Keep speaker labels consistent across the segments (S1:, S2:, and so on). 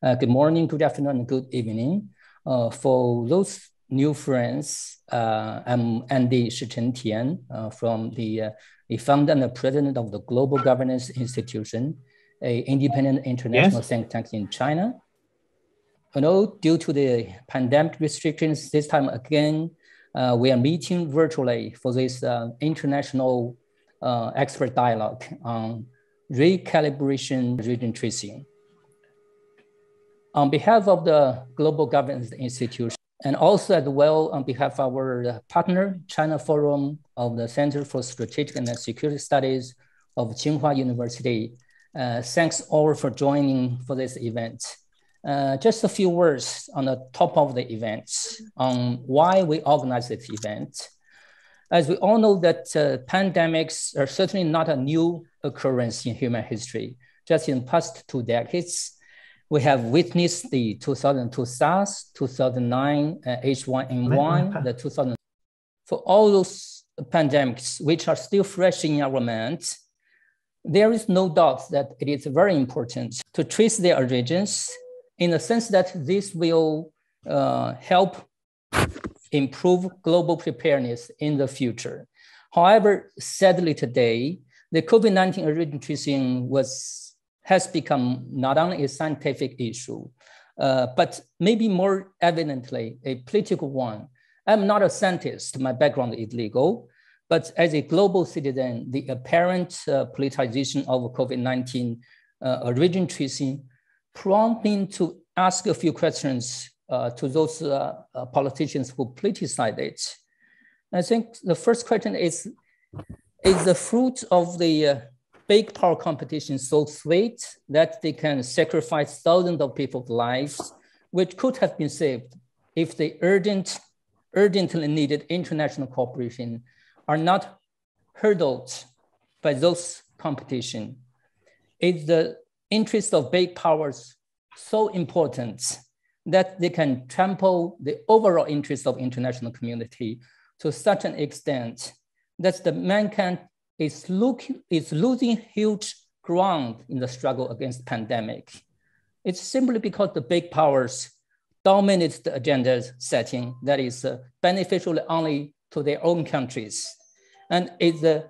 S1: Uh, good morning, good afternoon, and good evening. Uh, for those new friends, uh, I'm Andy Shichen Tian uh, from the, uh, the founder and the president of the Global Governance Institution, a independent international yes. think tank in China. You know, due to the pandemic restrictions, this time again, uh, we are meeting virtually for this uh, international uh, expert dialogue on recalibration region tracing. On behalf of the Global Governance Institution, and also as well on behalf of our partner, China Forum of the Center for Strategic and Security Studies of Tsinghua University. Uh, thanks all for joining for this event. Uh, just a few words on the top of the event on why we organize this event. As we all know that uh, pandemics are certainly not a new occurrence in human history. Just in past two decades, we have witnessed the 2002 SARS, 2009 uh, H1N1, the 2000. For all those pandemics which are still fresh in our minds, there is no doubt that it is very important to trace their origins in the sense that this will uh, help improve global preparedness in the future. However, sadly today, the COVID-19 origin tracing was has become not only a scientific issue, uh, but maybe more evidently a political one. I'm not a scientist, my background is legal, but as a global citizen, the apparent uh, politicization of COVID-19 uh, origin tracing prompt me to ask a few questions uh, to those uh, uh, politicians who politicize it. I think the first question is, is the fruit of the uh, big power competition so sweet that they can sacrifice thousands of people's lives, which could have been saved if the urgent, urgently needed international cooperation are not hurdled by those competition. Is the interest of big powers so important that they can trample the overall interest of international community to such an extent that the mankind is, look, is losing huge ground in the struggle against pandemic. It's simply because the big powers dominate the agenda setting that is uh, beneficial only to their own countries. And is the,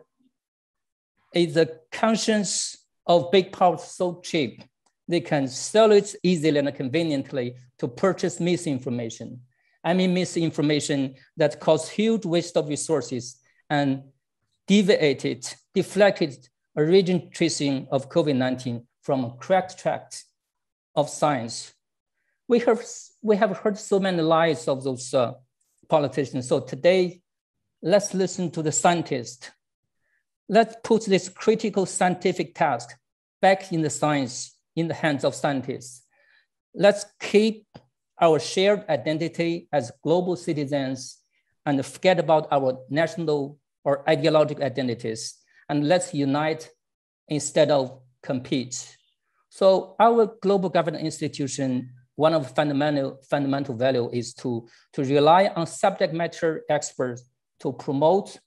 S1: is the conscience of big powers so cheap, they can sell it easily and conveniently to purchase misinformation. I mean misinformation that cause huge waste of resources and deviated, deflected origin tracing of COVID-19 from a correct track of science. We have, we have heard so many lies of those uh, politicians. So today, let's listen to the scientists. Let's put this critical scientific task back in the science, in the hands of scientists. Let's keep our shared identity as global citizens and forget about our national or ideological identities, and let's unite instead of compete. So our global governance institution, one of fundamental, fundamental value is to, to rely on subject matter experts to promote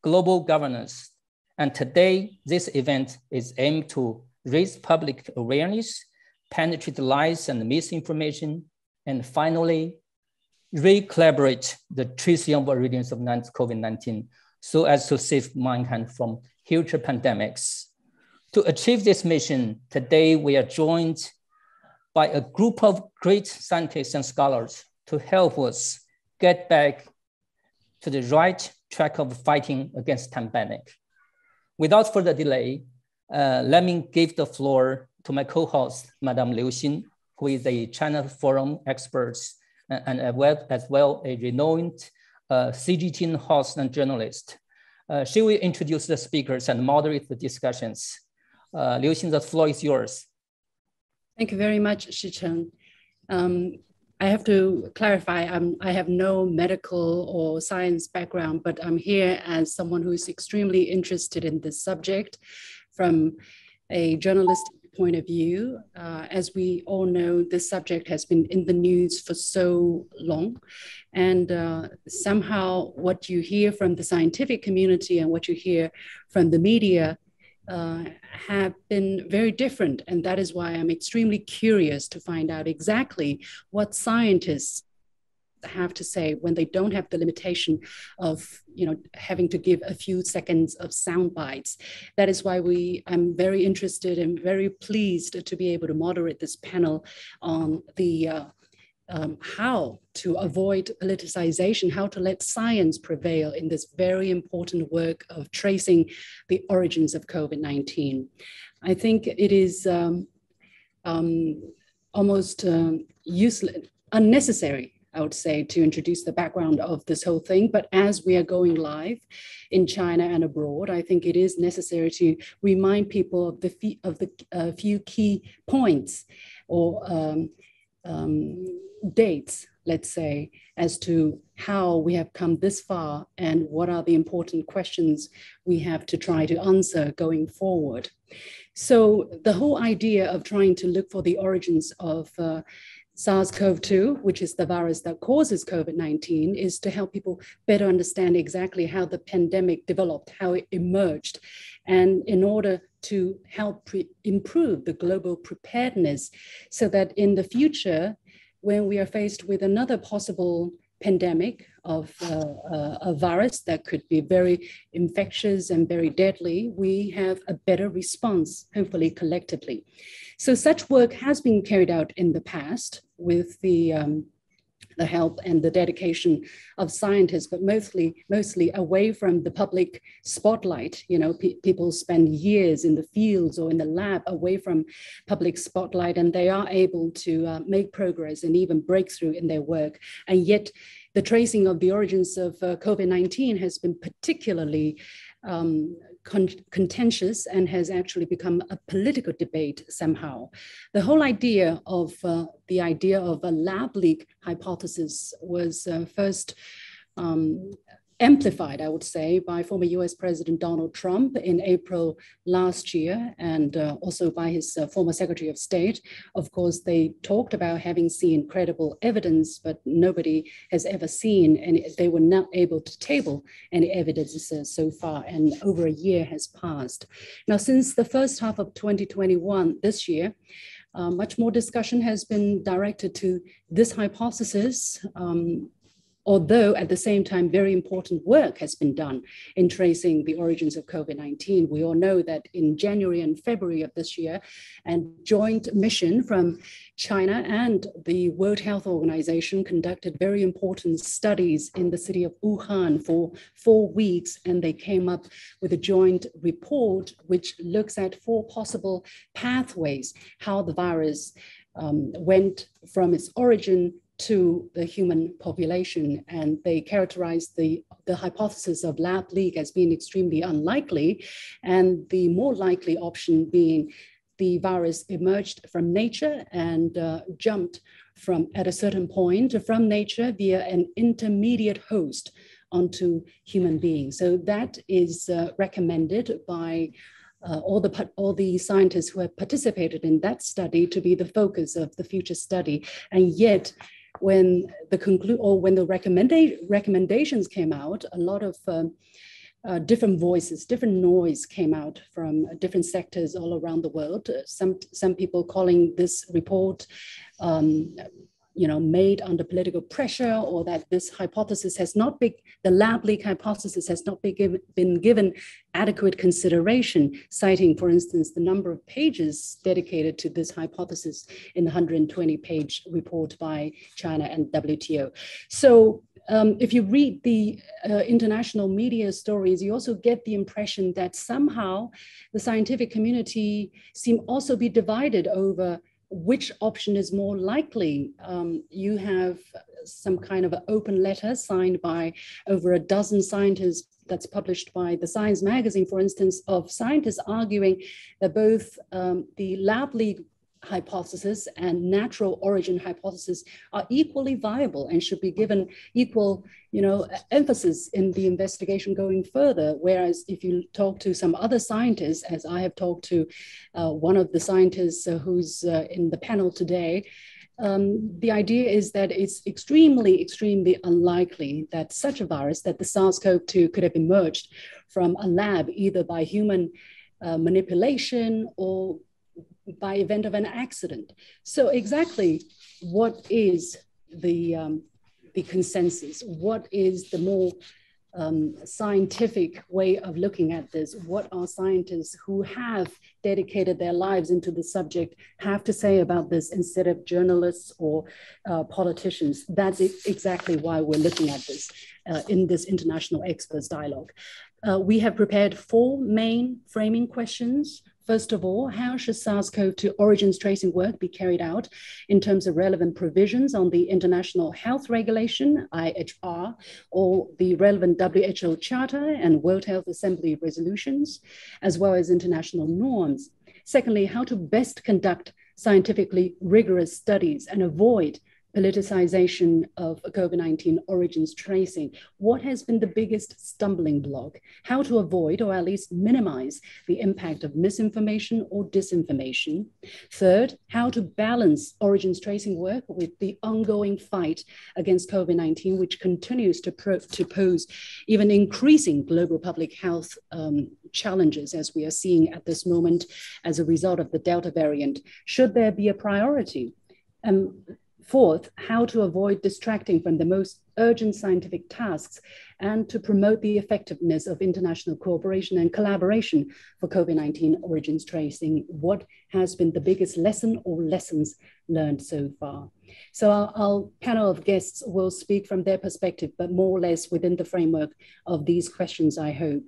S1: global governance. And today, this event is aimed to raise public awareness, penetrate lies and misinformation, and finally, re-collaborate the tracing of origins of COVID-19 so as to save mankind from future pandemics. To achieve this mission, today we are joined by a group of great scientists and scholars to help us get back to the right track of fighting against pandemic. Without further delay, uh, let me give the floor to my co-host, Madame Liu Xin, who is a China Forum expert and, and as, well, as well a renowned uh, CGTN host and journalist. Uh, she will introduce the speakers and moderate the discussions. Uh, Liu Xin, the floor is yours.
S2: Thank you very much, Shicheng. Um, I have to clarify, um, I have no medical or science background, but I'm here as someone who is extremely interested in this subject from a journalistic point of view. Uh, as we all know, this subject has been in the news for so long. And uh, somehow, what you hear from the scientific community and what you hear from the media uh, have been very different. And that is why I'm extremely curious to find out exactly what scientists have to say when they don't have the limitation of you know having to give a few seconds of sound bites that is why we i'm very interested and very pleased to be able to moderate this panel on the uh, um, how to avoid politicization, how to let science prevail in this very important work of tracing the origins of COVID 19. I think it is um, um, almost um, useless, unnecessary I would say, to introduce the background of this whole thing. But as we are going live in China and abroad, I think it is necessary to remind people of the, of the uh, few key points or um, um, dates, let's say, as to how we have come this far and what are the important questions we have to try to answer going forward. So the whole idea of trying to look for the origins of uh, SARS-CoV-2, which is the virus that causes COVID-19, is to help people better understand exactly how the pandemic developed, how it emerged, and in order to help improve the global preparedness so that in the future, when we are faced with another possible pandemic of uh, uh, a virus that could be very infectious and very deadly, we have a better response, hopefully collectively. So such work has been carried out in the past with the um, the help and the dedication of scientists, but mostly mostly away from the public spotlight. You know, pe people spend years in the fields or in the lab away from public spotlight, and they are able to uh, make progress and even breakthrough in their work. And yet, the tracing of the origins of uh, COVID-19 has been particularly um, contentious and has actually become a political debate somehow. The whole idea of uh, the idea of a lab leak hypothesis was uh, first um, amplified, I would say, by former US President Donald Trump in April last year, and uh, also by his uh, former Secretary of State. Of course, they talked about having seen credible evidence, but nobody has ever seen, and they were not able to table any evidence so far, and over a year has passed. Now, since the first half of 2021, this year, uh, much more discussion has been directed to this hypothesis um, although at the same time, very important work has been done in tracing the origins of COVID-19. We all know that in January and February of this year, a joint mission from China and the World Health Organization conducted very important studies in the city of Wuhan for four weeks, and they came up with a joint report which looks at four possible pathways, how the virus um, went from its origin to the human population. And they characterized the, the hypothesis of lab leak as being extremely unlikely, and the more likely option being the virus emerged from nature and uh, jumped from at a certain point from nature via an intermediate host onto human beings. So that is uh, recommended by uh, all the all the scientists who have participated in that study to be the focus of the future study. And yet, when the conclude or when the recommenda- recommendations came out, a lot of um, uh, different voices, different noise came out from different sectors all around the world. Some some people calling this report um, you know, made under political pressure or that this hypothesis has not been, the lab leak hypothesis has not been given, been given adequate consideration, citing, for instance, the number of pages dedicated to this hypothesis in the 120 page report by China and WTO. So um, if you read the uh, international media stories, you also get the impression that somehow the scientific community seem also be divided over which option is more likely? Um, you have some kind of an open letter signed by over a dozen scientists that's published by the Science magazine, for instance, of scientists arguing that both um, the lab leak hypothesis and natural origin hypothesis are equally viable and should be given equal you know emphasis in the investigation going further. Whereas if you talk to some other scientists as i have talked to uh, one of the scientists uh, who's uh, in the panel today um, the idea is that it's extremely, extremely unlikely that such a virus, that the SARS-CoV-2 could have emerged from a lab, either by human uh, manipulation or by event of an accident. So exactly what is the, um, the consensus? What is the more um, scientific way of looking at this. What are scientists who have dedicated their lives into the subject have to say about this instead of journalists or uh, politicians? That's exactly why we're looking at this uh, in this international experts dialogue. Uh, we have prepared four main framing questions First of all, how should SARS-CoV-2 origins tracing work be carried out in terms of relevant provisions on the International Health Regulation, IHR, or the relevant WHO Charter and World Health Assembly resolutions, as well as international norms? Secondly, how to best conduct scientifically rigorous studies and avoid politicization of COVID-19 origins tracing. What has been the biggest stumbling block? How to avoid or at least minimize the impact of misinformation or disinformation? Third, how to balance origins tracing work with the ongoing fight against COVID-19, which continues to, to pose even increasing global public health um, challenges as we are seeing at this moment as a result of the Delta variant. Should there be a priority? Um, Fourth, how to avoid distracting from the most urgent scientific tasks and to promote the effectiveness of international cooperation and collaboration for COVID-19 origins tracing. What has been the biggest lesson or lessons learned so far? So our, our panel of guests will speak from their perspective, but more or less within the framework of these questions, I hope.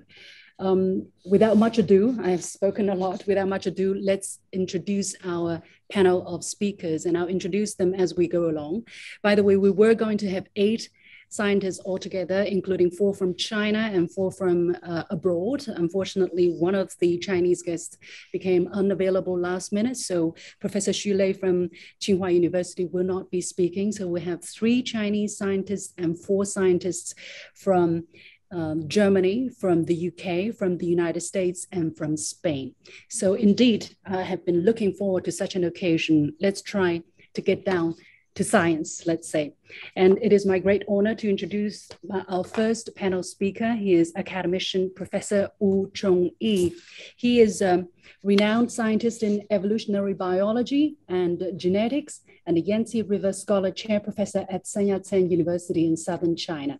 S2: Um, without much ado, I have spoken a lot. Without much ado, let's introduce our panel of speakers and I'll introduce them as we go along. By the way, we were going to have eight scientists altogether, including four from China and four from uh, abroad. Unfortunately, one of the Chinese guests became unavailable last minute. So Professor Xu from Tsinghua University will not be speaking. So we have three Chinese scientists and four scientists from um, Germany, from the UK, from the United States, and from Spain. So, indeed, I have been looking forward to such an occasion. Let's try to get down to science, let's say. And it is my great honor to introduce our first panel speaker. He is academician Professor Wu Chong-yi. He is a renowned scientist in evolutionary biology and genetics and a Yangtze River Scholar Chair Professor at Sun Yat-sen University in Southern China.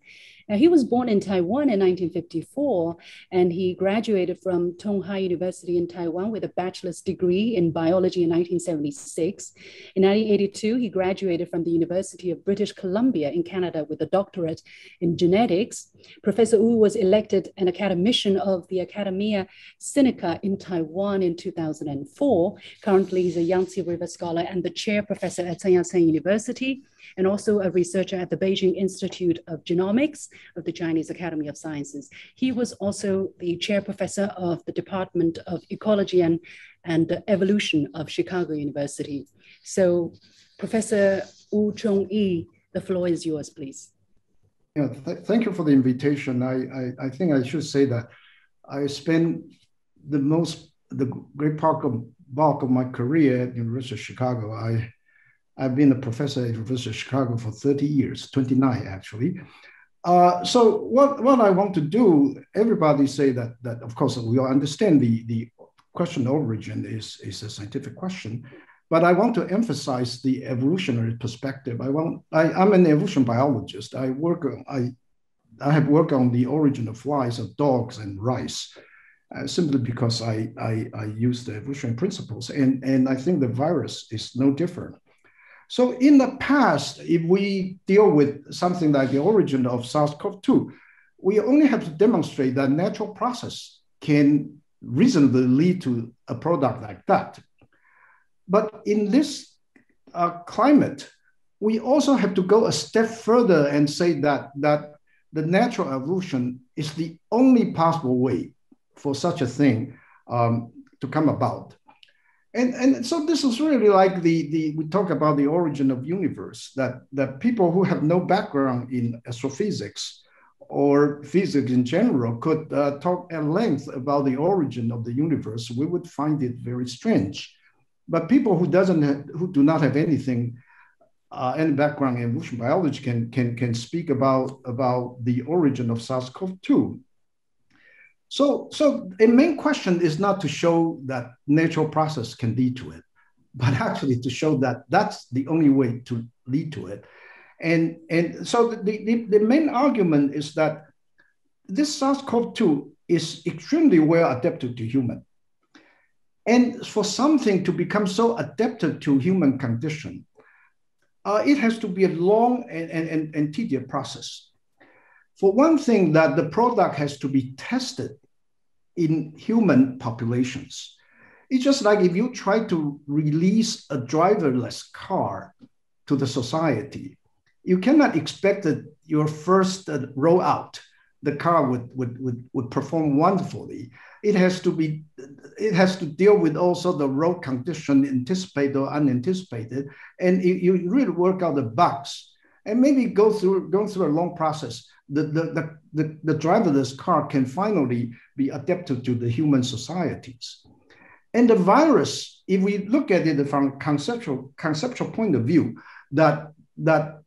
S2: Now, he was born in Taiwan in 1954, and he graduated from Tonghai University in Taiwan with a bachelor's degree in biology in 1976. In 1982, he graduated from the University of British Columbia in Canada with a doctorate in genetics. Professor Wu was elected an academician of the Academia Sinica in Taiwan in 2004. Currently, he's a Yangtze River Scholar and the chair professor at Yat-sen University and also a researcher at the Beijing Institute of Genomics of the Chinese Academy of Sciences. He was also the chair professor of the Department of Ecology and, and Evolution of Chicago University. So Professor Wu Chong-yi, the floor is yours, please.
S3: Yeah, th thank you for the invitation. I, I, I, think I should say that I spent the most, the great part of bulk of my career at University of Chicago. I I've been a professor at the University of Chicago for 30 years, 29 actually. Uh, so what, what I want to do, everybody say that, that of course we all understand the, the question of origin is, is a scientific question, but I want to emphasize the evolutionary perspective. I want, I, I'm an evolution biologist. I work, I, I have worked on the origin of flies, of dogs and rice. Uh, simply because I, I, I use the evolutionary principles. And, and I think the virus is no different. So in the past, if we deal with something like the origin of SARS-CoV-2, we only have to demonstrate that natural process can reasonably lead to a product like that. But in this uh, climate, we also have to go a step further and say that, that the natural evolution is the only possible way for such a thing um, to come about. And, and so this is really like the, the we talk about the origin of universe that, that people who have no background in astrophysics or physics in general could uh, talk at length about the origin of the universe, we would find it very strange. But people who doesn't have, who do not have anything uh, any background in evolution biology can can can speak about about the origin of SARS-CoV-2. So, so a main question is not to show that natural process can lead to it, but actually to show that that's the only way to lead to it. And, and so the, the, the main argument is that this SARS-CoV-2 is extremely well adapted to human. And for something to become so adapted to human condition, uh, it has to be a long and, and, and tedious process. For one thing, that the product has to be tested in human populations. It's just like if you try to release a driverless car to the society, you cannot expect that your first uh, rollout, the car would, would, would, would perform wonderfully. It has to be, it has to deal with also the road condition, anticipated or unanticipated, and you, you really work out the bugs and maybe go through go through a long process the, the, the, the, driverless car can finally be adapted to the human societies. And the virus, if we look at it from conceptual, conceptual point of view, that, that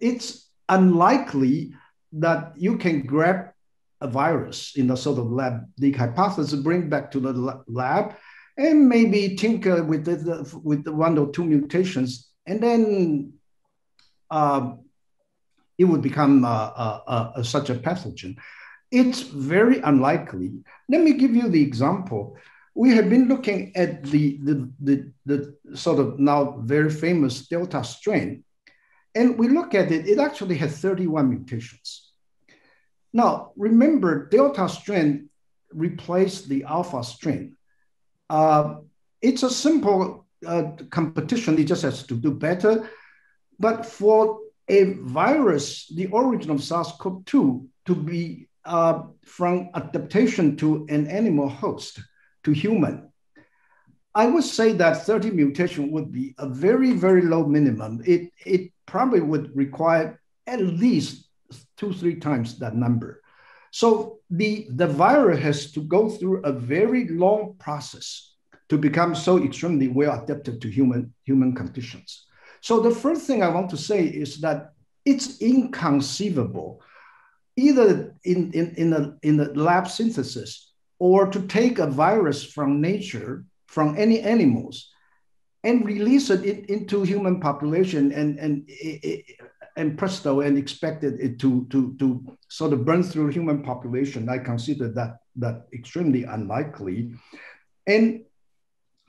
S3: it's unlikely that you can grab a virus in a sort of lab, the hypothesis bring back to the lab and maybe tinker with with the one or two mutations and then uh, it would become uh, uh, uh, such a pathogen. It's very unlikely. Let me give you the example. We have been looking at the, the, the, the sort of now very famous Delta strain, and we look at it, it actually has 31 mutations. Now, remember, Delta strain replaced the Alpha strain. Uh, it's a simple uh, competition, it just has to do better. But for a virus, the origin of SARS-CoV-2, to be uh, from adaptation to an animal host to human. I would say that 30 mutation would be a very, very low minimum. It, it probably would require at least two, three times that number. So the, the virus has to go through a very long process to become so extremely well adapted to human, human conditions. So the first thing I want to say is that it's inconceivable, either in, in, in, the, in the lab synthesis or to take a virus from nature, from any animals, and release it in, into human population and, and, and presto and expected it to, to, to sort of burn through human population. I consider that, that extremely unlikely. And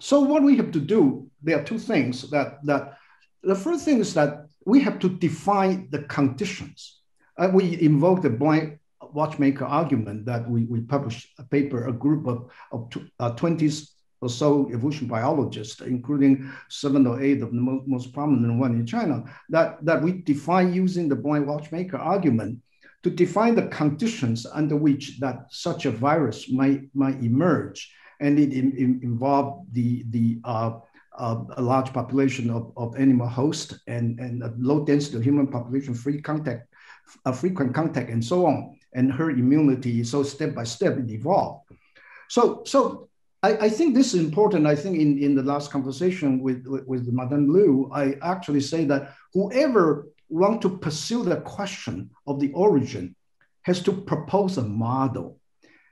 S3: so what we have to do, there are two things that, that the first thing is that we have to define the conditions. Uh, we invoke the blind watchmaker argument that we, we published a paper, a group of, of uh, 20 or so evolution biologists, including seven or eight of the most, most prominent one in China, that, that we define using the blind watchmaker argument to define the conditions under which that such a virus might, might emerge. And it, it, involved the, the uh, uh, a large population of, of animal host and, and a low density of human population, free contact, a frequent contact, and so on, and her immunity. So step by step it evolved. So, so I, I think this is important. I think in, in the last conversation with, with, with Madame Liu, I actually say that whoever want to pursue the question of the origin has to propose a model.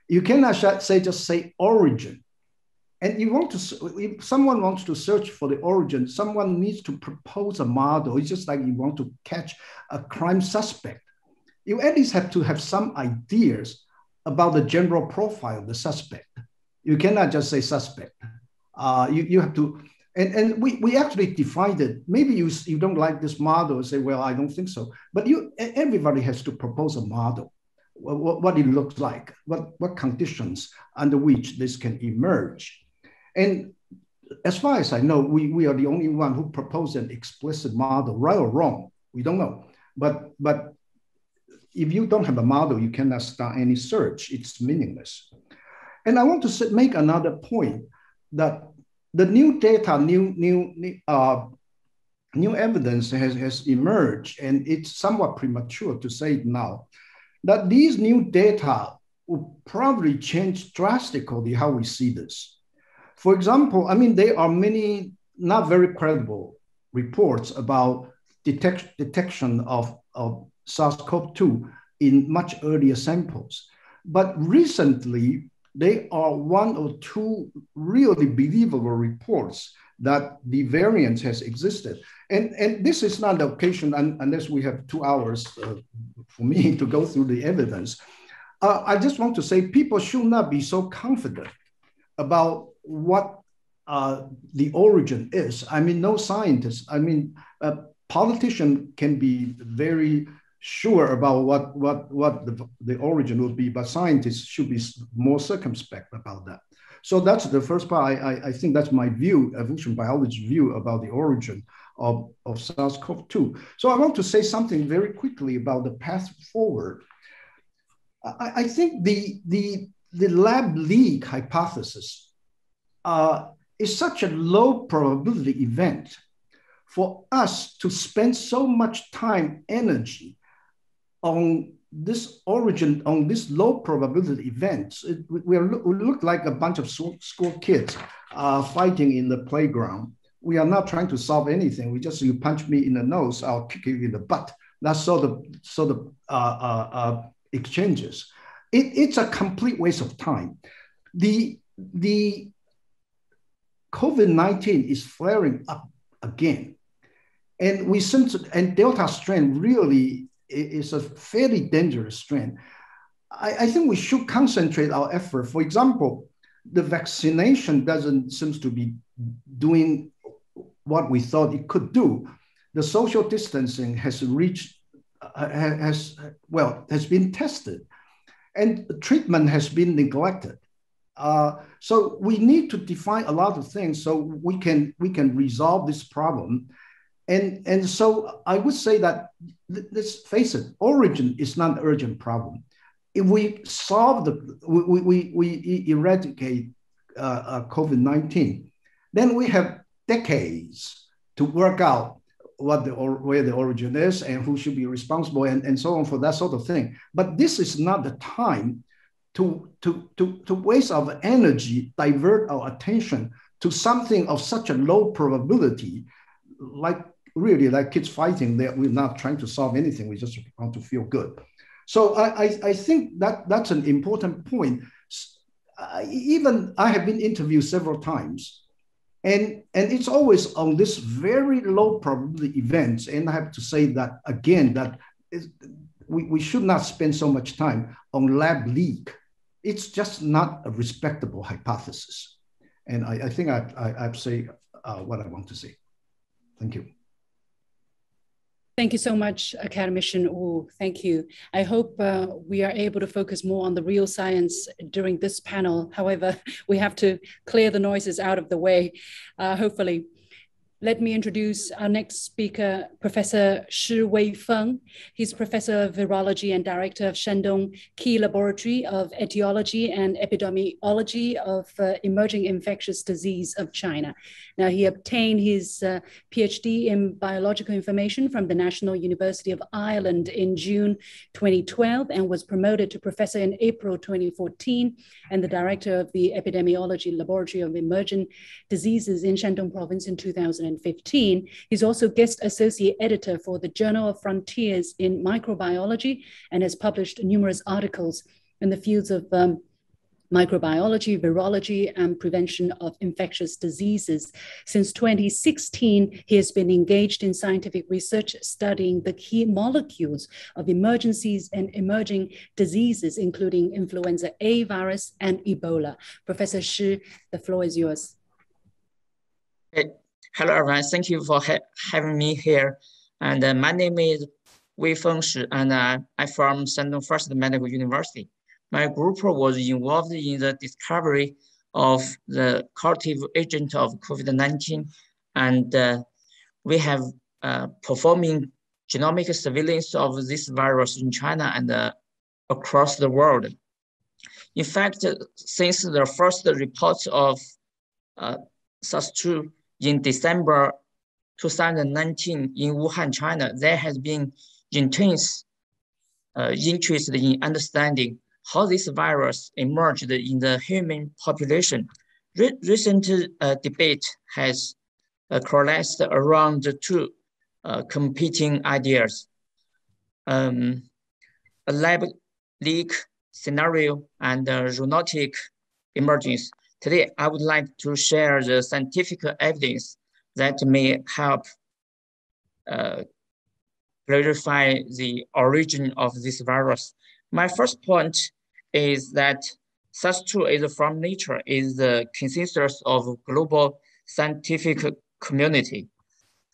S3: You cannot say just say origin and you want to, if someone wants to search for the origin, someone needs to propose a model. It's just like you want to catch a crime suspect. You at least have to have some ideas about the general profile of the suspect. You cannot just say suspect. Uh, you, you have to, and, and we, we actually defined it. Maybe you, you don't like this model and say, well, I don't think so. But you everybody has to propose a model, what, what it looks like, what, what conditions under which this can emerge. And as far as I know, we, we are the only one who proposed an explicit model, right or wrong. We don't know. But, but if you don't have a model, you cannot start any search. It's meaningless. And I want to make another point that the new data, new, new, uh, new evidence has, has emerged, and it's somewhat premature to say it now, that these new data will probably change drastically how we see this. For example, I mean, there are many not very credible reports about detect, detection of, of SARS-CoV-2 in much earlier samples. But recently, there are one or two really believable reports that the variant has existed. And, and this is not the occasion, un, unless we have two hours uh, for me to go through the evidence. Uh, I just want to say people should not be so confident about what uh, the origin is. I mean, no scientist, I mean, a politician can be very sure about what, what, what the, the origin would be, but scientists should be more circumspect about that. So that's the first part. I, I, I think that's my view, evolution biology view about the origin of, of SARS-CoV-2. So I want to say something very quickly about the path forward. I, I think the, the, the lab leak hypothesis uh, is such a low probability event for us to spend so much time, energy on this origin on this low probability events, it, we, are, we look like a bunch of school kids uh, fighting in the playground. We are not trying to solve anything. We just you punch me in the nose, I'll kick you in the butt. That's sort of sort of uh, uh, uh exchanges. It, it's a complete waste of time. The the COVID nineteen is flaring up again, and we seem to, and Delta strain really is a fairly dangerous strain. I, I, think we should concentrate our effort. For example, the vaccination doesn't seems to be doing what we thought it could do. The social distancing has reached uh, has well has been tested, and treatment has been neglected. Uh, so we need to define a lot of things so we can we can resolve this problem and, and so I would say that, let's face it, origin is not an urgent problem. If we solve the, we, we, we eradicate uh, uh, COVID 19, then we have decades to work out what the or, where the origin is and who should be responsible and, and so on for that sort of thing. But this is not the time to, to, to, to waste our energy, divert our attention to something of such a low probability, like really like kids fighting that we're not trying to solve anything we just want to feel good. So i i, I think that that's an important point. I, even i have been interviewed several times and and it's always on this very low probability events and i have to say that again that we, we should not spend so much time on lab leak it's just not a respectable hypothesis and i, I think I, I, i've say uh, what i want to say thank you
S2: Thank you so much, Academician Wu. Thank you. I hope uh, we are able to focus more on the real science during this panel. However, we have to clear the noises out of the way, uh, hopefully. Let me introduce our next speaker, Professor Shi Wei Feng. He's professor of virology and director of Shandong Key Laboratory of Etiology and Epidemiology of uh, Emerging Infectious Disease of China. Now, he obtained his uh, PhD in biological information from the National University of Ireland in June 2012 and was promoted to professor in April 2014 and the director of the Epidemiology Laboratory of Emerging Diseases in Shandong Province in 2015. He's also guest associate editor for the Journal of Frontiers in Microbiology and has published numerous articles in the fields of um, microbiology, virology, and prevention of infectious diseases. Since 2016, he has been engaged in scientific research studying the key molecules of emergencies and emerging diseases, including influenza A virus and Ebola. Professor Shi, the floor is yours.
S4: Hello, everyone. Thank you for ha having me here. And uh, my name is Wei Feng Shi, and uh, I'm from Shandong First Medical University my group was involved in the discovery of the curative agent of COVID-19. And uh, we have uh, performing genomic surveillance of this virus in China and uh, across the world. In fact, since the first report of uh, SARS-2 in December 2019 in Wuhan, China, there has been intense uh, interest in understanding how this virus emerged in the human population. Re recent uh, debate has uh, coalesced around two uh, competing ideas. Um, a lab leak scenario and zoonotic emergence. Today, I would like to share the scientific evidence that may help uh, clarify the origin of this virus. My first point is that SARS-2 is from nature is the consensus of global scientific community.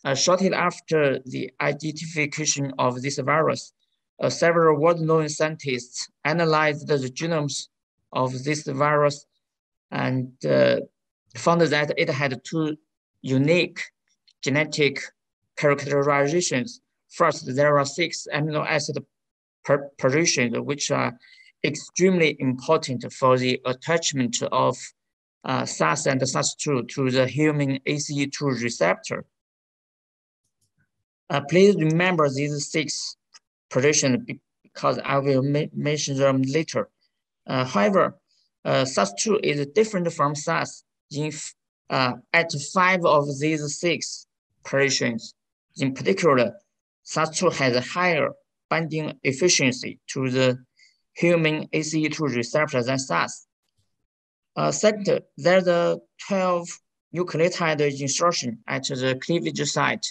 S4: Uh, shortly after the identification of this virus, uh, several world-known scientists analyzed the genomes of this virus and uh, found that it had two unique genetic characterizations. First, there are six amino acid positions which are extremely important for the attachment of uh, SAS and SAS2 to the human ACE2 receptor. Uh, please remember these six positions because I will mention them later. Uh, however, uh, SAS2 is different from SAS in, uh, at five of these six positions. In particular, SAS2 has a higher binding efficiency to the human ACE2 receptor than SAS. Uh, second, there's a 12 nucleotide insertion at the cleavage site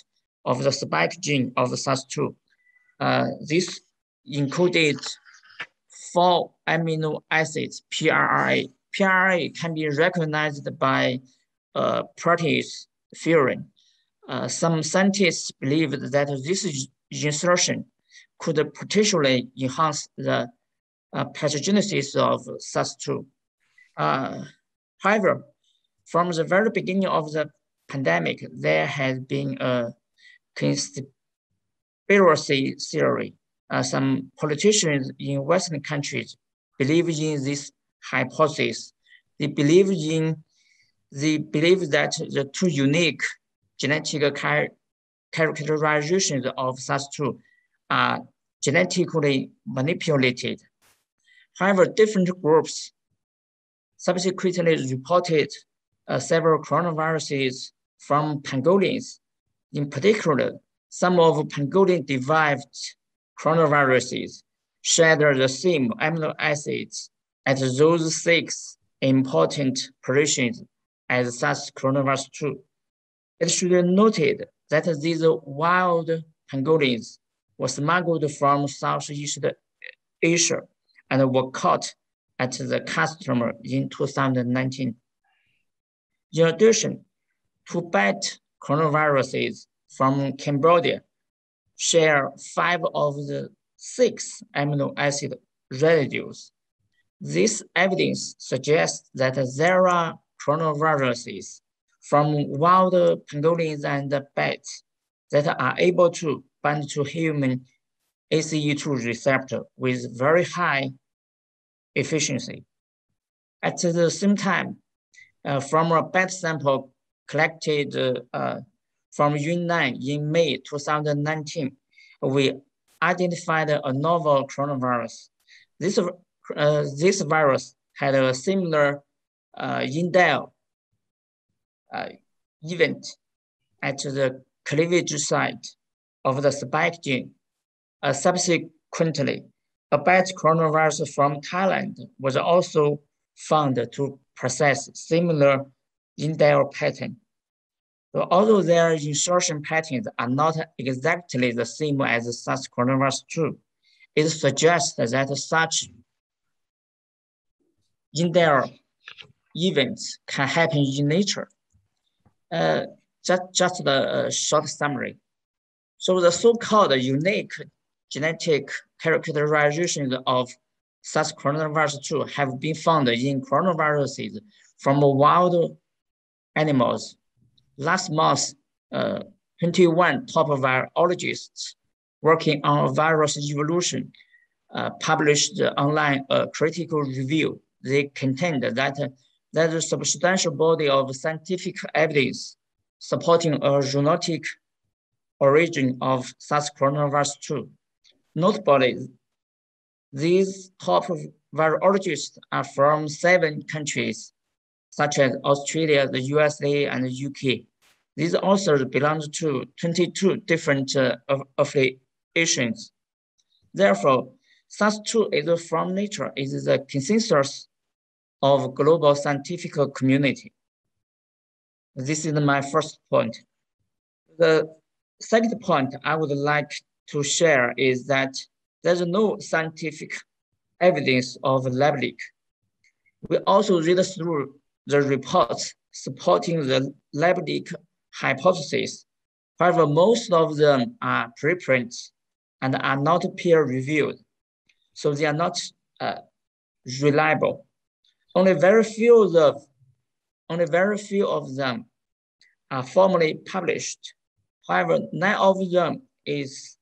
S4: of the spike gene of SAS2. Uh, this included four amino acids, PRRA. PRRA can be recognized by uh, protease furin. Uh, some scientists believe that this insertion could potentially enhance the uh, pathogenesis of SARS-2. Uh, however, from the very beginning of the pandemic, there has been a conspiracy theory. Uh, some politicians in Western countries believe in this hypothesis. They believe in they believe that the two unique genetic char characterizations of SARS-2 are genetically manipulated. However, different groups subsequently reported uh, several coronaviruses from pangolins in particular, some of pangolin-derived coronaviruses share the same amino acids at those six important positions as SARS coronavirus 2. It should be noted that these wild pangolins were smuggled from Southeast Asia and were caught at the customer in 2019. In addition, to bat coronaviruses from Cambodia share five of the six amino acid residues. This evidence suggests that there are coronaviruses from wild pangolins and bats that are able to bind to human ACE2 receptor with very high efficiency. At the same time, uh, from a bat sample collected uh, from Yunnan in May 2019, we identified a novel coronavirus. This, uh, this virus had a similar uh, indel uh, event at the cleavage site of the spike gene. Uh, subsequently, a bat coronavirus from Thailand was also found to possess similar indel pattern. So although their insertion patterns are not exactly the same as SARS coronavirus 2, it suggests that such indel events can happen in nature. Uh, just, just the uh, short summary. So the so-called unique genetic characterizations of SARS coronavirus 2 have been found in coronaviruses from wild animals. Last month, uh, 21 top virologists working on virus evolution uh, published online a critical review. They contend that there's a substantial body of scientific evidence supporting a zoonotic origin of SARS coronavirus 2. Notably, these top virologists are from seven countries, such as Australia, the USA, and the UK. These authors belong to 22 different uh, affiliations. Therefore, SARS-2 is from nature is the consensus of global scientific community. This is my first point. The second point I would like to share is that there's no scientific evidence of lab leak. We also read through the reports supporting the lab leak hypothesis. However, most of them are preprints and are not peer reviewed. So they are not uh, reliable. Only very few of only very few of them are formally published. However, nine of them is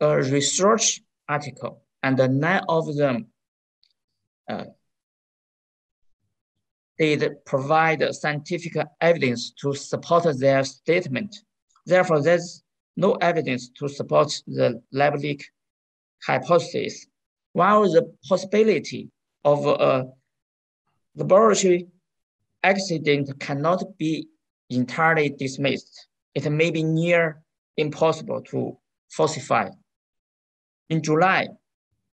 S4: a research article and nine of them uh, did provide scientific evidence to support their statement. Therefore, there's no evidence to support the lab leak hypothesis, while the possibility of a laboratory accident cannot be entirely dismissed. It may be near impossible to falsify. In July,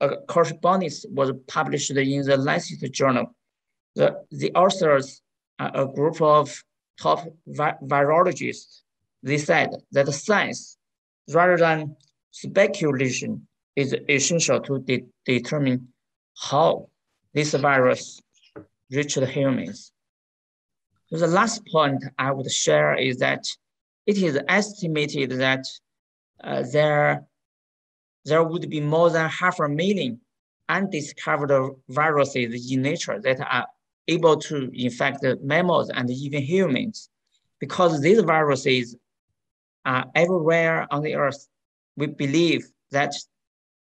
S4: a correspondence was published in the Lancet journal. The, the authors are a group of top vi virologists. They said that science, rather than speculation, is essential to de determine how this virus reached humans. The last point I would share is that it is estimated that uh, there there would be more than half a million undiscovered viruses in nature that are able to infect mammals and even humans. Because these viruses are everywhere on the earth, we believe that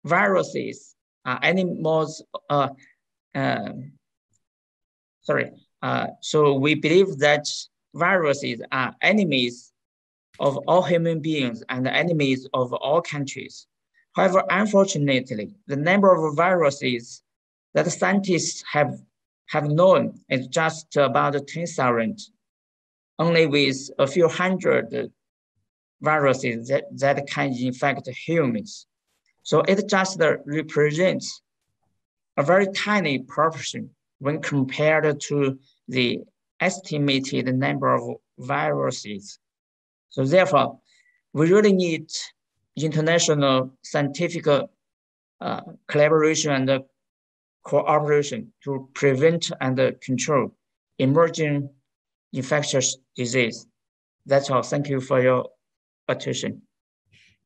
S4: viruses are animals, uh, uh, sorry, uh, so we believe that viruses are enemies of all human beings and enemies of all countries. However, unfortunately, the number of viruses that scientists have, have known is just about 10,000, only with a few hundred viruses that, that can infect humans. So it just represents a very tiny proportion when compared to the estimated number of viruses. So therefore, we really need international scientific uh, collaboration and cooperation to prevent and control emerging infectious disease. That's all. Thank you for your attention.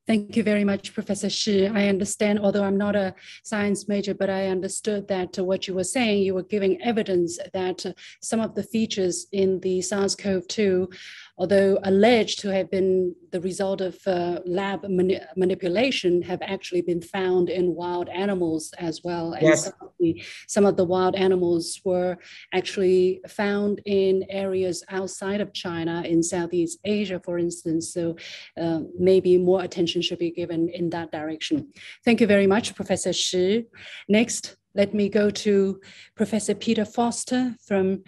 S2: Thank you very much, Professor Shi. I understand, although I'm not a science major, but I understood that what you were saying, you were giving evidence that some of the features in the SARS-CoV-2 although alleged to have been the result of uh, lab mani manipulation, have actually been found in wild animals as well. And
S4: yes.
S2: some, of the, some of the wild animals were actually found in areas outside of China, in Southeast Asia, for instance. So uh, maybe more attention should be given in that direction. Thank you very much, Professor Shi. Next, let me go to Professor Peter Foster from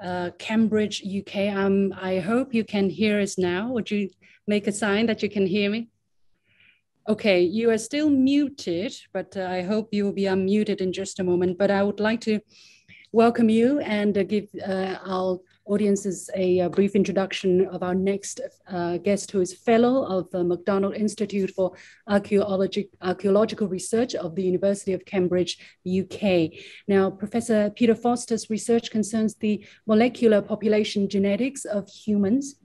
S2: uh, Cambridge, UK. Um, I hope you can hear us now. Would you make a sign that you can hear me? Okay, you are still muted, but uh, I hope you will be unmuted in just a moment. But I would like to welcome you and uh, give uh, our audiences a, a, brief introduction of our next uh, guest, who is fellow of the McDonald Institute for Archaeological Research of the University of Cambridge, UK. Now, Professor Peter Foster's research concerns the molecular population genetics of humans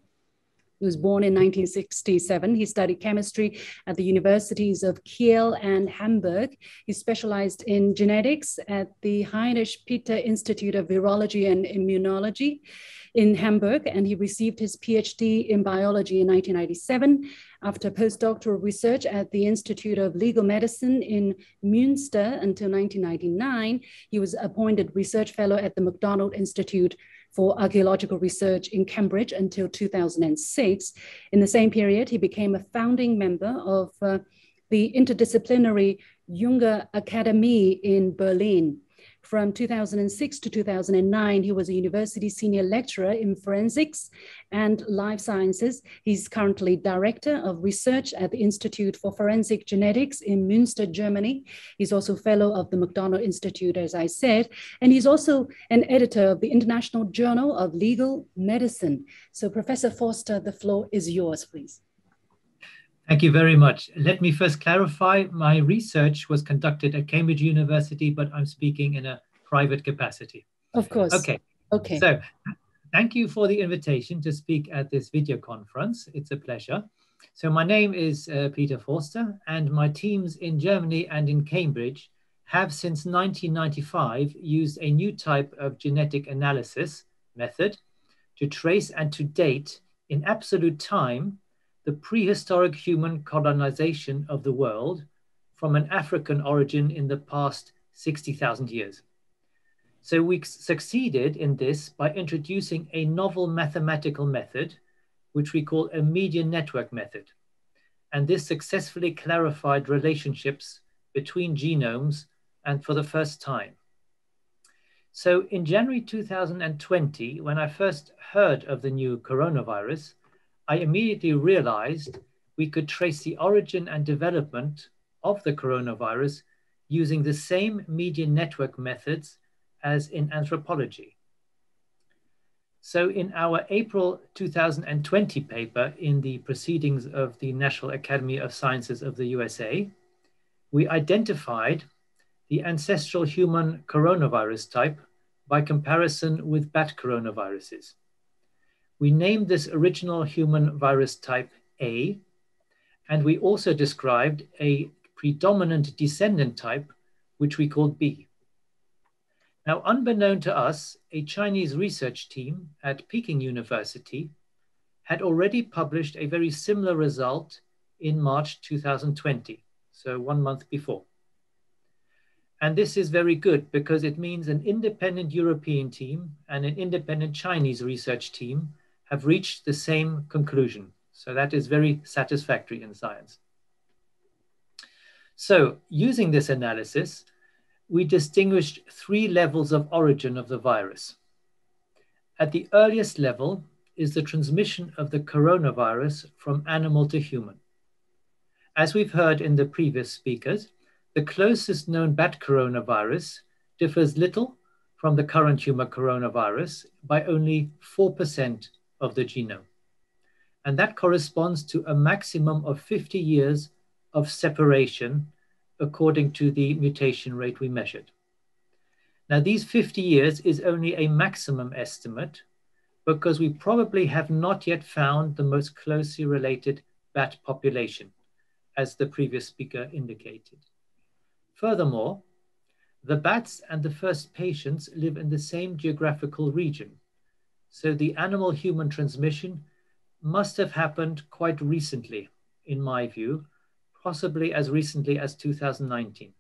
S2: he was born in 1967. He studied chemistry at the universities of Kiel and Hamburg. He specialized in genetics at the Heinrich Peter Institute of Virology and Immunology in Hamburg, and he received his PhD in biology in 1997. After postdoctoral research at the Institute of Legal Medicine in Münster until 1999, he was appointed research fellow at the McDonald Institute for archaeological research in Cambridge until 2006. In the same period, he became a founding member of uh, the interdisciplinary Junger Academy in Berlin. From 2006 to 2009, he was a university senior lecturer in forensics and life sciences. He's currently director of research at the Institute for Forensic Genetics in Münster, Germany. He's also fellow of the McDonough Institute, as I said, and he's also an editor of the International Journal of Legal Medicine. So Professor Forster, the floor is yours, please.
S5: Thank you very much. Let me first clarify, my research was conducted at Cambridge University, but I'm speaking in a private capacity.
S2: Of course.
S5: Okay.
S2: Okay.
S5: So thank you for the invitation to speak at this video conference. It's a pleasure. So my name is uh, Peter Forster and my teams in Germany and in Cambridge have since 1995 used a new type of genetic analysis method to trace and to date in absolute time the prehistoric human colonization of the world from an African origin in the past 60,000 years. So we succeeded in this by introducing a novel mathematical method, which we call a median network method. And this successfully clarified relationships between genomes and for the first time. So in January 2020, when I first heard of the new coronavirus, I immediately realized we could trace the origin and development of the coronavirus using the same media network methods as in anthropology. So in our April 2020 paper in the Proceedings of the National Academy of Sciences of the USA, we identified the ancestral human coronavirus type by comparison with bat coronaviruses. We named this original human virus type A, and we also described a predominant descendant type, which we called B. Now, unbeknown to us, a Chinese research team at Peking University had already published a very similar result in March 2020, so one month before. And this is very good because it means an independent European team and an independent Chinese research team have reached the same conclusion. So that is very satisfactory in science. So using this analysis, we distinguished three levels of origin of the virus. At the earliest level is the transmission of the coronavirus from animal to human. As we've heard in the previous speakers, the closest known bat coronavirus differs little from the current human coronavirus by only 4% of the genome. And that corresponds to a maximum of 50 years of separation according to the mutation rate we measured. Now, these 50 years is only a maximum estimate because we probably have not yet found the most closely related bat population, as the previous speaker indicated. Furthermore, the bats and the first patients live in the same geographical region, so the animal human transmission must have happened quite recently, in my view, possibly as recently as 2019.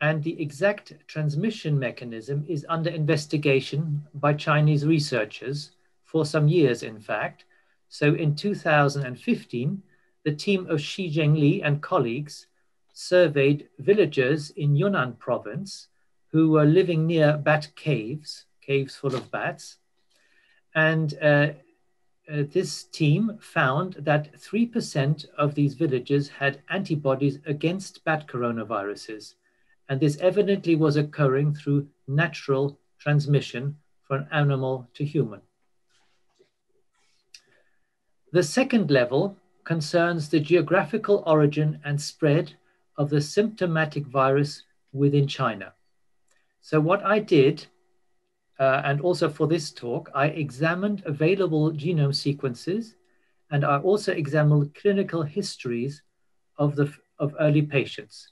S5: And the exact transmission mechanism is under investigation by Chinese researchers for some years, in fact. So in 2015, the team of Shi Zhengli and colleagues surveyed villagers in Yunnan province who were living near bat caves caves full of bats. And uh, uh, this team found that 3% of these villages had antibodies against bat coronaviruses. And this evidently was occurring through natural transmission from animal to human. The second level concerns the geographical origin and spread of the symptomatic virus within China. So what I did uh, and also for this talk, I examined available genome sequences and I also examined clinical histories of, the, of early patients.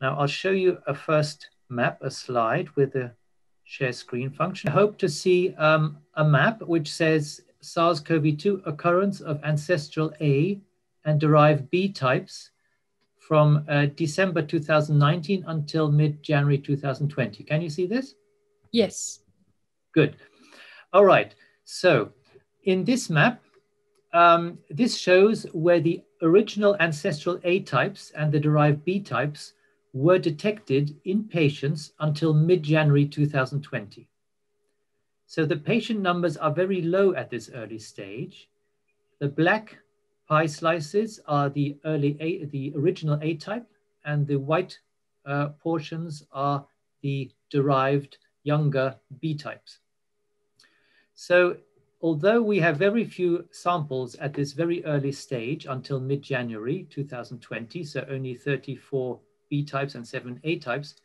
S5: Now I'll show you a first map, a slide with the share screen function. I hope to see um, a map which says SARS-CoV-2 occurrence of ancestral A and derived B types from uh, December 2019 until mid-January 2020. Can you see this?
S2: Yes.
S5: Good. All right. So in this map, um, this shows where the original ancestral A types and the derived B types were detected in patients until mid-January 2020. So the patient numbers are very low at this early stage. The black pie slices are the early A, the original A type, and the white uh, portions are the derived younger B types. So although we have very few samples at this very early stage until mid-January 2020, so only 34 B types and seven A types,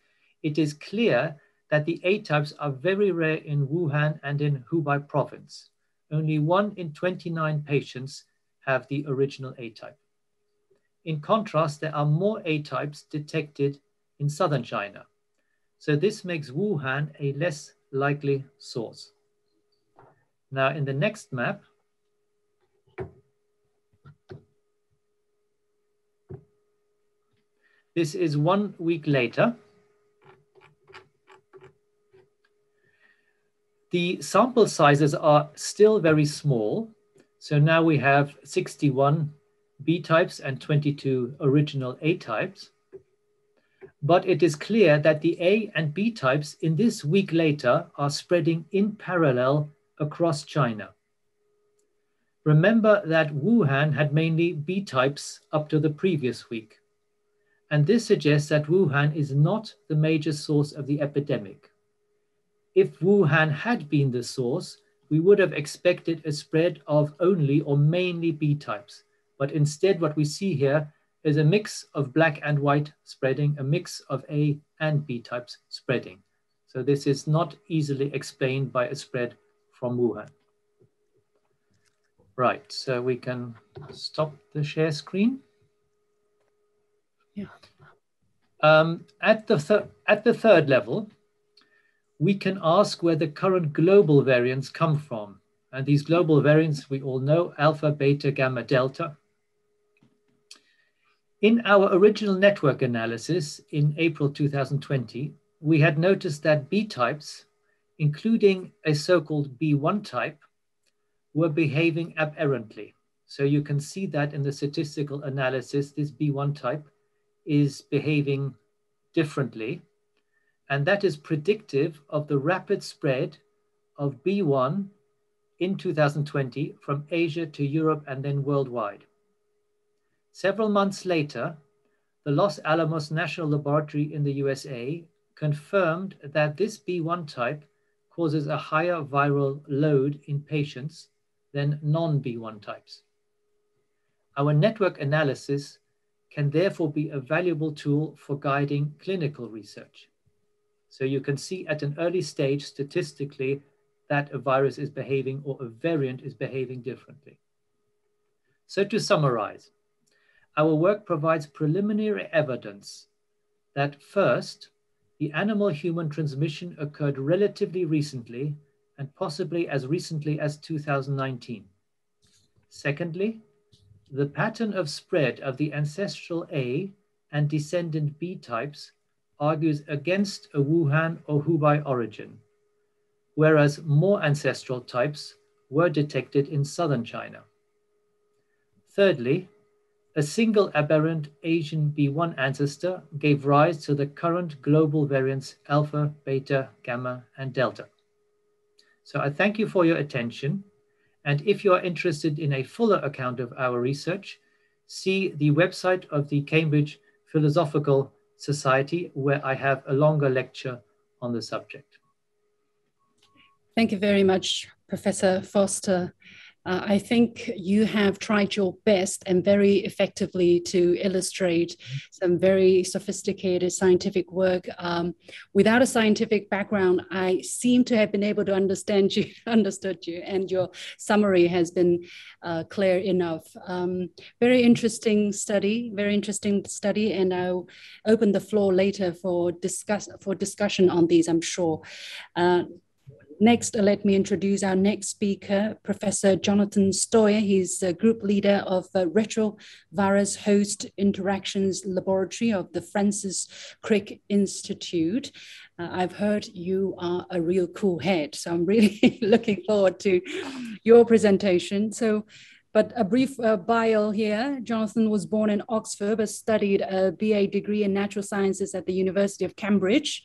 S5: it is clear that the A types are very rare in Wuhan and in Hubei province. Only one in 29 patients have the original A type. In contrast, there are more A types detected in southern China. So this makes Wuhan a less likely source. Now in the next map, this is one week later. The sample sizes are still very small. So now we have 61 B types and 22 original A types. But it is clear that the A and B types in this week later are spreading in parallel across China. Remember that Wuhan had mainly B types up to the previous week. And this suggests that Wuhan is not the major source of the epidemic. If Wuhan had been the source, we would have expected a spread of only or mainly B types. But instead, what we see here is a mix of black and white spreading, a mix of A and B types spreading. So this is not easily explained by a spread from Wuhan. Right, so we can stop the share screen.
S2: Yeah.
S5: Um, at, the at the third level, we can ask where the current global variants come from. And these global variants, we all know, alpha, beta, gamma, delta. In our original network analysis in April 2020, we had noticed that B types, including a so-called B1 type, were behaving aberrantly. So you can see that in the statistical analysis, this B1 type is behaving differently. And that is predictive of the rapid spread of B1 in 2020 from Asia to Europe and then worldwide. Several months later, the Los Alamos National Laboratory in the USA confirmed that this B1 type causes a higher viral load in patients than non-B1 types. Our network analysis can therefore be a valuable tool for guiding clinical research. So you can see at an early stage statistically that a virus is behaving or a variant is behaving differently. So to summarize, our work provides preliminary evidence that first, the animal-human transmission occurred relatively recently and possibly as recently as 2019. Secondly, the pattern of spread of the ancestral A and descendant B types argues against a Wuhan or Hubei origin, whereas more ancestral types were detected in southern China. Thirdly, a single aberrant Asian B1 ancestor gave rise to the current global variants alpha, beta, gamma, and delta. So I thank you for your attention. And if you are interested in a fuller account of our research, see the website of the Cambridge Philosophical Society, where I have a longer lecture on the subject.
S2: Thank you very much, Professor Foster. Uh, I think you have tried your best and very effectively to illustrate some very sophisticated scientific work. Um, without a scientific background, I seem to have been able to understand you, understood you, and your summary has been uh, clear enough. Um, very interesting study, very interesting study, and I'll open the floor later for discuss for discussion on these. I'm sure. Uh, Next, let me introduce our next speaker, Professor Jonathan Stoyer. He's the group leader of the Retrovirus Host Interactions Laboratory of the Francis Crick Institute. Uh, I've heard you are a real cool head, so I'm really looking forward to your presentation. So But a brief uh, bio here. Jonathan was born in Oxford, but studied a BA degree in natural sciences at the University of Cambridge.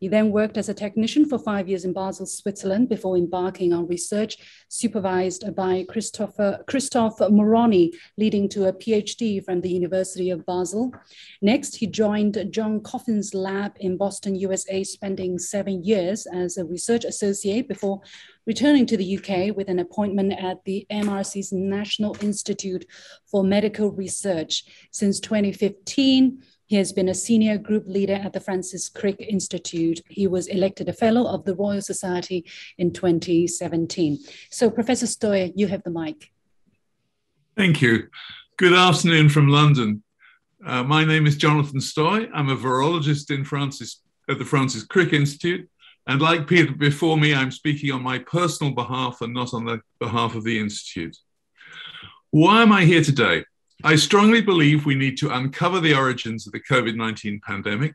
S2: He then worked as a technician for five years in Basel, Switzerland, before embarking on research supervised by Christopher, Christophe Moroni, leading to a PhD from the University of Basel. Next, he joined John Coffin's lab in Boston, USA, spending seven years as a research associate before returning to the UK with an appointment at the MRC's National Institute for Medical Research. Since 2015, he has been a senior group leader at the Francis Crick Institute. He was elected a fellow of the Royal Society in 2017. So, Professor Stoy, you have the mic.
S6: Thank you. Good afternoon from London. Uh, my name is Jonathan Stoy. I'm a virologist in Francis at the Francis Crick Institute. And like Peter before me, I'm speaking on my personal behalf and not on the behalf of the Institute. Why am I here today? I strongly believe we need to uncover the origins of the COVID 19 pandemic,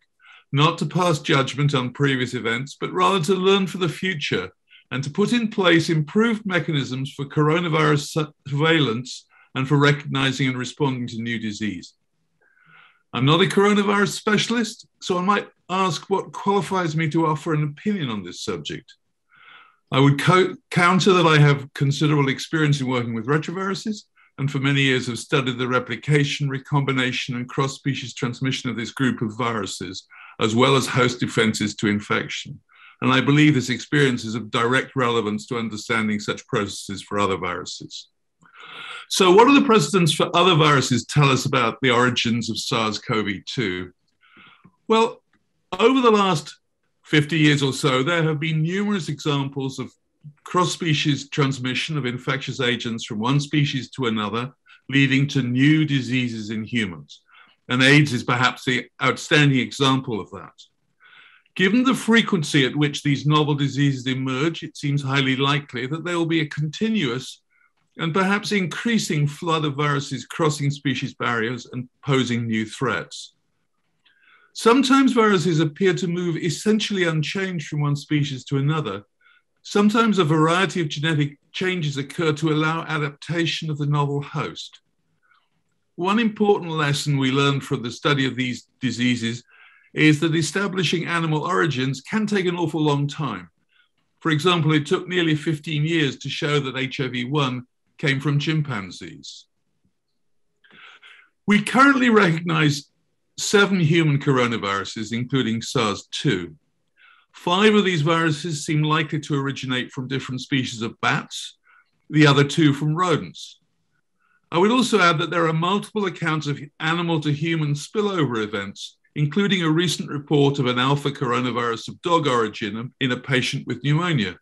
S6: not to pass judgment on previous events, but rather to learn for the future and to put in place improved mechanisms for coronavirus surveillance and for recognizing and responding to new disease. I'm not a coronavirus specialist, so I might ask what qualifies me to offer an opinion on this subject. I would co- counter that I have considerable experience in working with retroviruses and for many years have studied the replication, recombination, and cross species transmission of this group of viruses, as well as host defenses to infection. And I believe this experience is of direct relevance to understanding such processes for other viruses. So, what do the precedents for other viruses tell us about the origins of SARS CoV 2? Well, over the last 50 years or so, there have been numerous examples of cross species transmission of infectious agents from one species to another, leading to new diseases in humans. And AIDS is perhaps the outstanding example of that. Given the frequency at which these novel diseases emerge, it seems highly likely that there will be a continuous and perhaps increasing flood of viruses crossing species barriers and posing new threats. Sometimes viruses appear to move essentially unchanged from one species to another, Sometimes a variety of genetic changes occur to allow adaptation of the novel host. One important lesson we learned from the study of these diseases is that establishing animal origins can take an awful long time. For example, it took nearly 15 years to show that HIV 1 came from chimpanzees. We currently recognize seven human coronaviruses, including SARS 2. Five of these viruses seem likely to originate from different species of bats, the other two from rodents. I would also add that there are multiple accounts of animal to human spillover events, including a recent report of an alpha coronavirus of dog origin in a patient with pneumonia.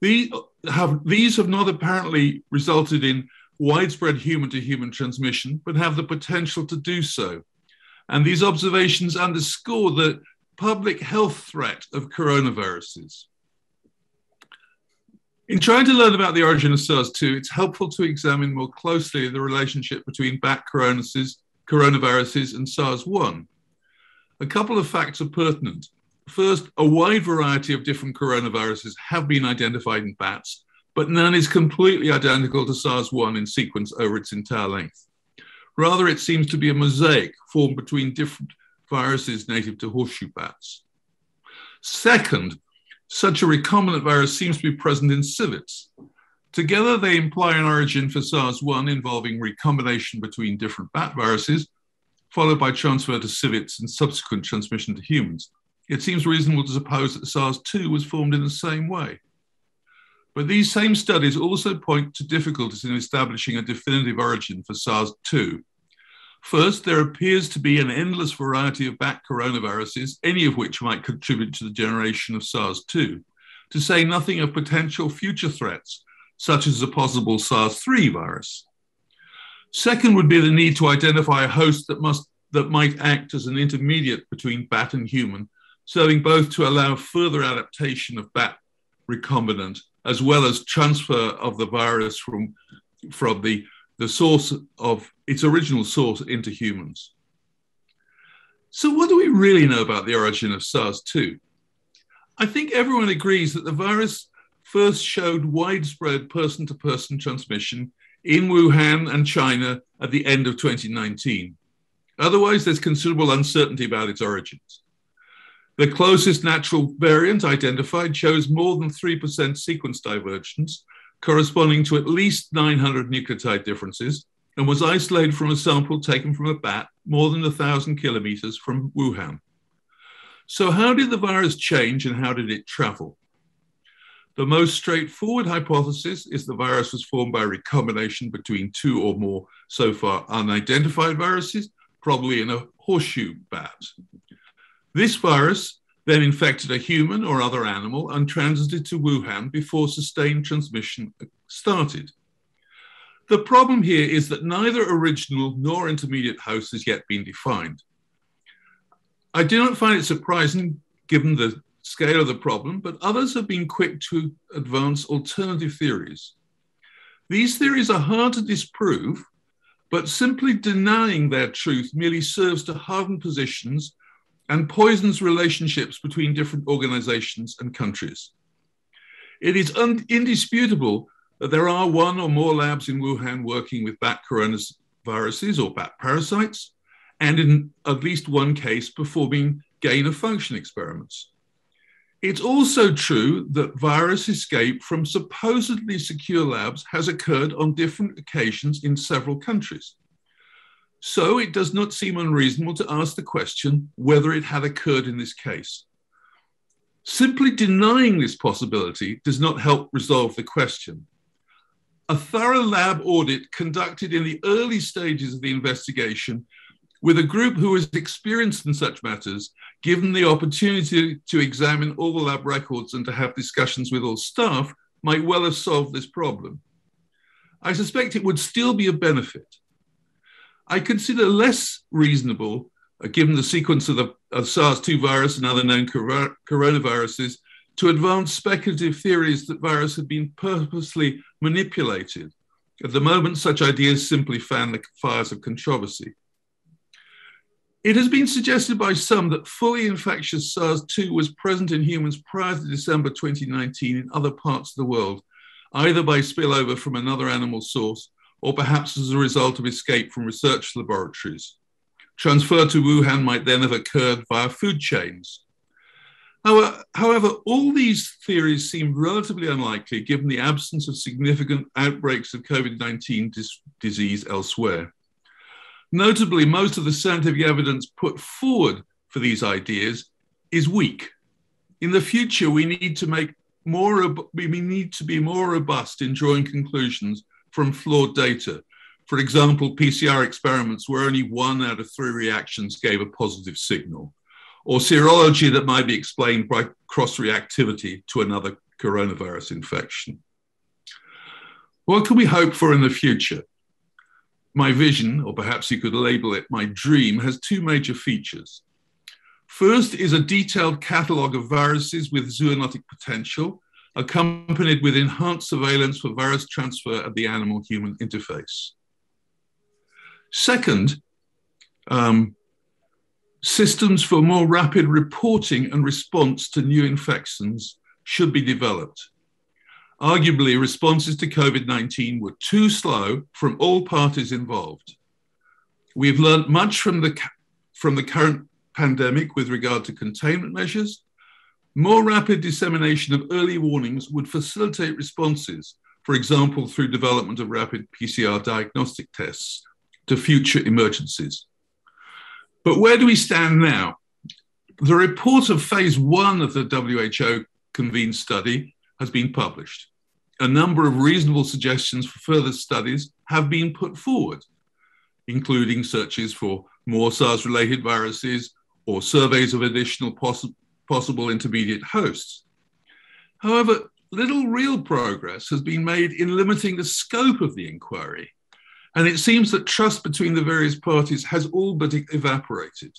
S6: These have, these have not apparently resulted in widespread human to human transmission, but have the potential to do so. And these observations underscore the public health threat of coronaviruses. In trying to learn about the origin of SARS-2, it's helpful to examine more closely the relationship between bat coronaviruses, and SARS-1. A couple of facts are pertinent. First, a wide variety of different coronaviruses have been identified in bats, but none is completely identical to SARS-1 in sequence over its entire length. Rather, it seems to be a mosaic formed between different viruses native to horseshoe bats. Second, such a recombinant virus seems to be present in civets. Together, they imply an origin for SARS-1 involving recombination between different bat viruses, followed by transfer to civets and subsequent transmission to humans. It seems reasonable to suppose that SARS-2 was formed in the same way. But these same studies also point to difficulties in establishing a definitive origin for SARS-2, First, there appears to be an endless variety of bat coronaviruses, any of which might contribute to the generation of SARS 2, to say nothing of potential future threats, such as a possible SARS 3 virus. Second would be the need to identify a host that, must, that might act as an intermediate between bat and human, serving both to allow further adaptation of bat recombinant as well as transfer of the virus from, from the the source of its original source into humans. So, what do we really know about the origin of SARS 2? I think everyone agrees that the virus first showed widespread person to person transmission in Wuhan and China at the end of 2019. Otherwise, there's considerable uncertainty about its origins. The closest natural variant identified shows more than 3% sequence divergence, corresponding to at least 900 nucleotide differences, and was isolated from a sample taken from a bat more than 1,000 kilometers from Wuhan. So, how did the virus change and how did it travel? The most straightforward hypothesis is the virus was formed by recombination between two or more so far unidentified viruses, probably in a horseshoe bat. This virus then infected a human or other animal and transited to Wuhan before sustained transmission started. The problem here is that neither original nor intermediate host has yet been defined. I do not find it surprising given the scale of the problem, but others have been quick to advance alternative theories. These theories are hard to disprove, but simply denying their truth merely serves to harden positions and poisons relationships between different organizations and countries. It is indisputable that there are one or more labs in Wuhan working with bat coronaviruses or bat parasites, and in at least one case performing gain of function experiments. It's also true that virus escape from supposedly secure labs has occurred on different occasions in several countries. So it does not seem unreasonable to ask the question whether it had occurred in this case. Simply denying this possibility does not help resolve the question. A thorough lab audit conducted in the early stages of the investigation with a group who was experienced in such matters, given the opportunity to examine all the lab records and to have discussions with all staff, might well have solved this problem. I suspect it would still be a benefit I consider less reasonable, uh, given the sequence of the of SARS-2 virus and other known cor coronaviruses, to advance speculative theories that virus had been purposely manipulated. At the moment, such ideas simply fan the fires of controversy. It has been suggested by some that fully infectious SARS 2 was present in humans prior to December 2019 in other parts of the world, either by spillover from another animal source or perhaps as a result of escape from research laboratories. Transfer to Wuhan might then have occurred via food chains. However, all these theories seem relatively unlikely given the absence of significant outbreaks of COVID 19 dis disease elsewhere. Notably, most of the scientific evidence put forward for these ideas is weak. In the future, we need to make more, we need to be more robust in drawing conclusions from flawed data. For example, PCR experiments where only one out of three reactions gave a positive signal, or serology that might be explained by cross reactivity to another coronavirus infection. What can we hope for in the future? My vision, or perhaps you could label it my dream, has two major features. First is a detailed catalogue of viruses with zoonotic potential accompanied with enhanced surveillance for virus transfer at the animal human interface. Second, um, systems for more rapid reporting and response to new infections should be developed. Arguably, responses to COVID 19 were too slow from all parties involved. We've learned much from the, from the current pandemic with regard to containment measures, more rapid dissemination of early warnings would facilitate responses, for example, through development of rapid PCR diagnostic tests to future emergencies. But where do we stand now? The report of phase one of the WHO convened study has been published. A number of reasonable suggestions for further studies have been put forward, including searches for more SARS related viruses or surveys of additional possible possible intermediate hosts. However, little real progress has been made in limiting the scope of the inquiry, and it seems that trust between the various parties has all but evaporated.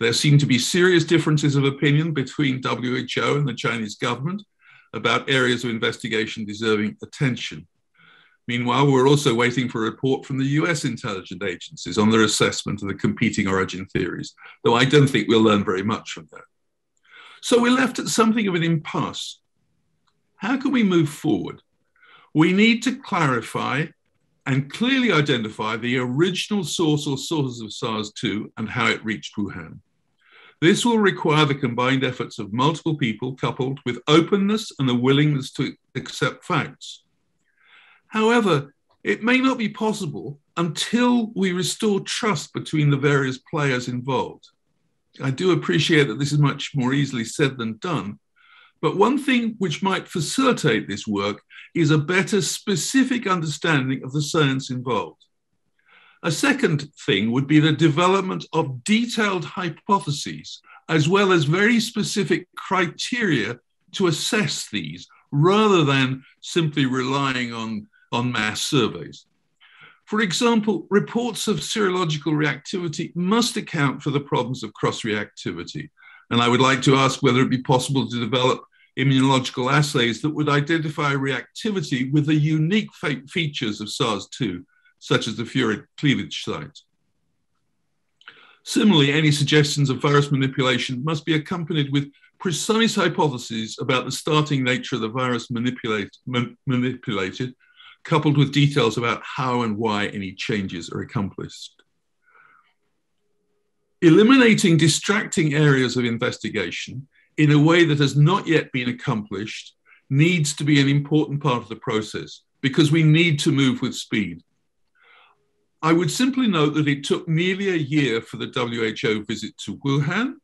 S6: There seem to be serious differences of opinion between WHO and the Chinese government about areas of investigation deserving attention. Meanwhile, we're also waiting for a report from the US intelligence agencies on their assessment of the competing origin theories, though I don't think we'll learn very much from that. So we're left at something of an impasse. How can we move forward? We need to clarify and clearly identify the original source or sources of SARS 2 and how it reached Wuhan. This will require the combined efforts of multiple people coupled with openness and the willingness to accept facts. However, it may not be possible until we restore trust between the various players involved. I do appreciate that this is much more easily said than done, but one thing which might facilitate this work is a better specific understanding of the science involved. A second thing would be the development of detailed hypotheses, as well as very specific criteria to assess these, rather than simply relying on, on mass surveys. For example, reports of serological reactivity must account for the problems of cross reactivity. And I would like to ask whether it be possible to develop immunological assays that would identify reactivity with the unique features of SARS 2, such as the furid cleavage site. Similarly, any suggestions of virus manipulation must be accompanied with precise hypotheses about the starting nature of the virus manipulate, manipulated, coupled with details about how and why any changes are accomplished. Eliminating distracting areas of investigation in a way that has not yet been accomplished needs to be an important part of the process because we need to move with speed. I would simply note that it took nearly a year for the WHO visit to Wuhan.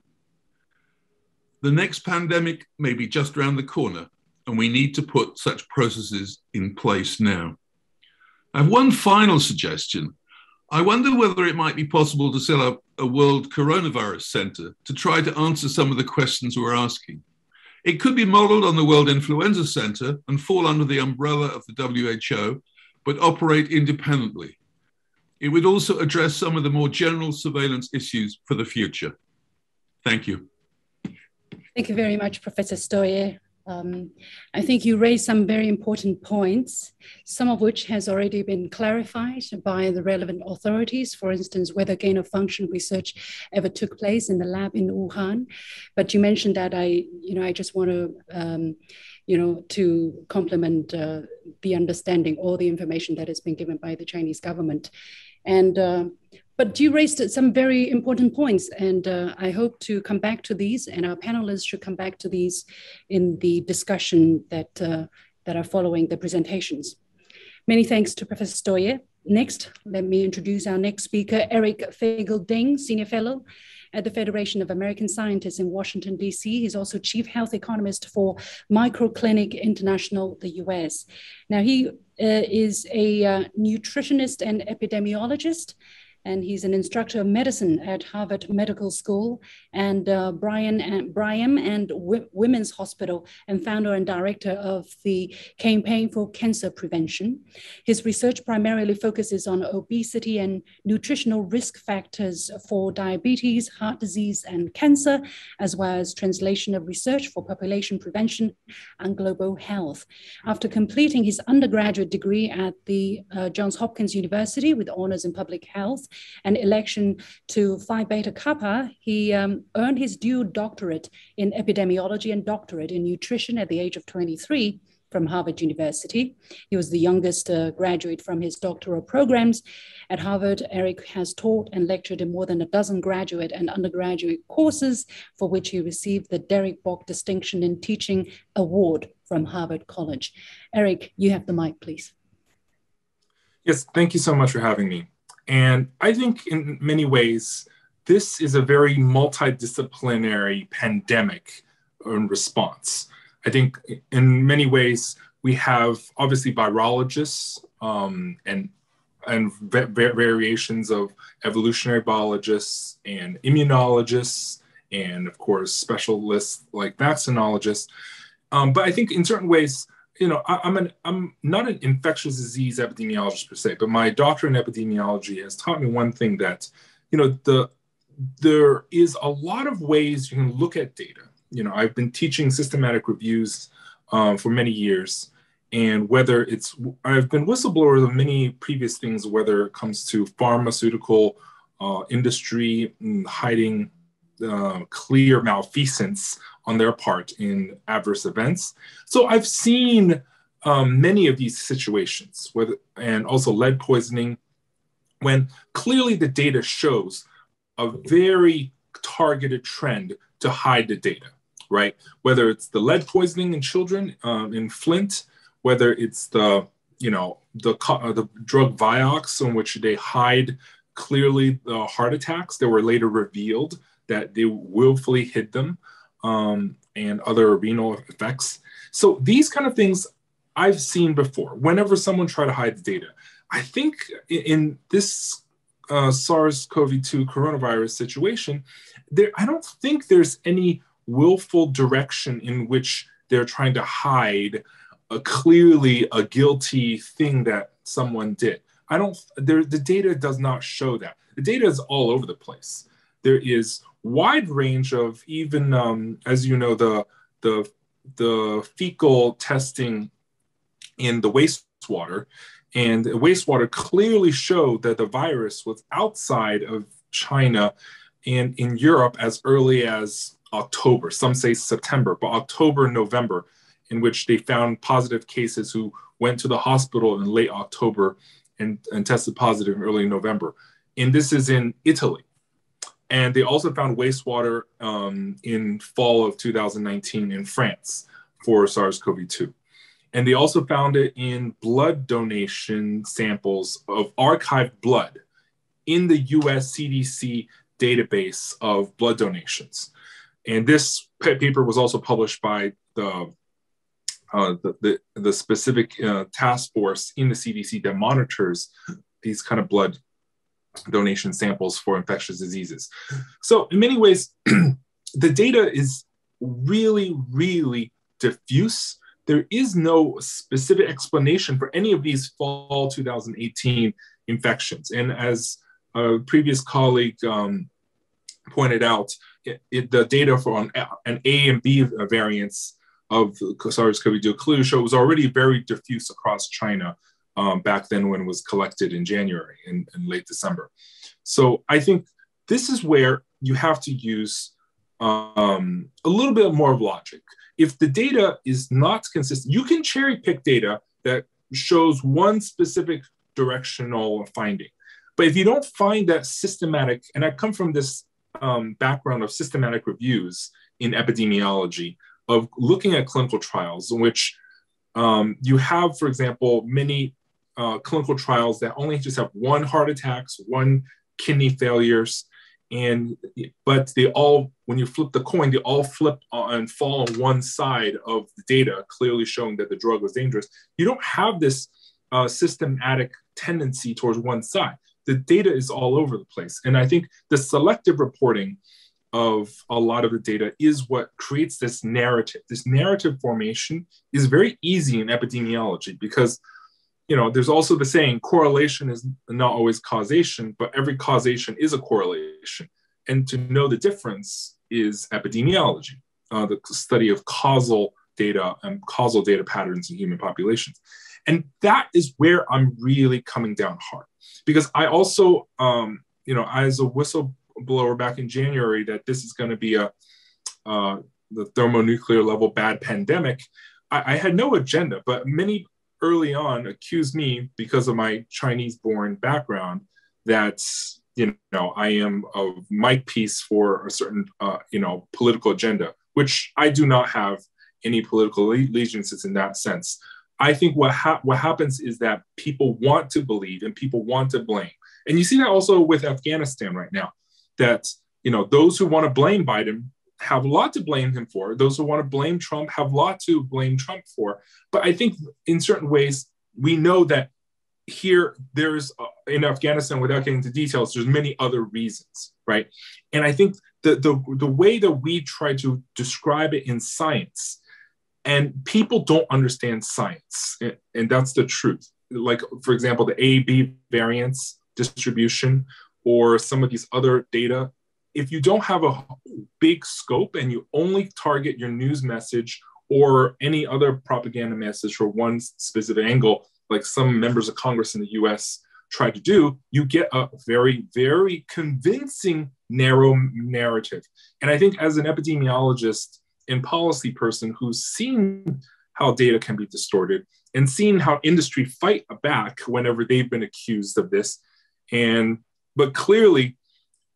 S6: The next pandemic may be just around the corner, and we need to put such processes in place now. I have one final suggestion. I wonder whether it might be possible to set up a World Coronavirus Center to try to answer some of the questions we're asking. It could be modeled on the World Influenza Center and fall under the umbrella of the WHO, but operate independently. It would also address some of the more general surveillance issues for the future. Thank you.
S2: Thank you very much, Professor Stoyer. Um, I think you raised some very important points, some of which has already been clarified by the relevant authorities. For instance, whether gain of function research ever took place in the lab in Wuhan. But you mentioned that I, you know, I just want to, um, you know, to complement uh, the understanding, all the information that has been given by the Chinese government. And uh, but you raised some very important points, and uh, I hope to come back to these, and our panelists should come back to these in the discussion that, uh, that are following the presentations. Many thanks to Professor Stoyer. Next, let me introduce our next speaker, Eric Feigl-Deng, Senior Fellow at the Federation of American Scientists in Washington, D.C. He's also Chief Health Economist for Microclinic International, the U.S. Now, he uh, is a uh, nutritionist and epidemiologist and he's an instructor of medicine at Harvard Medical School and uh, Brian and Brigham and w- Women's Hospital, and founder and director of the Campaign for Cancer Prevention. His research primarily focuses on obesity and nutritional risk factors for diabetes, heart disease, and cancer, as well as translation of research for population prevention and global health. After completing his undergraduate degree at the uh, Johns Hopkins University with honors in public health, and election to Phi Beta Kappa, he um, earned his dual doctorate in epidemiology and doctorate in nutrition at the age of 23 from Harvard University. He was the youngest uh, graduate from his doctoral programs. At Harvard, Eric has taught and lectured in more than a dozen graduate and undergraduate courses, for which he received the Derek Bock Distinction in Teaching Award from Harvard College. Eric, you have the mic, please.
S7: Yes, thank you so much for having me. And I think in many ways, this is a very multidisciplinary pandemic response. I think in many ways, we have obviously virologists um, and and va- variations of evolutionary biologists and immunologists, and of course specialists like vaccinologists. Um, but I think in certain ways, you know, I, am an I'm not an infectious disease epidemiologist per se, but my doctorate in epidemiology has taught me one thing that, you know, the there is a lot of ways you can look at data. You know, I've been teaching systematic reviews um, for many years, and whether it's I've been whistleblower of many previous things, whether it comes to pharmaceutical uh, industry mm, hiding uh, clear malfeasance on their part in adverse events. So I've seen um, many of these situations, whether, and also lead poisoning, when clearly the data shows a very targeted trend to hide the data, right? Whether it's the lead poisoning in children um, in Flint, whether it's the you know the uh, the drug Vioxx, in which they hide clearly the heart attacks that were later revealed that they willfully hid them, um, and other renal effects. So these kind of things I've seen before. Whenever someone try to hide the data, I think in this uh, SARS-CoV-2 coronavirus situation, there I don't think there's any willful direction in which they're trying to hide a clearly a guilty thing that someone did. I don't there the data does not show that. The data is all over the place. There is wide range of even um, as you know the the the fecal testing in the wastewater and wastewater clearly showed that the virus was outside of China and in Europe as early as October. Some say September, but October, November, in which they found positive cases who went to the hospital in late October and, and tested positive in early November. And this is in Italy. And they also found wastewater um, in fall of 2019 in France for SARS-CoV-2. And they also found it in blood donation samples of archived blood in the US CDC database of blood donations. And this paper was also published by the, uh, the, the, the, specific uh, task force in the CDC that monitors these kind of blood donation samples for infectious diseases. So in many ways, the data is really, really diffuse there is no specific explanation for any of these fall 2018 infections. And as a previous colleague um, pointed out, it, it, the data for an, an, A and B variants of SARS-CoV-2 clearly show was already very diffuse across China um, back then when it was collected in January and late December. So I think this is where you have to use um, a little bit more of logic if the data is not consistent, you can cherry pick data that shows one specific directional finding. But if you don't find that systematic, and I come from this um, background of systematic reviews in epidemiology, of looking at clinical trials in which um, you have, for example, many uh, clinical trials that only just have one heart attacks, one kidney failures, and but they all when you flip the coin they all flip and fall on one side of the data clearly showing that the drug was dangerous. You don't have this uh, systematic tendency towards one side. The data is all over the place. And i think the selective reporting of a lot of the data is what creates this narrative. This narrative formation is very easy in epidemiology because you know, there's also the saying correlation is not always causation, but every causation is a correlation. And to know the difference is epidemiology, uh, the study of causal data and causal data patterns in human populations. And that is where I'm really coming down hard because I also, um, you know, as a whistleblower back in January, that this is going to be a uh, the thermonuclear level bad pandemic. I, I had no agenda, but many early on accused me because of my Chinese born background that you know I am a mic piece for a certain uh, you know political agenda, which I do not have any political allegiances in that sense. I think what ha- what happens is that people want to believe and people want to blame, and you see that also with Afghanistan right now. That you know those who want to blame Biden have a lot to blame him for. Those who want to blame Trump have a lot to blame Trump for. But I think in certain ways, we know that here there's uh, in Afghanistan, without getting into details, there's many other reasons, right? And I think the, the, the way that we try to describe it in science, and people don't understand science, and, and that's the truth. Like, for example, the A-B variance distribution or some of these other data if you don't have a big scope and you only target your news message or any other propaganda message for one specific angle, like some members of Congress in the US try to do, you get a very, very convincing narrow narrative. And I think as an epidemiologist and policy person who's seen how data can be distorted, and seen how industry fight back whenever they've been accused of this. And but clearly,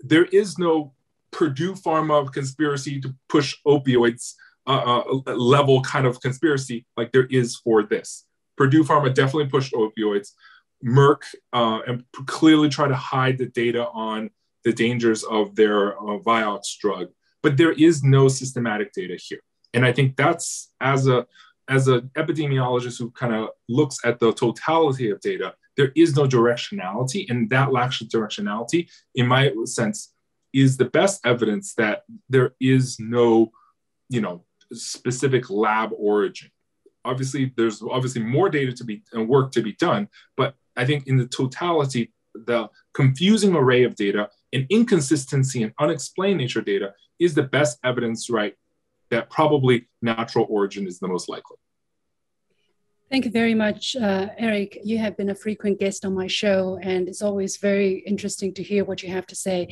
S7: there is no Purdue Pharma conspiracy to push opioids uh, uh, level kind of conspiracy like there is for this. Purdue Pharma definitely pushed opioids. Merck uh, and clearly try to hide the data on the dangers of their uh, Vioxx drug, but there is no systematic data here. And I think that's as a as an epidemiologist who kind of looks at the totality of data, there is no directionality, and that lack of directionality, in my sense, is the best evidence that there is no, you know, specific lab origin. Obviously, there's obviously more data to be and work to be done, but I think in the totality, the confusing array of data and inconsistency and unexplained nature data is the best evidence, right, that probably natural origin is the most likely.
S2: Thank you very much, uh, Eric. You have been a frequent guest on my show, and it's always very interesting to hear what you have to say.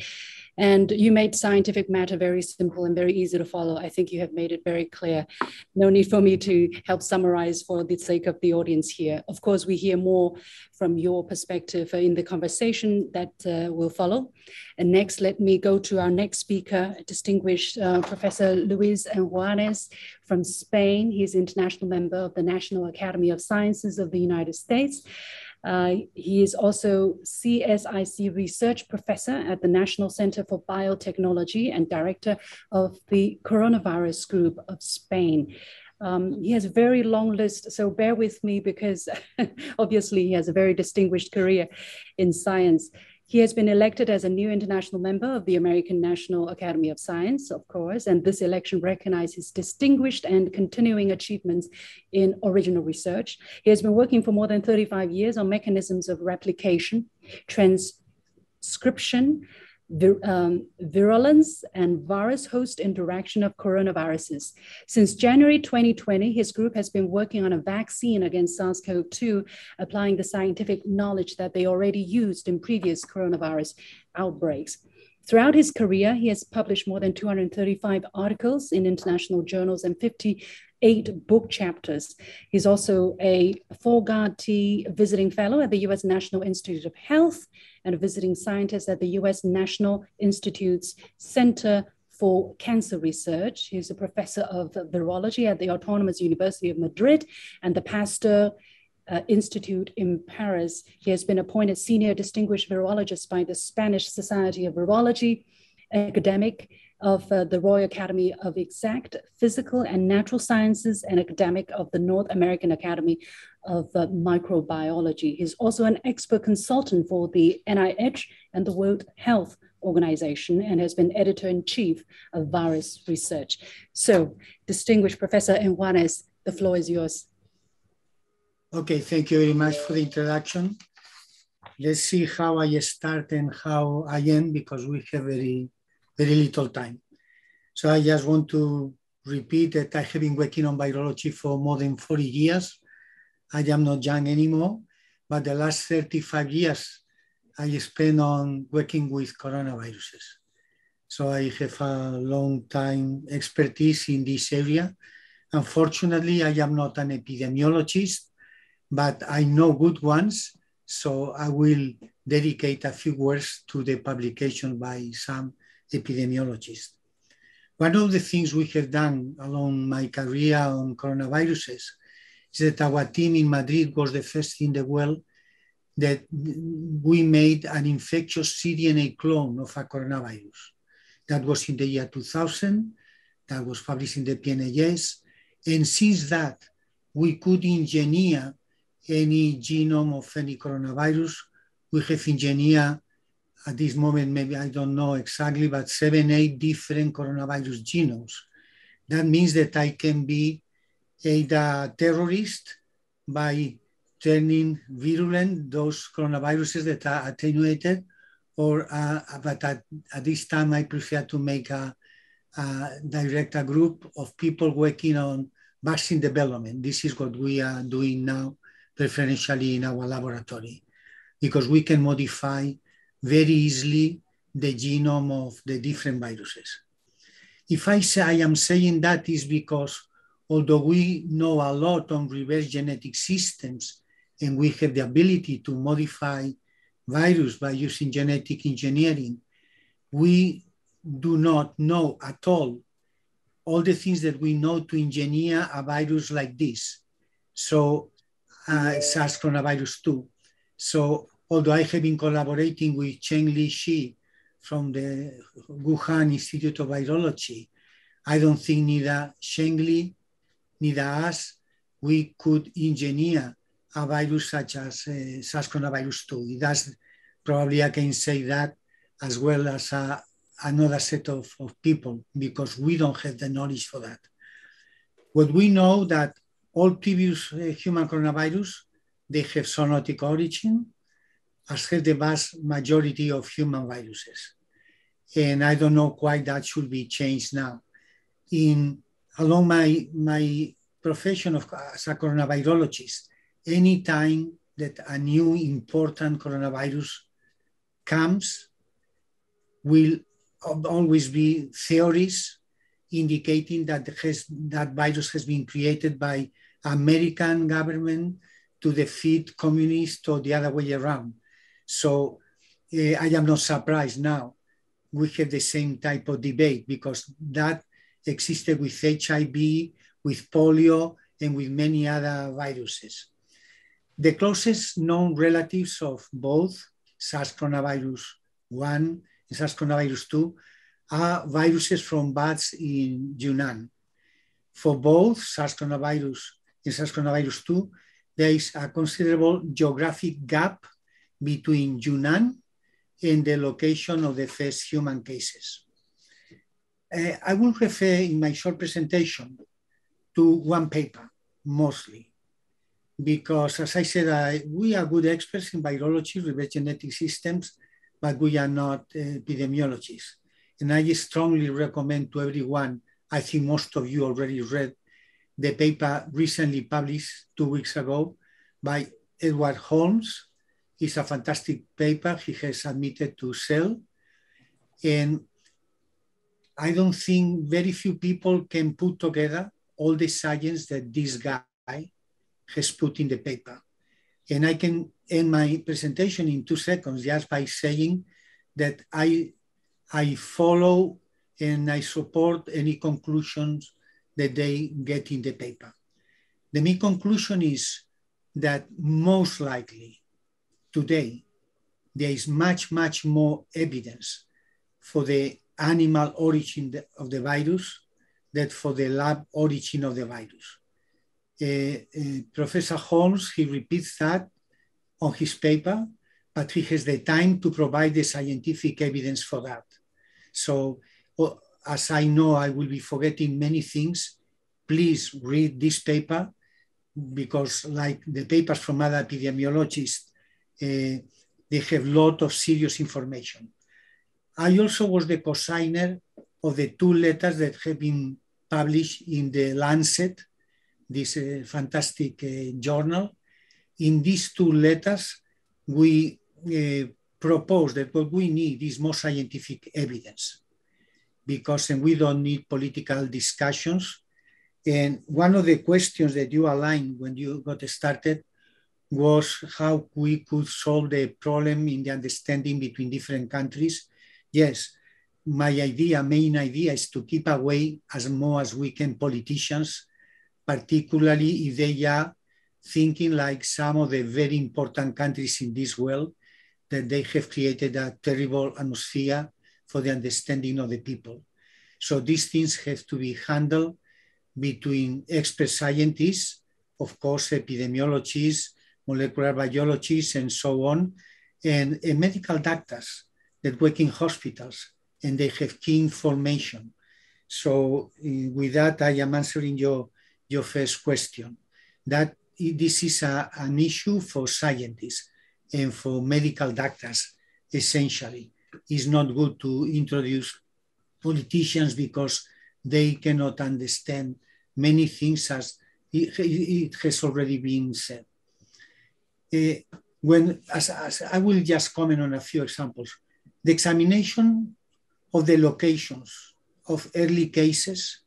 S2: And you made scientific matter very simple and very easy to follow. I think you have made it very clear. No need for me to help summarize for the sake of the audience here. Of course, we hear more from your perspective in the conversation that uh, will follow. And next, let me go to our next speaker, distinguished uh, Professor Luis Juarez from Spain. He's international member of the National Academy of Sciences of the United States. Uh, he is also CSIC Research Professor at the National Center for Biotechnology and Director of the Coronavirus Group of Spain. Um, he has a very long list, so bear with me because obviously he has a very distinguished career in science. He has been elected as a new international member of the American National Academy of Science, of course, and this election recognizes his distinguished and continuing achievements in original research. He has been working for more than 35 years on mechanisms of replication, transcription, vir, um, virulence and virus host interaction of coronaviruses. Since January 2020, his group has been working on a vaccine against SARS CoV 2, applying the scientific knowledge that they already used in previous coronavirus outbreaks. Throughout his career, he has published more than 235 articles in international journals and 58 book chapters. He's also a Fogarty Visiting Fellow at the US National Institute of Health and a visiting scientist at the US National Institute's Center for Cancer Research. He's a professor of virology at the Autonomous University of Madrid and the Pasteur uh, Institute in Paris. He has been appointed Senior Distinguished Virologist by the Spanish Society of Virology, academic of uh, the Royal Academy of Exact Physical and Natural Sciences, and academic of the North American Academy of uh, Microbiology. He's also an expert consultant for the NIH and the World Health Organization and has been editor in chief of virus research. So, distinguished Professor Juarez, the floor is yours.
S8: Okay, thank you very much for the introduction. Let's see how I start and how I end because we have very, very little time. So I just want to repeat that I have been working on virology for more than 40 years. I am not young anymore, but the last 35 years I spent on working with coronaviruses. So I have a long time expertise in this area. Unfortunately, I am not an epidemiologist but I know good ones, so I will dedicate a few words to the publication by some epidemiologists. One of the things we have done along my career on coronaviruses is that our team in Madrid was the first in the world that we made an infectious cDNA clone of a coronavirus. That was in the year 2000, that was published in the PNAS. And since that, we could engineer any genome of any coronavirus. We have engineered at this moment, maybe I don't know exactly, but seven, eight different coronavirus genomes. That means that I can be a terrorist by turning virulent those coronaviruses that are attenuated, or uh, but at, at, this time I prefer to make a, a direct a group of people working on vaccine development. This is what we are doing now preferentially in our laboratory because we can modify very easily the genome of the different viruses. If I say I am saying that is because although we know a lot on reverse genetic systems and we have the ability to modify virus by using genetic engineering, we do not know at all all the things that we know to engineer a virus like this. So uh, SARS coronavirus 2. So although I have been collaborating with Cheng Li Shi from the Wuhan Institute of Virology, I don't think neither Cheng Li, neither us, we could engineer a virus such as uh, SARS coronavirus 2. That's probably I can say that as well as uh, another set of, of people because we don't have the knowledge for that. What we know that all previous uh, human coronavirus, they have zoonotic origin, as have the vast majority of human viruses. And I don't know why that should be changed now. In along my, my profession of as a coronavirologist, anytime that a new important coronavirus comes, will always be theories indicating that has, that virus has been created by American government to defeat communists or the other way around. So uh, I am not surprised now. We have the same type of debate because that existed with HIV, with polio, and with many other viruses. The closest known relatives of both SARS coronavirus 1 and SARS coronavirus 2 are viruses from bats in Yunnan. For both SARS coronavirus and SARS coronavirus 2, there is a considerable geographic gap between Yunnan and the location of the first human cases. Uh, I will refer in my short presentation to one paper mostly, because as I said, I, we are good experts in virology, reverse genetic systems, but we are not uh, epidemiologists. And I strongly recommend to everyone, I think most of you already read the paper recently published two weeks ago by Edward Holmes. It's a fantastic paper he has submitted to sell. And I don't think very few people can put together all the science that this guy has put in the paper. And I can end my presentation in two seconds just by saying that I, I follow and I support any conclusions that they get in the paper. The main conclusion is that most likely today there is much, much more evidence for the animal origin of the virus than for the lab origin of the virus. Uh, uh, Professor Holmes, he repeats that on his paper, but he has the time to provide the scientific evidence for that. So as I know I will be forgetting many things, please read this paper because like the papers from other epidemiologists, uh, they have a lot of serious information. I also was the co-signer of the two letters that have been published in the Lancet, this uh, fantastic uh, journal. In these two letters, we propose that what we need is more scientific evidence because we don't need political discussions. And one of the questions that you aligned when you got started was how we could solve the problem in the understanding between different countries. Yes, my idea, main idea is to keep away as more as we can politicians, particularly if they are thinking like some of the very important countries in this world, that they have created a terrible atmosphere for the understanding of the people. So these things have to be handled between expert scientists, of course, epidemiologists, molecular biologists, and so on, and, and medical doctors that work in hospitals and they have key information. So uh, with that, I am answering your, your first question. That this is a, an issue for scientists and for medical doctors, essentially. It's not good to introduce politicians because they cannot understand many things as it, has already been said. Uh, when, as, as I will just comment on a few examples. The examination of the locations of early cases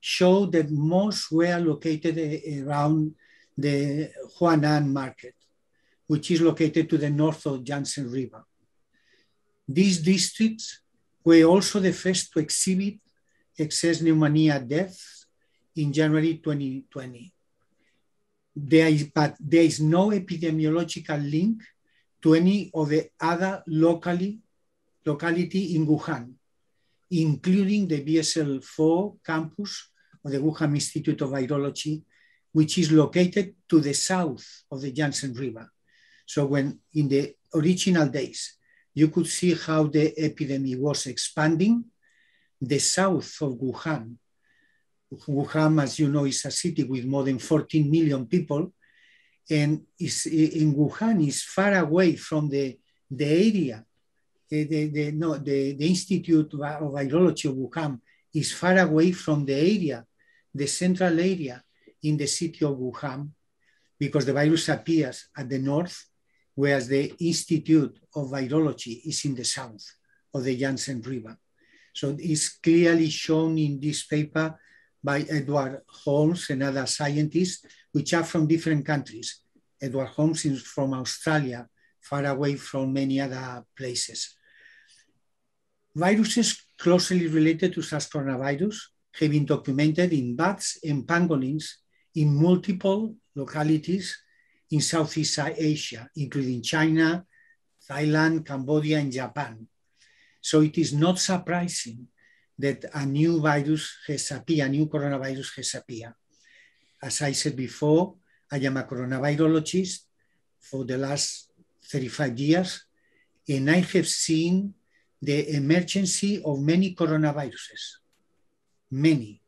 S8: show that most were located around the Huanan market, which is located to the north of Yangtze River. These districts were also the first to exhibit excess pneumonia deaths in January 2020. There is, but there is no epidemiological link to any of the other locally, locality in Wuhan, including the BSL-4 campus of the Wuhan Institute of Virology, which is located to the south of the Yangtze River. So when in the original days, you could see how the epidemic was expanding, the south of Wuhan, Wuhan, as you know, is a city with more than 14 million people, and is in Wuhan is far away from the, the area. The, the, the, no, the, the Institute of Virology of Wuhan is far away from the area, the central area in the city of Wuhan, because the virus appears at the north, whereas the Institute of Virology is in the south of the Yangtze River. So it's clearly shown in this paper by Edward Holmes and other scientists, which are from different countries. Edward Holmes is from Australia, far away from many other places. Viruses closely related to SARS coronavirus have been documented in bats and pangolins in multiple localities in Southeast Asia, including China, Thailand, Cambodia, and Japan. So it is not surprising that a new virus has appeared, a new coronavirus has appeared. As I said before, I am a coronavirologist for the last 35 years, and I have seen the emergency of many coronaviruses, many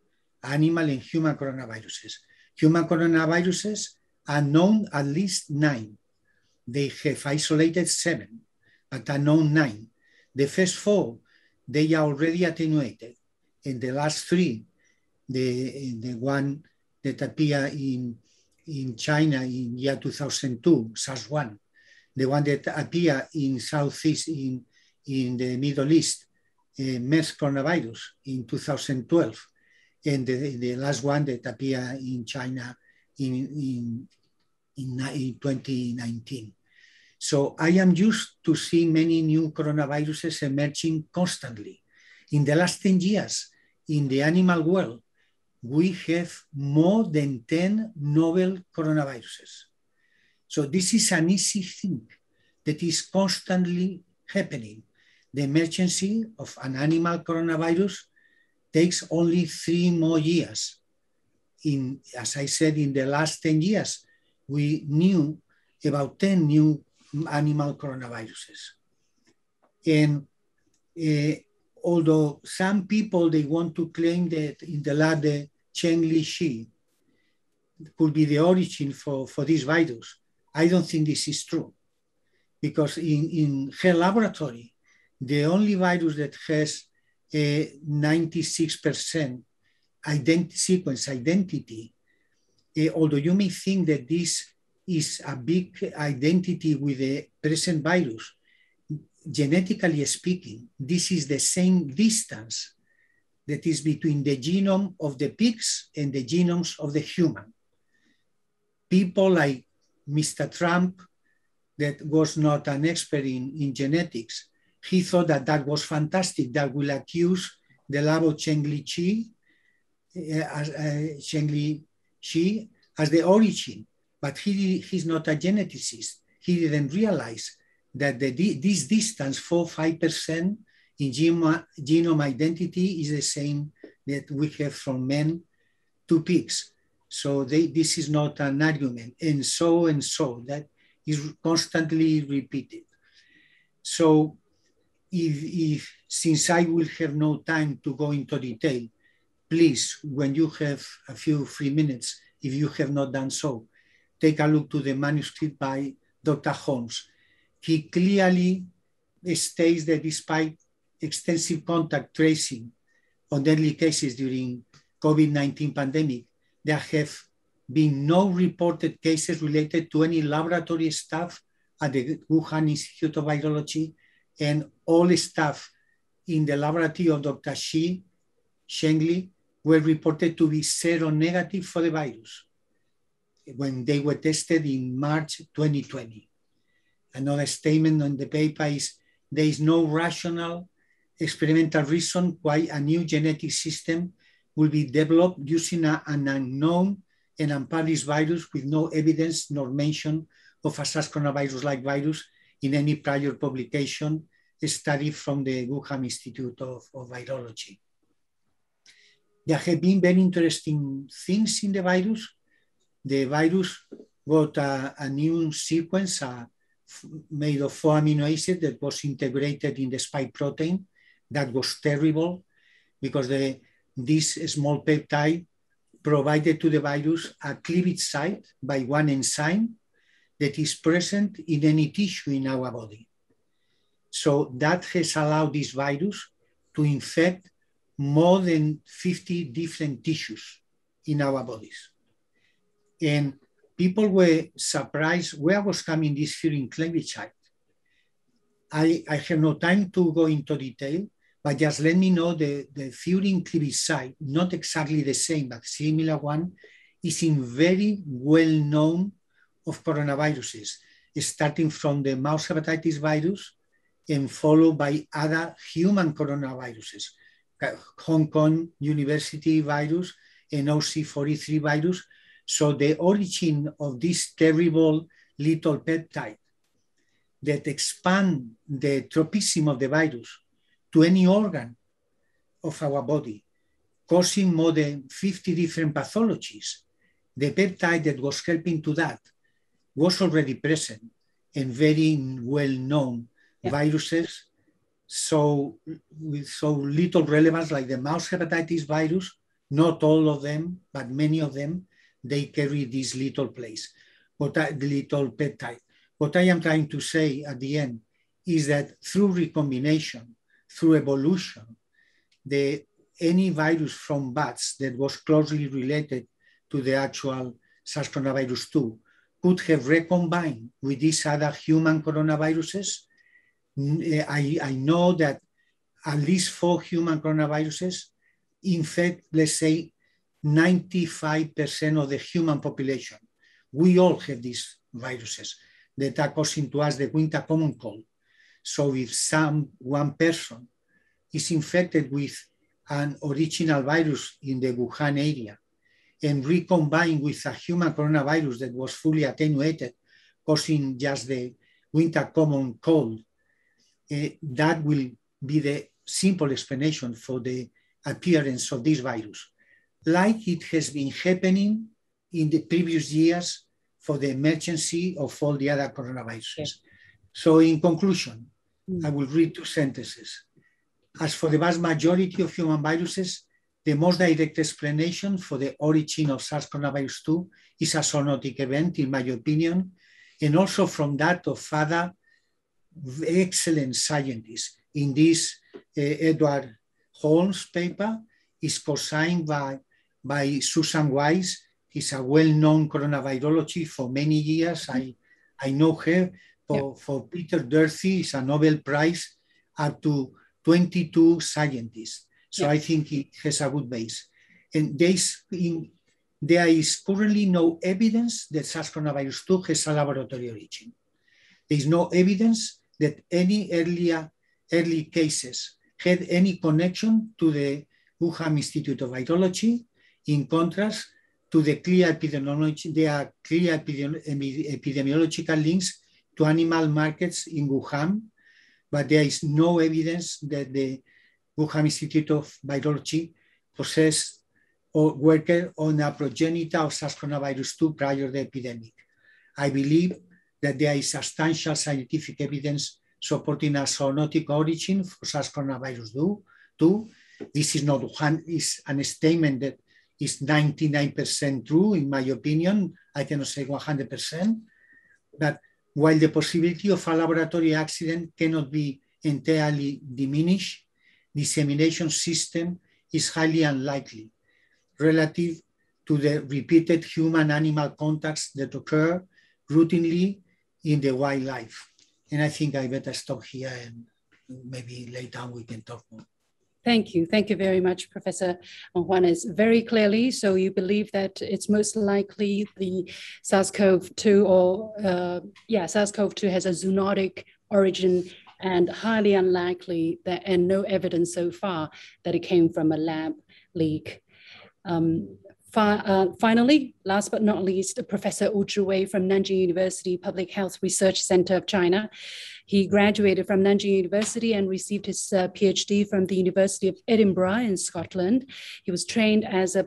S8: animal and human coronaviruses. Human coronaviruses are known at least nine. They have isolated seven, but are known nine. The first four, they are already attenuated. And the last three, the, the one that appeared in, in China in year 2002, SARS-1, the one that appeared in Southeast, in, in the Middle East, uh, MERS coronavirus in 2012, and the, the last one that appeared in China in, in, in, in 2019. So I am used to seeing many new coronaviruses emerging constantly. In the last 10 years, in the animal world, we have more than 10 novel coronaviruses. So this is an easy thing that is constantly happening. The emergency of an animal coronavirus takes only three more years. In, as I said, in the last 10 years, we knew about 10 new animal coronaviruses. And uh, although some people, they want to claim that in the lab, the Cheng Li Shi could be the origin for, for this virus, I don't think this is true. Because in, in her laboratory, the only virus that has a 96% ident sequence identity, uh, although you may think that this is a big identity with the present virus, genetically speaking, this is the same distance that is between the genome of the pigs and the genomes of the human. People like Mr. Trump, that was not an expert in, in genetics, he thought that that was fantastic, that will accuse the lab of Cheng Li Chi, as, uh, Cheng Li Shi as the origin, but he, he's not a geneticist. He didn't realize that the, this distance, 4 5% in genome, genome identity, is the same that we have from men to pigs. So they, this is not an argument, and so and so, that is constantly repeated. So if, if since I will have no time to go into detail, please, when you have a few free minutes, if you have not done so, take a look to the manuscript by Dr. Holmes. He clearly states that despite extensive contact tracing on deadly cases during COVID-19 pandemic, there have been no reported cases related to any laboratory staff at the Wuhan Institute of Virology and all staff in the laboratory of Dr. Shi, Shengli, were reported to be seronegative for the virus when they were tested in March 2020. Another statement on the paper is there is no rational experimental reason why a new genetic system will be developed using a, an unknown and unpublished virus with no evidence nor mention of a SARS coronavirus-like virus in any prior publication study from the Wuhan Institute of, of Virology. There have been very interesting things in the virus. The virus got a, a new sequence uh, made of four amino acids that was integrated in the spike protein. That was terrible because the, this small peptide provided to the virus a cleavage site by one enzyme that is present in any tissue in our body. So that has allowed this virus to infect more than 50 different tissues in our bodies. And people were surprised where was coming this cleavage site. I, I have no time to go into detail, but just let me know the, the furin cleavage site, not exactly the same, but similar one, is in very well-known of coronaviruses, starting from the mouse hepatitis virus and followed by other human coronaviruses, Hong Kong University virus and OC43 virus. So the origin of this terrible little peptide that expand the tropism of the virus to any organ of our body, causing more than 50 different pathologies. The peptide that was helping to that was already present and very well known yeah. viruses so with so little relevance like the mouse hepatitis virus not all of them but many of them they carry this little place what I, the little peptide. What i am trying to say at the end is that through recombination through evolution the any virus from bats that was closely related to the actual SARS coronavirus 2 could have recombined with these other human coronaviruses Mm, eh, I, I know that at least four human coronaviruses infect, let's say, 95% of the human population. We all have these viruses that are causing to us the winter common cold. So if some one person is infected with an original virus in the Wuhan area and recombined with a human coronavirus that was fully attenuated, causing just the winter common cold, that will be the simple explanation for the appearance of this virus, like it has been happening in the previous years for the emergency of all the other coronaviruses. So in conclusion, mm. I will read two sentences. As for the vast majority of human viruses, the most direct explanation for the origin of SARS-CoV-2 is a zoonotic event, in my opinion, and also from that of other excellent scientists. In this uh, Edward Holmes paper is co-signed by, by Susan Wise. He's a well-known coronavirologist for many years. I, I know her. For, for Peter Durfee, it's a Nobel Prize up to 22 scientists. So I think it has a good base. And in, there is currently no evidence that SARS-CoV-2 has a laboratory origin. There is no evidence that any earlier, early cases had any connection to the Wuhan Institute of Virology, in contrast to the clear epidemiology, there are clear epidemiological links to animal markets in Wuhan, but there is no evidence that the Wuhan Institute of Virology possessed or worked on a progenitor of SARS-CoV-2 prior to the epidemic. I believe that there is substantial scientific evidence supporting a zoonotic origin for SARS-CoV-2. This is not one, is a statement that is 99% true, in my opinion. I cannot say 100%, but while the possibility of a laboratory accident cannot be entirely diminished, dissemination system is highly unlikely relative to the repeated human-animal contacts that occur routinely in the wildlife. And I think I better stop here and maybe later on we can talk more.
S2: Thank you. Thank you very much, Professor Juanes. Very clearly, so you believe that it's most likely the SARS-CoV-2 or, uh, yeah, SARS-CoV-2 has a zoonotic origin and highly unlikely that, and no evidence so far that it came from a lab leak. Um, uh, finally, last but not least, Professor Wu Zhiwei from Nanjing University Public Health Research Center of China. He graduated from Nanjing University and received his uh, PhD from the University of Edinburgh in Scotland. He was trained as a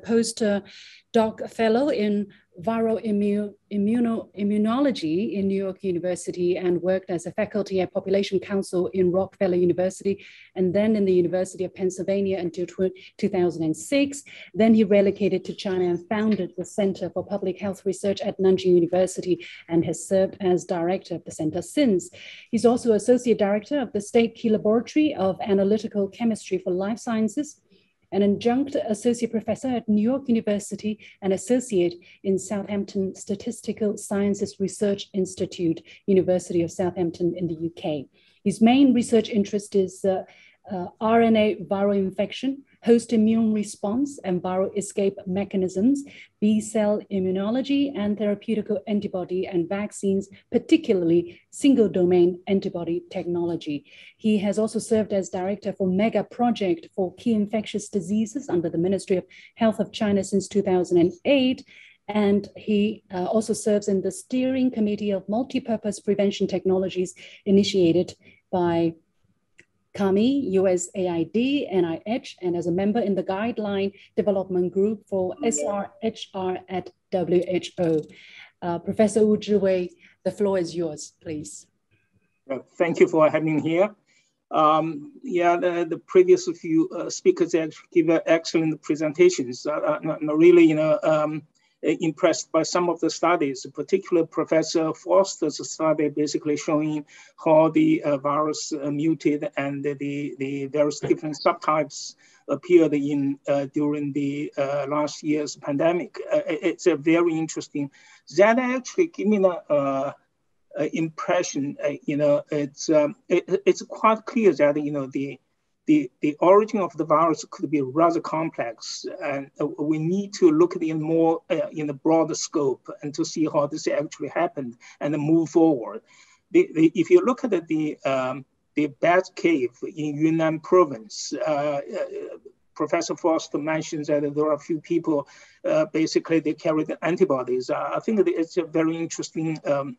S2: postdoc fellow in viral immu immuno immunology in New York University and worked as a faculty at Population Council in Rockefeller University and then in the University of Pennsylvania until 2006. Then he relocated to China and founded the Center for Public Health Research at Nanjing University and has served as director of the center since. He's also associate director of the State Key Laboratory of Analytical Chemistry for Life Sciences an adjunct associate professor at New York University and associate in Southampton Statistical Sciences Research Institute, University of Southampton in the UK. His main research interest is uh, uh, RNA viral infection, host immune response and viral escape mechanisms, B cell immunology, and therapeutic antibody and vaccines, particularly single domain antibody technology. He has also served as director for MEGA project for key infectious diseases under the Ministry of Health of China since 2008 and he uh, also serves in the steering committee of multi-purpose prevention technologies initiated by CAMI, USAID, NIH, and as a member in the guideline development group for SRHR at WHO. Uh, Professor Wu Zhiwei, the floor is yours, please.
S9: Thank you for having me here. Um, yeah, the, the, previous few uh, speakers give excellent presentations. Uh, uh really, you know, um, impressed by some of the studies, particularly Professor Foster's study basically showing how the uh, virus uh, mutated and the, the various different subtypes appeared in uh, during the uh, last year's pandemic. Uh, it's a very interesting. That actually gave me the impression, you know, it's um, it, it's quite clear that you know the the, the origin of the virus could be rather complex, and uh, we need to look at it in more uh, in a broader scope and to see how this actually happened and move forward. The, the, if you look at the um, the bat cave in Yunnan province, uh, uh, Professor Foster mentions that there are a few people, uh, basically they carried antibodies. I think it's a very interesting um,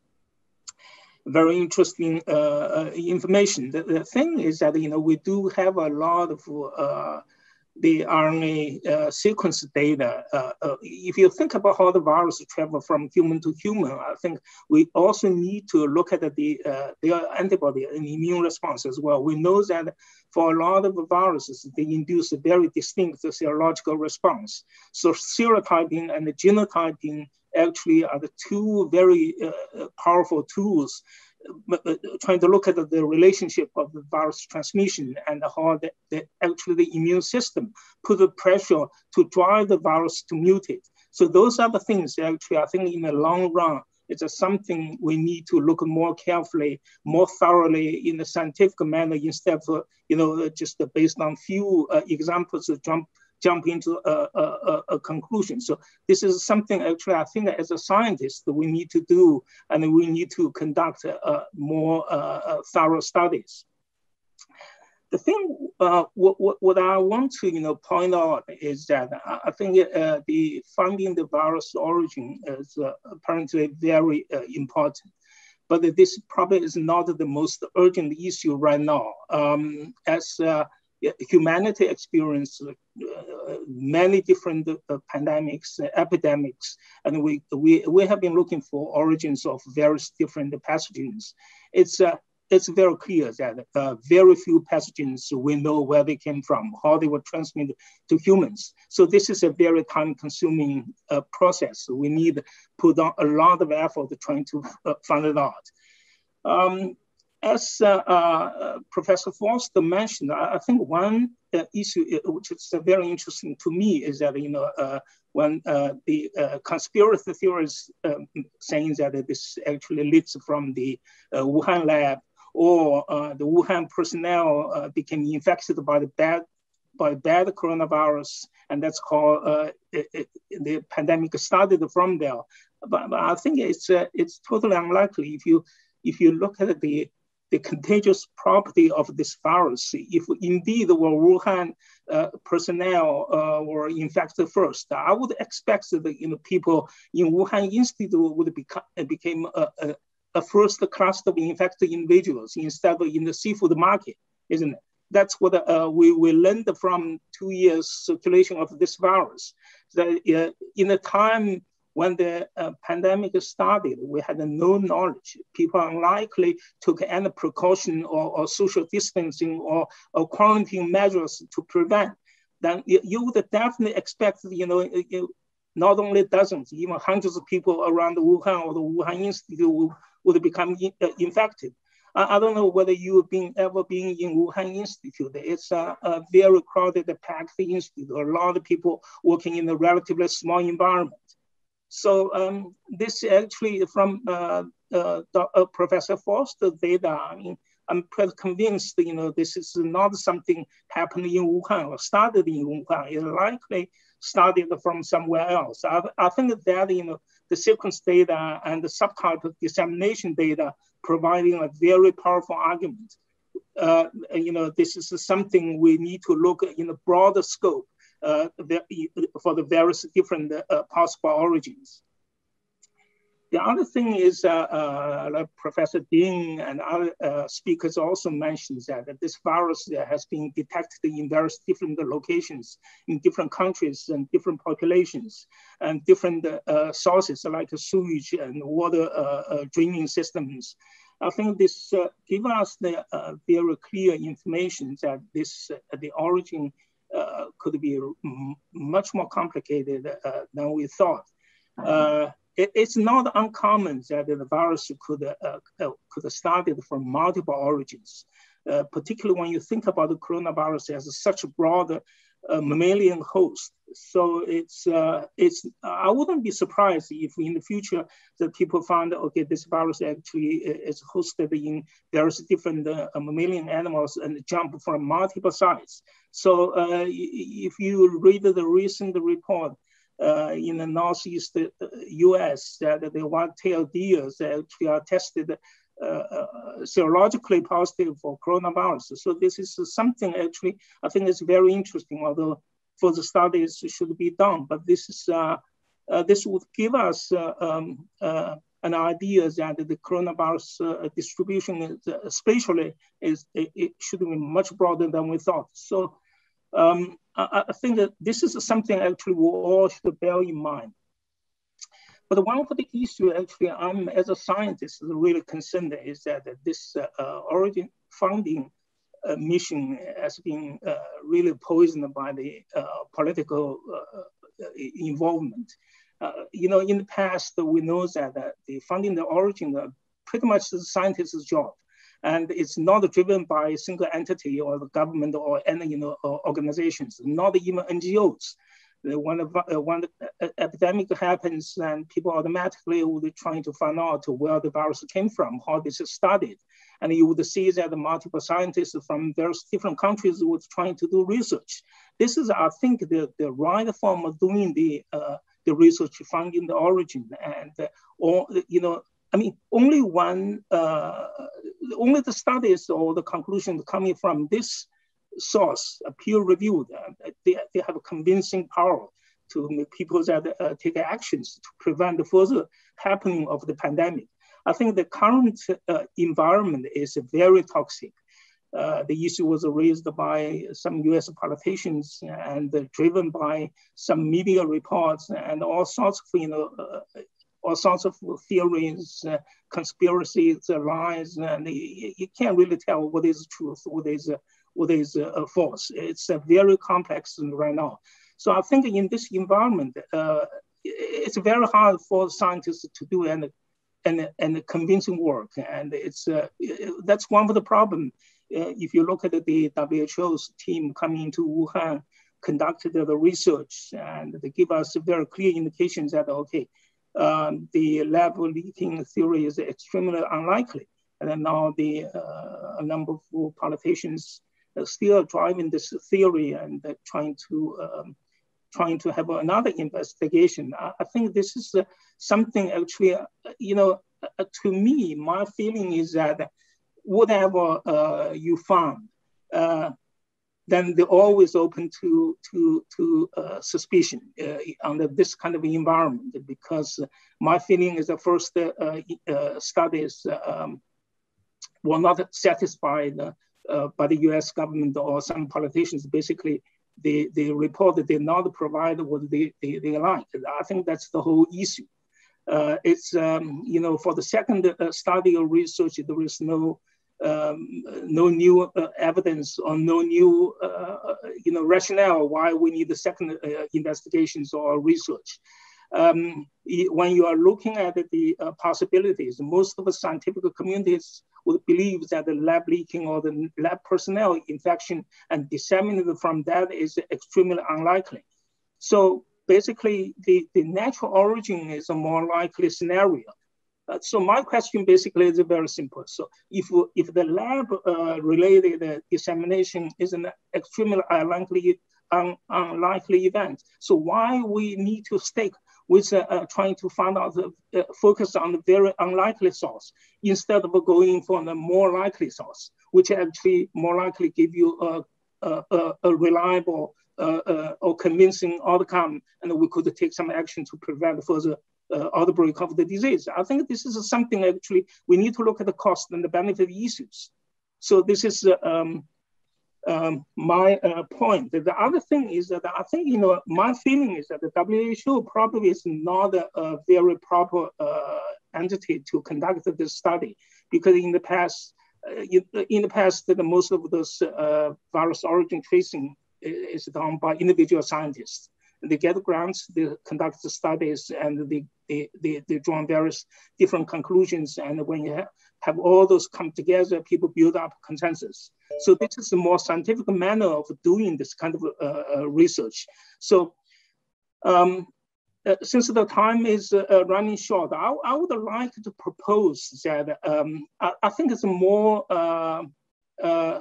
S9: very interesting uh, uh, information. The, the, thing is that you know we do have a lot of uh, the RNA uh, sequence data. Uh, uh, if you think about how the virus travel from human to human, I think we also need to look at the, the antibody and immune response as well. We know that for a lot of viruses, they induce a very distinct serological response. So serotyping and genotyping actually are the two very uh, powerful tools uh, trying to look at the relationship of the virus transmission and how the, the, actually the immune system put the pressure to drive the virus to mutate. So those are the things actually I think in the long run it's something we need to look more carefully, more thoroughly in a scientific manner instead of you know just based on few uh, examples of jump jump into a, a, a, conclusion. So this is something actually I think as a scientist that we need to do and we need to conduct uh, more uh, uh thorough studies. The thing, uh, what, what, what, I want to you know point out is that I think uh, the finding the virus origin is apparently very important but this probably is not the most urgent issue right now. Um, as uh, humanity experienced uh, many different uh, pandemics, uh, epidemics, and we, we, we have been looking for origins of various different pathogens. It's, uh, it's very clear that uh, very few pathogens we know where they came from, how they were transmitted to humans. So this is a very time-consuming uh, process. We need to put on a lot of effort trying to find it out. Um, as uh, uh, Professor Foster mentioned, I, I think one uh, issue which is very interesting to me is that you know when the conspiracy theorists um, saying that this actually leads from the Wuhan lab or the Wuhan personnel became infected by the bad by bad coronavirus, and that's called uh, it, it, the pandemic started from there. But, but I think it's uh, it's totally unlikely if you if you look at the the contagious property of this virus. If indeed were Wuhan uh, personnel uh, were infected first, I would expect that you know, people in Wuhan Institute would become, became a, a, a first cluster of infected individuals instead of in the seafood market, isn't it? That's what uh, we, we learned from two years circulation of this virus. That uh, in the time when the uh, pandemic started, we had no knowledge. People unlikely took any precaution or, or social distancing or, or, quarantine measures to prevent. Then you, you would definitely expect, you know, you, not only dozens, even hundreds of people around Wuhan or the Wuhan Institute would, would become in, uh, infected. I, I, don't know whether you've been ever been in Wuhan Institute. It's a, a very crowded, packed institute. A lot of people working in a relatively small environment. So um, this actually from uh, uh, Professor Foster data, I mean, I'm pretty convinced, you know, this is not something happening in Wuhan or started in Wuhan. It likely started from somewhere else. I, I think that, you know, the sequence data and the subtype dissemination data providing a very powerful argument. Uh, you know, this is something we need to look in a broader scope uh, for the various different uh, possible origins. The other thing is, uh, uh, Professor Ding and other uh, speakers also mentioned that, that this virus has been detected in various different locations, in different countries and different populations, and different uh, sources like sewage and water draining systems. I think this gives us the very clear information that this the origin uh, could be much more complicated uh, than we thought. Uh, it, it's not uncommon that the virus could, could have started from multiple origins, particularly when you think about the coronavirus as such a broad a mammalian host. So it's uh, it's I wouldn't be surprised if in the future that people found okay this virus actually is hosted in various different uh, mammalian animals and jump from multiple sites. So uh, if you read the recent report. Uh, in the northeast U.S., that the white-tailed deers actually are tested uh, uh, Uh, uh, serologically positive for coronavirus. So this is something actually I think is very interesting, although further studies should be done. But this is uh, uh this would give us um, an idea that the coronavirus distribution is, spatially is it, it, should be much broader than we thought. So um, I, I, think that this is something actually we all should bear in mind. But one of the issues actually I'm as a scientist really concerned is that this uh, uh, origin funding uh, mission has been uh, really poisoned by the uh, political uh, involvement. you know, in the past, we know that the funding the origin pretty much the scientist's job. And it's not driven by a single entity or the government or any you know, organizations, not even NGOs when, a, when the epidemic happens, then people automatically would be trying to find out where the virus came from, how this started. And you would see that multiple scientists from various different countries would trying to do research. This is, I think, the, the right form of doing the, uh, the research, finding the origin. And, uh, you know, I mean, only one, uh, only the studies or the conclusions coming from this source, a peer reviewed, uh, they, they have a convincing power to make people that uh, take actions to prevent the further happening of the pandemic. I think the current uh, environment is very toxic. Uh, the issue was raised by some US politicians and driven by some media reports and all sorts of, you know, uh, all sorts of theories, uh, conspiracies, lies, and you, you, can't really tell what is truth, what is what is a force. It's a very complex right now. So I think in this environment, uh, it's very hard for scientists to do and and, and convincing work. And it's uh, that's one of the problems. Uh, if you look at the WHO's team coming into Wuhan, conducted the research, and they give us very clear indications that okay, um, the lab leaking theory is extremely unlikely. And then now the uh, a number of politicians still driving this theory and trying to um, trying to have another investigation. I, I think this is something actually, you know, to me, my feeling is that whatever you found, then they're always open to to to uh, suspicion uh, under this kind of environment because my feeling is the first uh, uh studies um, were not satisfied uh, by the U.S. government or some politicians. Basically, they they report that they not provide what they they, they like. I think that's the whole issue. Uh, it's um, you know for the second study or research there is no um, no new uh, evidence or no new uh, you know rationale why we need the second uh, investigations or research. Um, when you are looking at the uh, possibilities, most of the scientific communities would believe that the lab leaking or the lab personnel infection and disseminated from that is extremely unlikely. So basically, the, the natural origin is a more likely scenario. Uh, so my question basically is very simple. So if if the lab uh, related uh, dissemination is an extremely unlikely un, unlikely event, so why we need to stick with uh, uh, trying to find out the uh, focus on the very unlikely source instead of going for the more likely source, which actually more likely give you a a, a, reliable or convincing outcome, and we could take some action to prevent further uh, outbreak of the disease. I think this is something actually we need to look at the cost and the benefit issues. So this is uh, um, um, my uh, point. The other thing is that I think, you know, my feeling is that the WHO probably is not a, a very proper uh, entity to conduct this study because in the past, uh, in the past, the, most of those uh, virus origin tracing is done by individual scientists they get grants, they conduct the studies, and they, they, they, they draw various different conclusions. And when you have, have all those come together, people build up consensus. So this is a more scientific manner of doing this kind of uh, uh, research. So um, uh, since the time is uh, running short, I, I, would like to propose that um, I, I, think it's more uh, uh,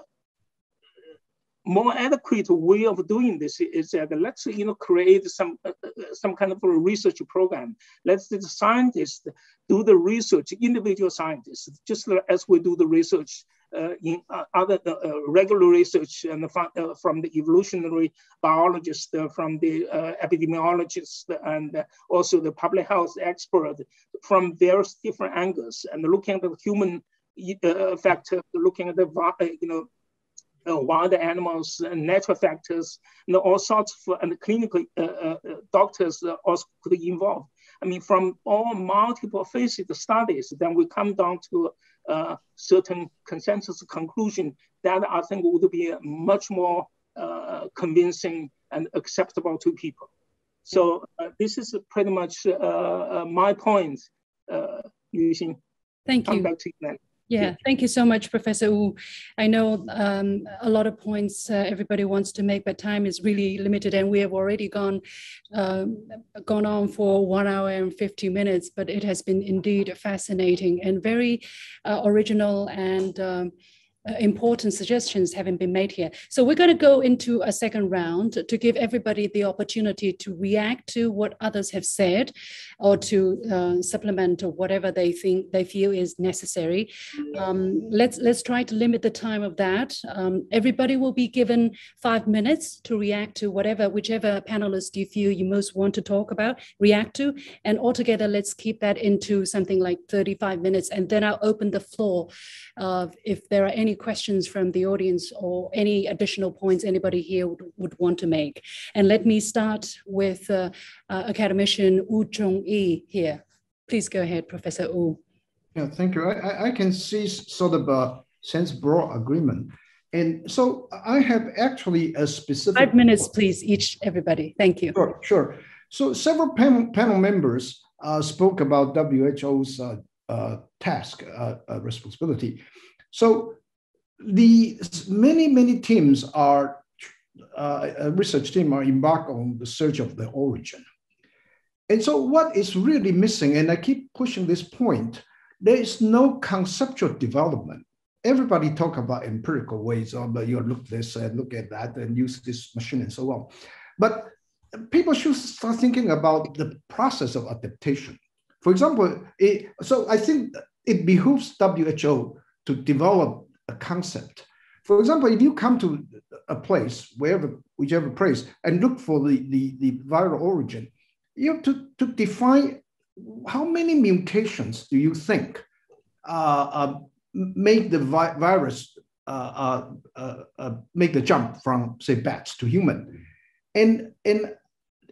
S9: more adequate way of doing this is that let's you know create some uh, uh, some kind of a research program. Let's the scientists do the research, individual scientists, just as we do the research uh, in uh, other uh, uh regular research and from the evolutionary biologists, from the epidemiologists, and also the public health expert from various different angles, and looking at the human factor, looking at the you know uh, wild animals, and natural factors, you know, all sorts of and clinical uh, uh, doctors also could involve. I mean, from all multiple phases of studies, then we come down to a certain consensus conclusion that I think would be much more uh, convincing and acceptable to people. So uh, this is pretty much uh, my point, using.
S2: Thank you.
S9: Back to you,
S2: yeah, thank you so much, Professor Wu. I know um, a lot of points uh, everybody wants to make, but time is really limited, and we have already gone um, gone on for one hour and 50 minutes. But it has been indeed fascinating and very uh, original and um, important suggestions having been made here. So we're going to go into a second round to give everybody the opportunity to react to what others have said or to uh, supplement or whatever they think they feel is necessary. Um, let's let's try to limit the time of that. Um, everybody will be given five minutes to react to whatever, whichever panelist you feel you most want to talk about, react to. And altogether, let's keep that into something like 35 minutes. And then I'll open the floor uh, if there are any questions from the audience or any additional points anybody here would, would want to make. And let me start with uh, uh, academician Wu Zhongyi here. Please go ahead, Professor Wu.
S3: Yeah, thank you. I, I can see sort of a sense broad agreement. And so I have actually a specific-
S2: Five minutes, please, each, everybody. Thank you.
S3: Sure, sure. So several panel, panel members uh, spoke about WHO's uh, uh, task, uh, uh, responsibility. So the many, many teams are, uh, research team are embarked on the search of the origin. And so what is really missing, and I keep pushing this point, there is no conceptual development. everybody talk about empirical ways of oh, you look this and look at that and use this machine and so on. But people should start thinking about the process of adaptation. For example, it, so I think it behooves WHO to develop a concept. For example, if you come to a place, wherever, whichever place, and look for the, the, the viral origin, you have to, to define how many mutations do you think uh, uh, make the vi virus uh, uh, uh, make the jump from, say, bats to human? And, and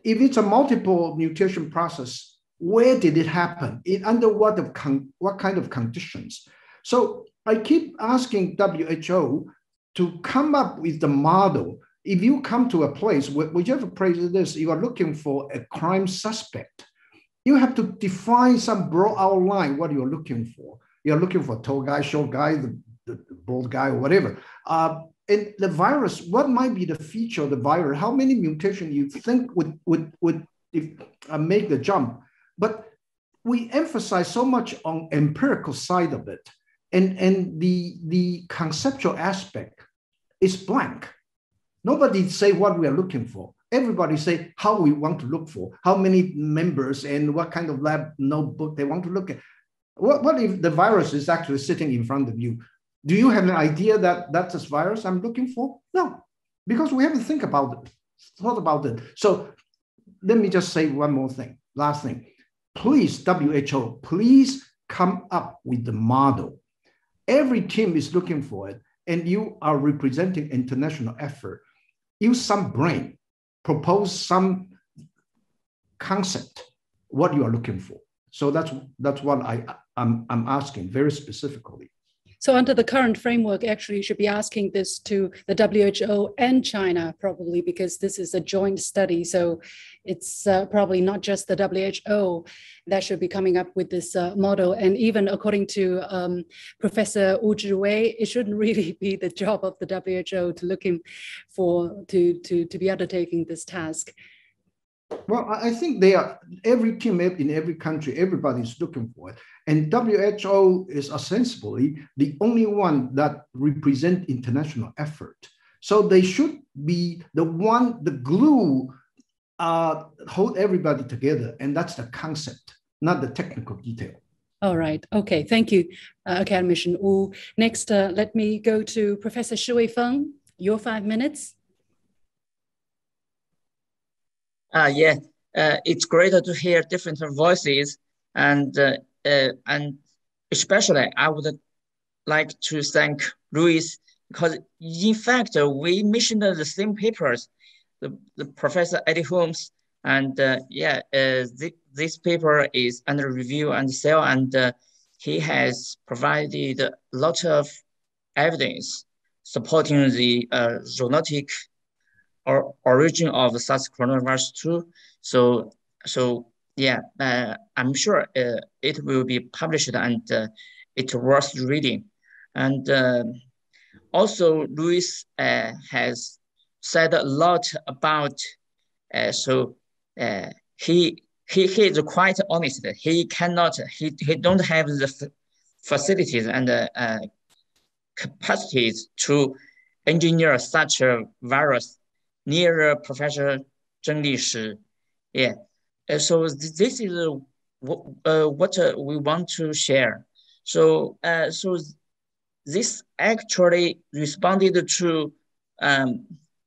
S3: if it's a multiple mutation process, where did it happen? It, under what, of what kind of conditions? So I keep asking WHO to come up with the model. If you come to a place, whichever place it is, you are looking for a crime suspect, you have to define some broad outline what you're looking for. You're looking for tall guy, short guy, the, the, bald guy, or whatever. Uh, and the virus, what might be the feature of the virus? How many mutations you think would would would if, uh, make the jump? But we emphasize so much on empirical side of it, and and the the conceptual aspect is blank. Nobody say what we are looking for. Everybody say how we want to look for, how many members and what kind of lab notebook they want to look at. What, what if the virus is actually sitting in front of you? Do you have an idea that that's this virus I'm looking for? No, because we haven't think about it, thought about it. So let me just say one more thing, last thing. Please, WHO, please come up with the model. Every team is looking for it, and you are representing international effort. Use some brain, propose some concept, what you are looking for. So that's that's what I I'm, I'm asking very specifically.
S2: So under the current framework, actually, you should be asking this to the WHO and China probably because this is a joint study. So it's uh, probably not just the WHO that should be coming up with this uh, model. And even according to um, Professor Wu Zhiwei, it shouldn't really be the job of the WHO to look in for to to to be undertaking this task.
S3: Well, I think they are every team in every country, everybody's looking for it. And WHO is ostensibly the only one that represent international effort. So they should be the one, the glue, uh, hold everybody together. And that's the concept, not the technical detail.
S2: All right. Okay. Thank you, uh, Academician Wu. Next, uh, let me go to Professor Shi Feng. Your five minutes.
S4: Uh, yeah, uh, it's great to hear different voices, and uh, uh, and especially I would like to thank Luis because in fact we mentioned the same papers, the, the Professor Eddie Holmes, and uh, yeah, uh, th this paper is under review and sale, and uh, he has provided a lot of evidence supporting the uh, zoonotic or origin of SARS coronavirus too. So, so yeah, uh, I'm sure uh, it will be published and uh, it's worth reading. And uh, also, Louis uh, has said a lot about. Uh, so he he he is quite honest. He cannot. He he don't have the facilities and capacities to engineer such a virus near Professor Zheng Lishi. Yeah, uh, so this is uh, uh, what uh, we want to share. So, uh, so this actually responded to um,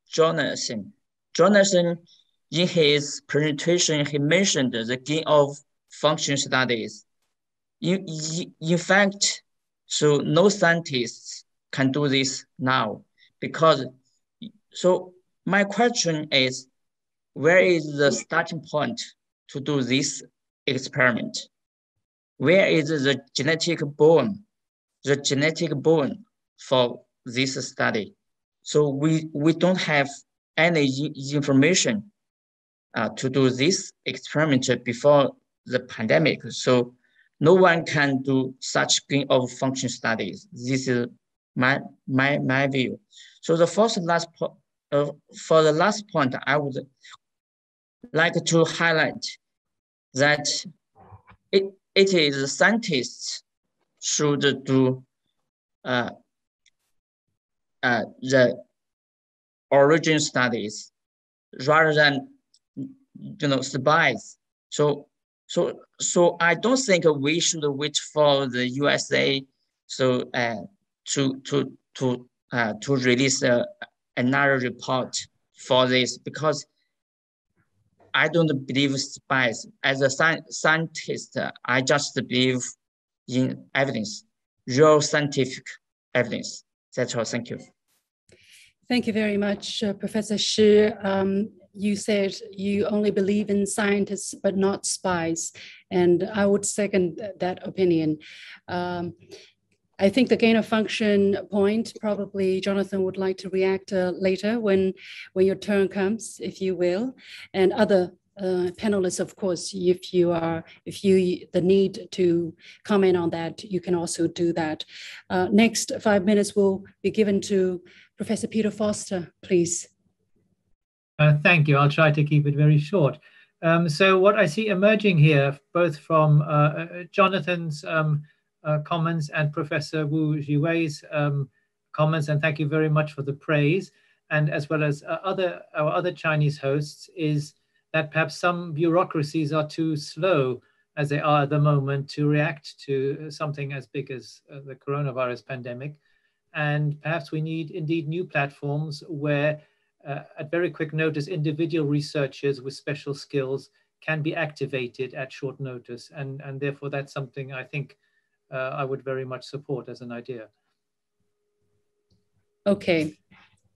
S4: Jonathan. Jonathan, in his presentation, he mentioned the gain of function studies. In, in fact, so no scientists can do this now because so my question is, where is the starting point to do this experiment? Where is the genetic bone, the genetic bone for this study? So we, we don't have any information uh, to do this experiment before the pandemic. So no one can do such gain of function studies. This is my, my, my view. So the first last uh, for the last point, I would like to highlight that it, it is scientists should do uh, uh, the origin studies rather than you know spies. So so so I don't think we should wait for the USA so uh, to to to uh, to release uh, another report for this because I don't believe spies. As a sci scientist, I just believe in evidence, real scientific evidence. That's all. Thank you.
S2: Thank you very much, uh, Professor Shi. Um, you said you only believe in scientists but not spies, and I would second that opinion. Um, I think the gain of function point, probably Jonathan would like to react uh, later when, when your turn comes, if you will, and other uh, panelists, of course, if you are, if you, the need to comment on that, you can also do that. Uh, next five minutes will be given to Professor Peter Foster, please.
S5: Uh, thank you. I'll try to keep it very short. Um, so what I see emerging here, both from uh, uh, Jonathan's um, comments and Professor Wu Jiwei's um, comments, and thank you very much for the praise, and as well as uh, other our other Chinese hosts, is that perhaps some bureaucracies are too slow as they are at the moment to react to something as big as uh, the coronavirus pandemic. And perhaps we need indeed new platforms where uh, at very quick notice, individual researchers with special skills can be activated at short notice. And, and therefore that's something I think uh, I would very much support as an idea.
S2: Okay,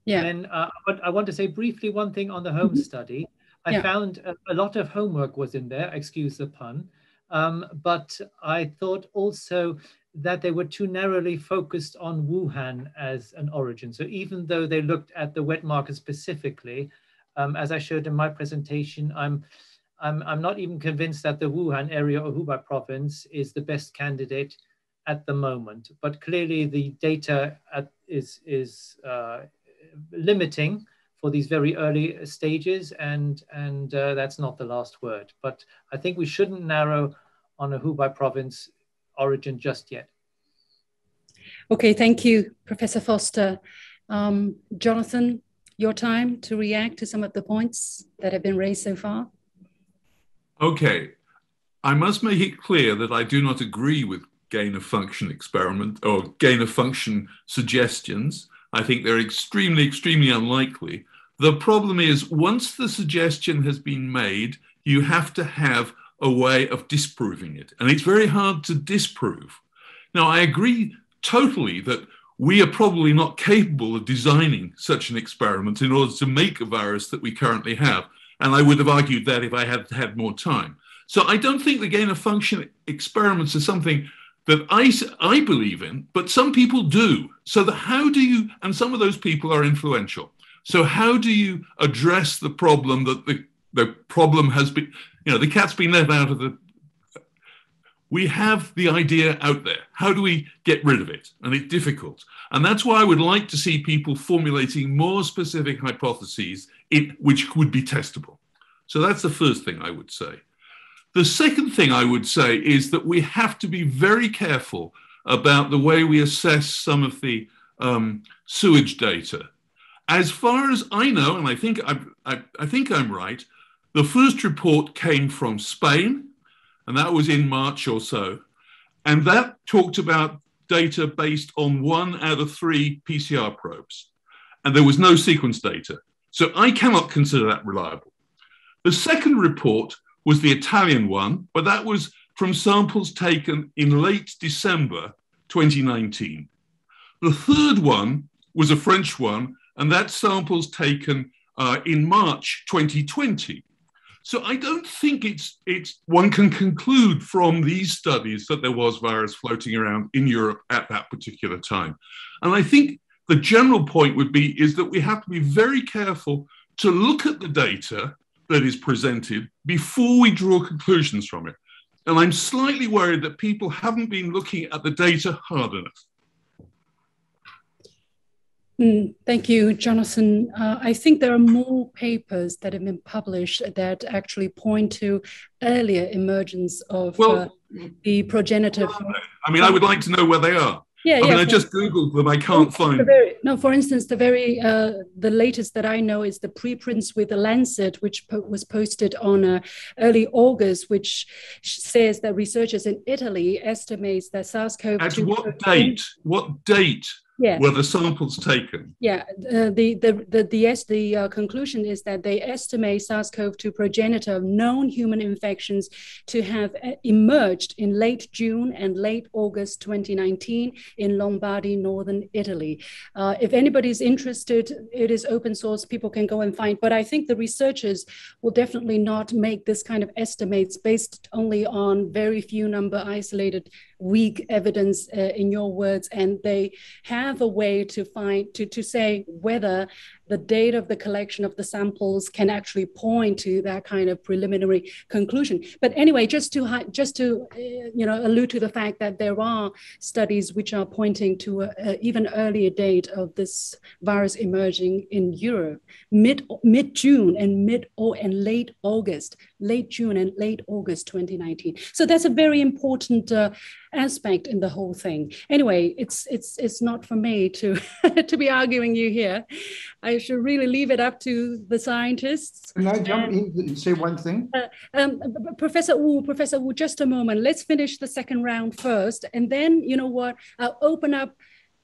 S2: yeah.
S5: And uh, I want to say briefly one thing on the home mm -hmm. study. I yeah. found a, a, lot of homework was in there, excuse the pun, um, but I thought also that they were too narrowly focused on Wuhan as an origin. So even though they looked at the wet market specifically, um, as I showed in my presentation, I'm, I'm, I'm not even convinced that the Wuhan area or Hubei province is the best candidate at the moment. But clearly the data at, is, is uh, limiting for these very early stages, and and uh, that's not the last word. But I think we shouldn't narrow on a Hubei province origin just yet.
S2: Okay, thank you, Professor Foster. Um, Jonathan, your time to react to some of the points that have been raised so far.
S6: Okay, I must make it clear that I do not agree with gain of function experiment or gain of function suggestions. I think they're extremely, extremely unlikely. The problem is once the suggestion has been made, you have to have a way of disproving it. And it's very hard to disprove. Now, I agree totally that we are probably not capable of designing such an experiment in order to make a virus that we currently have. And I would have argued that if I had had more time. So I don't think the gain of function experiments are something that I, I believe in, but some people do. So the, how do you, and some of those people are influential. So how do you address the problem that the, the problem has been, you know, the cat's been let out of the, we have the idea out there. How do we get rid of it? And it's difficult. And that's why I would like to see people formulating more specific hypotheses it, which would be testable. So that's the first thing I would say. The second thing I would say is that we have to be very careful about the way we assess some of the um, sewage data as far as I know, and I think I, I, I think I'm right, the first report came from Spain, and that was in March or so. And that talked about data based on one out of three PCR probes. And there was no sequence data. So I cannot consider that reliable. The second report was the Italian one, but that was from samples taken in late December 2019. The third one was a French one, and that sample's taken uh, in March 2020. So I don't think it's it's one can conclude from these studies that there was virus floating around in Europe at that particular time. And I think the general point would be is that we have to be very careful to look at the data that is presented before we draw conclusions from it. And I'm slightly worried that people haven't been looking at the data hard enough.
S2: Mm, thank you, Jonathan. Uh, I think there are more papers that have been published that actually point to earlier emergence of well, uh, the progenitor.
S6: I mean, I would like to know where they are.
S2: Yeah,
S6: I
S2: yeah.
S6: mean, I just googled them. I can't find.
S2: Very, no, for instance, the very uh, the latest that I know is the preprints with the Lancet, which po was posted on uh, early August, which says that researchers in Italy estimates that SARS-CoV-2.
S6: At what date? What date
S2: yeah.
S6: were the samples taken?
S2: Yeah, uh, the the the the, yes, the uh, conclusion is that they estimate SARS-CoV-2 progenitor of known human infections to have uh, emerged in late June and late August 2019 in Lombardy, northern Italy. Uh, if anybody's interested, it is open source. People can go and find. But I think the researchers will definitely not make this kind of estimates based only on very few number isolated weak evidence uh, in your words and they have a way to find to, to say whether the date of the collection of the samples can actually point to that kind of preliminary conclusion. But anyway, just to just to uh, you know allude to the fact that there are studies which are pointing to an even earlier date of this virus emerging in Europe, mid mid June and mid or and late August, late June and late August 2019. So that's a very important uh, aspect in the whole thing. Anyway, it's it's it's not for me to to be arguing you here. I I should really leave it up to the scientists.
S3: Can I jump in and say one thing?
S2: Uh, um, Professor Wu, Professor Wu, just a moment. Let's finish the second round first. And then, you know what, I'll open up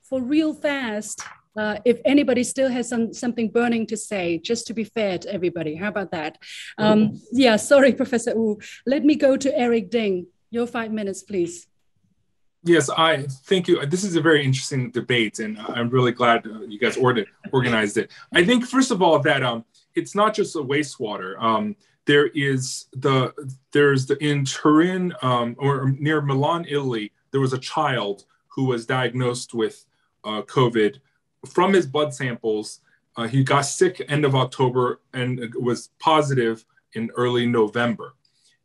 S2: for real fast uh, if anybody still has some, something burning to say, just to be fair to everybody. How about that? Um, yeah, sorry, Professor Wu. Let me go to Eric Ding. Your five minutes, please.
S7: Yes, I thank you. This is a very interesting debate, and I'm really glad you guys organized it. I think, first of all, that um, it's not just a wastewater. Um, there is the there's the in Turin um, or near Milan, Italy. There was a child who was diagnosed with uh, COVID from his blood samples. Uh, he got sick end of October and was positive in early November.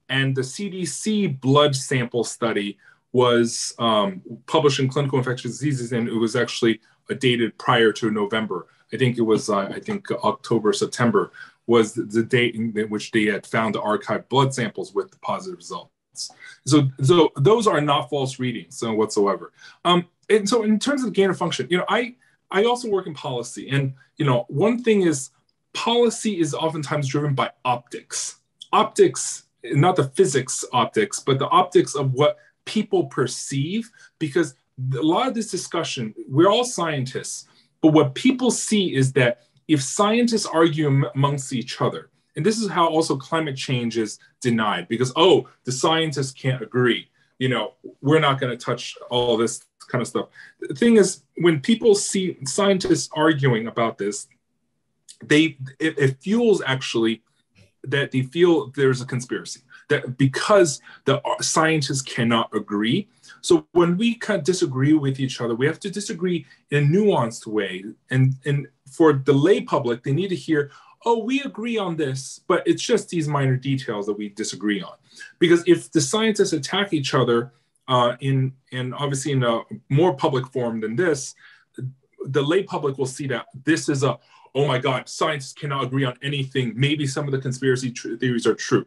S7: And the CDC blood sample study was um, published in Clinical Infectious Diseases, and it was actually dated prior to November. I think it was, uh, I think October, September was the date in which they had found the archived blood samples with the positive results. So, so those are not false readings so whatsoever. Um, and so, in terms of gain of function, you know, I I also work in policy, and you know, one thing is policy is oftentimes driven by optics. Optics, not the physics optics, but the optics of what people perceive because a lot of this discussion, we're all scientists, but what people see is that if scientists argue amongst each other, and this is how also climate change is denied because, oh, the scientists can't agree. You know, we're not going to touch all this kind of stuff. The thing is, when people see scientists arguing about this, they it, it fuels actually that they feel there's a conspiracy that because the scientists cannot agree. So when we kind of disagree with each other, we have to disagree in a nuanced way. And, and for the lay public, they need to hear, oh, we agree on this, but it's just these minor details that we disagree on. Because if the scientists attack each other uh, in, in obviously in a more public forum than this, the lay public will see that this is a, oh my God, scientists cannot agree on anything. Maybe some of the conspiracy theories are true.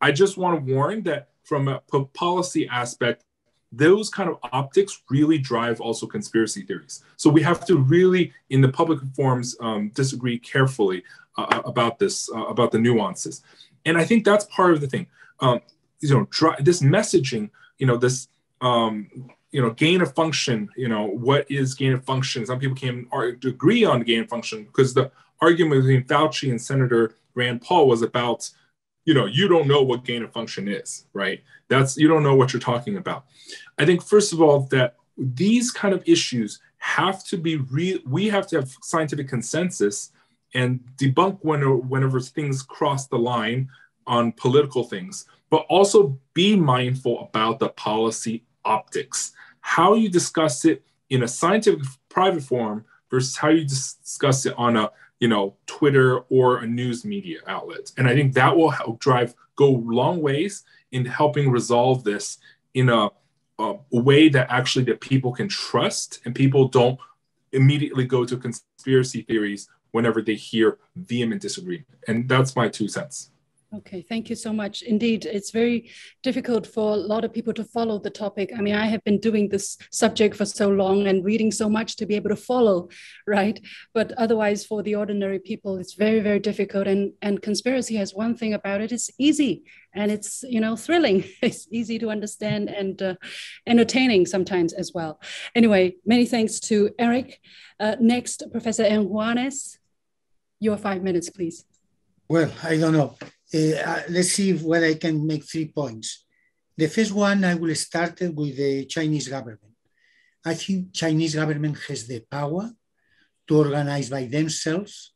S7: I just want to warn that from a policy aspect, those kind of optics really drive also conspiracy theories. So we have to really, in the public forums, um, disagree carefully uh, uh about this, uh, about the nuances. And I think that's part of the thing. Um, you know, this messaging, you know, this, um, you know, gain of function. You know, what is gain of function? Some people can agree on gain of function because the argument between Fauci and Senator Rand Paul was about you know you don't know what gain of function is right? That's you don't know what you're talking about. I think first of all that these kind of issues have to be re- we have to have scientific consensus and debunk when, whenever things cross the line on political things but also be mindful about the policy optics. How you discuss it in a scientific private forum versus how you discuss it on a you know, Twitter or a news media outlet. And I think that will help drive, go long ways in helping resolve this in a, a way that actually that people can trust and people don't immediately go to conspiracy theories whenever they hear vehement disagreement. And that's my two cents.
S2: Okay, thank you so much. Indeed, it's very difficult for a lot of people to follow the topic. I mean, I have been doing this subject for so long and reading so much to be able to follow, right? But otherwise, for the ordinary people, it's very, very difficult. And and conspiracy has one thing about it: it's easy and it's you know thrilling. It's easy to understand and uh, entertaining sometimes as well. Anyway, many thanks to Eric. Uh, next, Professor Juanes. Your five minutes, please.
S8: Well, I don't know. Uh, uh, let's see whether I can make three points. The first one, I will start with the Chinese government. I think Chinese government has the power to organize by themselves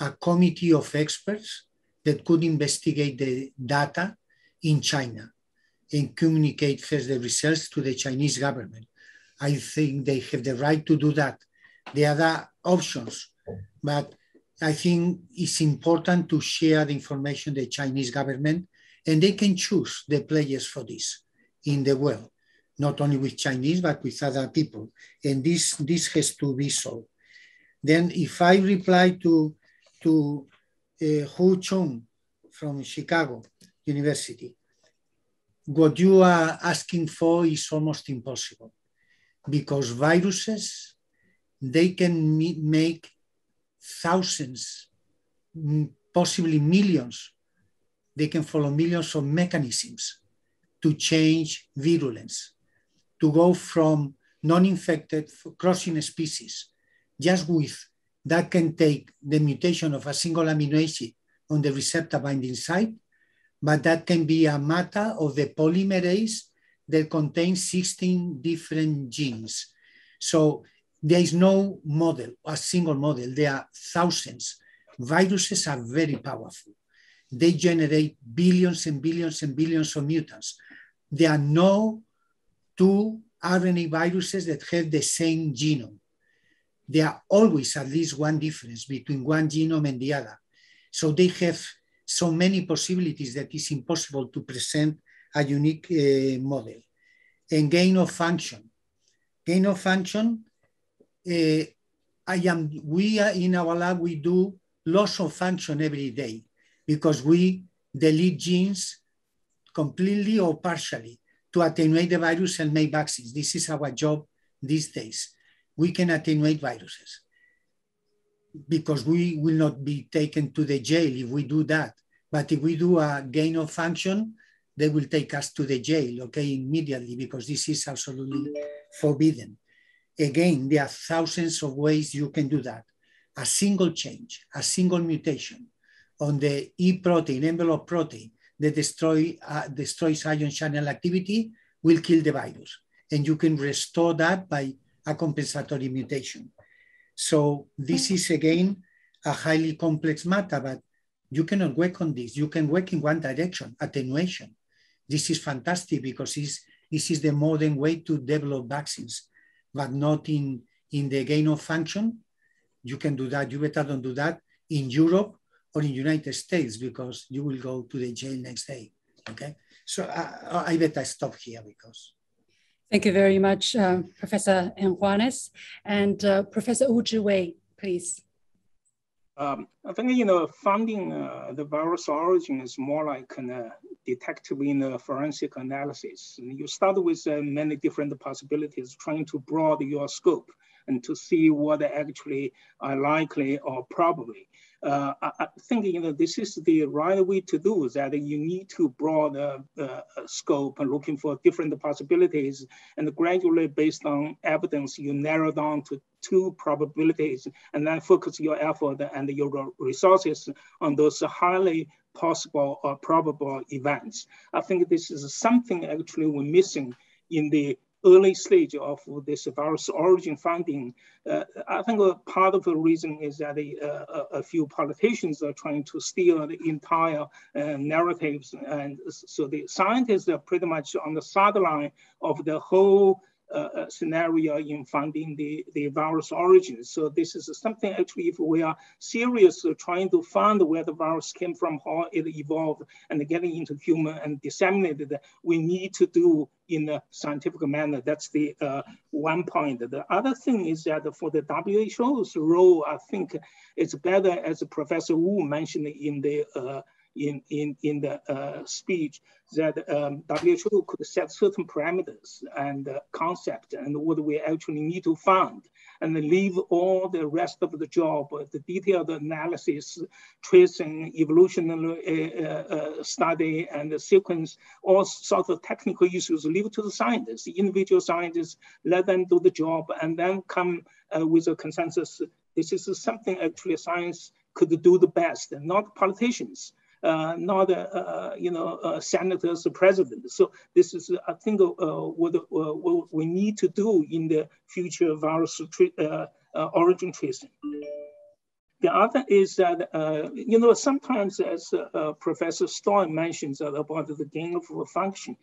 S8: a committee of experts that could investigate the data in China and communicate first the results to the Chinese government. I think they have the right to do that. There are other options, but I think it's important to share the information the Chinese government, and they can choose the players for this in the world, not only with Chinese, but with other people. And this, this has to be so. Then if I reply to, to uh, Hu Chung from Chicago University, what you are asking for is almost impossible because viruses, they can make thousands, possibly millions, they can follow millions of mechanisms to change virulence, to go from non-infected crossing species, just with that can take the mutation of a single amino acid on the receptor binding site, but that can be a matter of the polymerase that contains 16 different genes. So there is no model, a single model. There are thousands. Viruses are very powerful. They generate billions and billions and billions of mutants. There are no two RNA viruses that have the same genome. There are always at least one difference between one genome and the other. So they have so many possibilities that it's impossible to present a unique uh, model. And gain of function. Gain of function uh, I am, we are in our lab, we do loss of function every day because we delete genes completely or partially to attenuate the virus and make vaccines. This is our job these days. We can attenuate viruses because we will not be taken to the jail if we do that. But if we do a gain of function, they will take us to the jail, okay, immediately because this is absolutely forbidden. Again, there are thousands of ways you can do that. A single change, a single mutation on the E protein, envelope protein that destroy, uh, destroys ion channel activity will kill the virus. And you can restore that by a compensatory mutation. So this is again a highly complex matter, but you cannot work on this. You can work in one direction, attenuation. This is fantastic because this is the modern way to develop vaccines but not in, in the gain of function, you can do that. You better don't do that in Europe or in United States because you will go to the jail next day. Okay, so I, I I stop here because.
S2: Thank you very much, uh, Professor Juanes. And uh, Professor Wu please.
S9: Um, I think, you know, finding uh, the virus origin is more like an uh, detective in a forensic analysis. You start with uh, many different possibilities, trying to broaden your scope and to see what actually are likely or probably uh, I, I, think you know this is the right way to do. That you need to broaden uh, scope and looking for different possibilities, and gradually, based on evidence, you narrow down to two probabilities, and then focus your effort and your resources on those highly possible or probable events. I think this is something actually we're missing in the early stage of this virus origin finding, uh, I think a part of the reason is that uh, a few politicians are trying to steal the entire uh, narratives. And so the scientists are pretty much on the sideline of the whole uh, scenario in finding the, the virus origins. So this is something actually, if we are serious trying to find where the virus came from, how it evolved, and getting into human and disseminated, we need to do in a scientific manner. That's the uh, one point. The other thing is that for the WHO's role, I think it's better, as Professor Wu mentioned in the uh, in, in, in the uh, speech that um, WHO could set certain parameters and uh, concept and what we actually need to fund and leave all the rest of the job, uh, the detailed analysis, tracing, evolutionary uh, uh, study, and the sequence, all sorts of technical issues, leave to the scientists, the individual scientists, let them do the job, and then come uh, with a consensus. This is something actually science could do the best, not politicians. Uh, not uh, you know uh, senators, president. So this is I think what, what we need to do in the future virus origin tracing. The other is that, uh, you know, sometimes as uh, Professor Stoy mentions about the gain of function,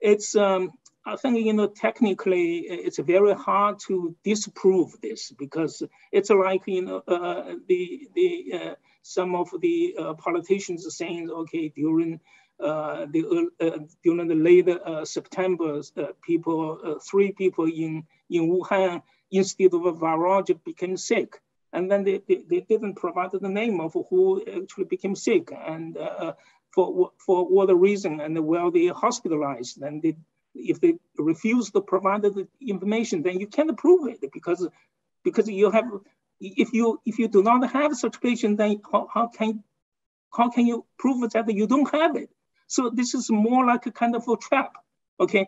S9: it's, um, I think, you know, technically it's very hard to disprove this because it's like, you know, uh, the, the some of the uh, politicians are saying, okay, during uh, the uh, during the late September, people, three people in in Wuhan instead of a virology became sick, and then they, they, they, didn't provide the name of who actually became sick. And for for what reason and where they hospitalized, and they if they refuse to provide the information, then you can't prove it because because you have if you if you do not have such patient, then how, how can how can you prove that you don't have it? So this is more like a kind of a trap. Okay.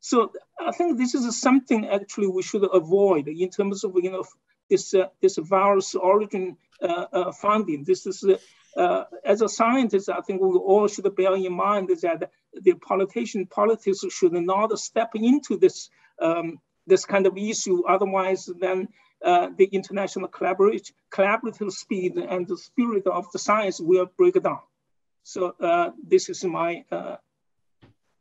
S9: So I think this is something actually we should avoid in terms of you know this uh, this virus origin uh, uh, finding. This is uh, as a scientist, I think we all should bear in mind that the politician politics should not step into this um, this kind of issue. Otherwise, then uh, the international collaboration, collaborative speed and the spirit of the science will break down. So uh, this is my, uh,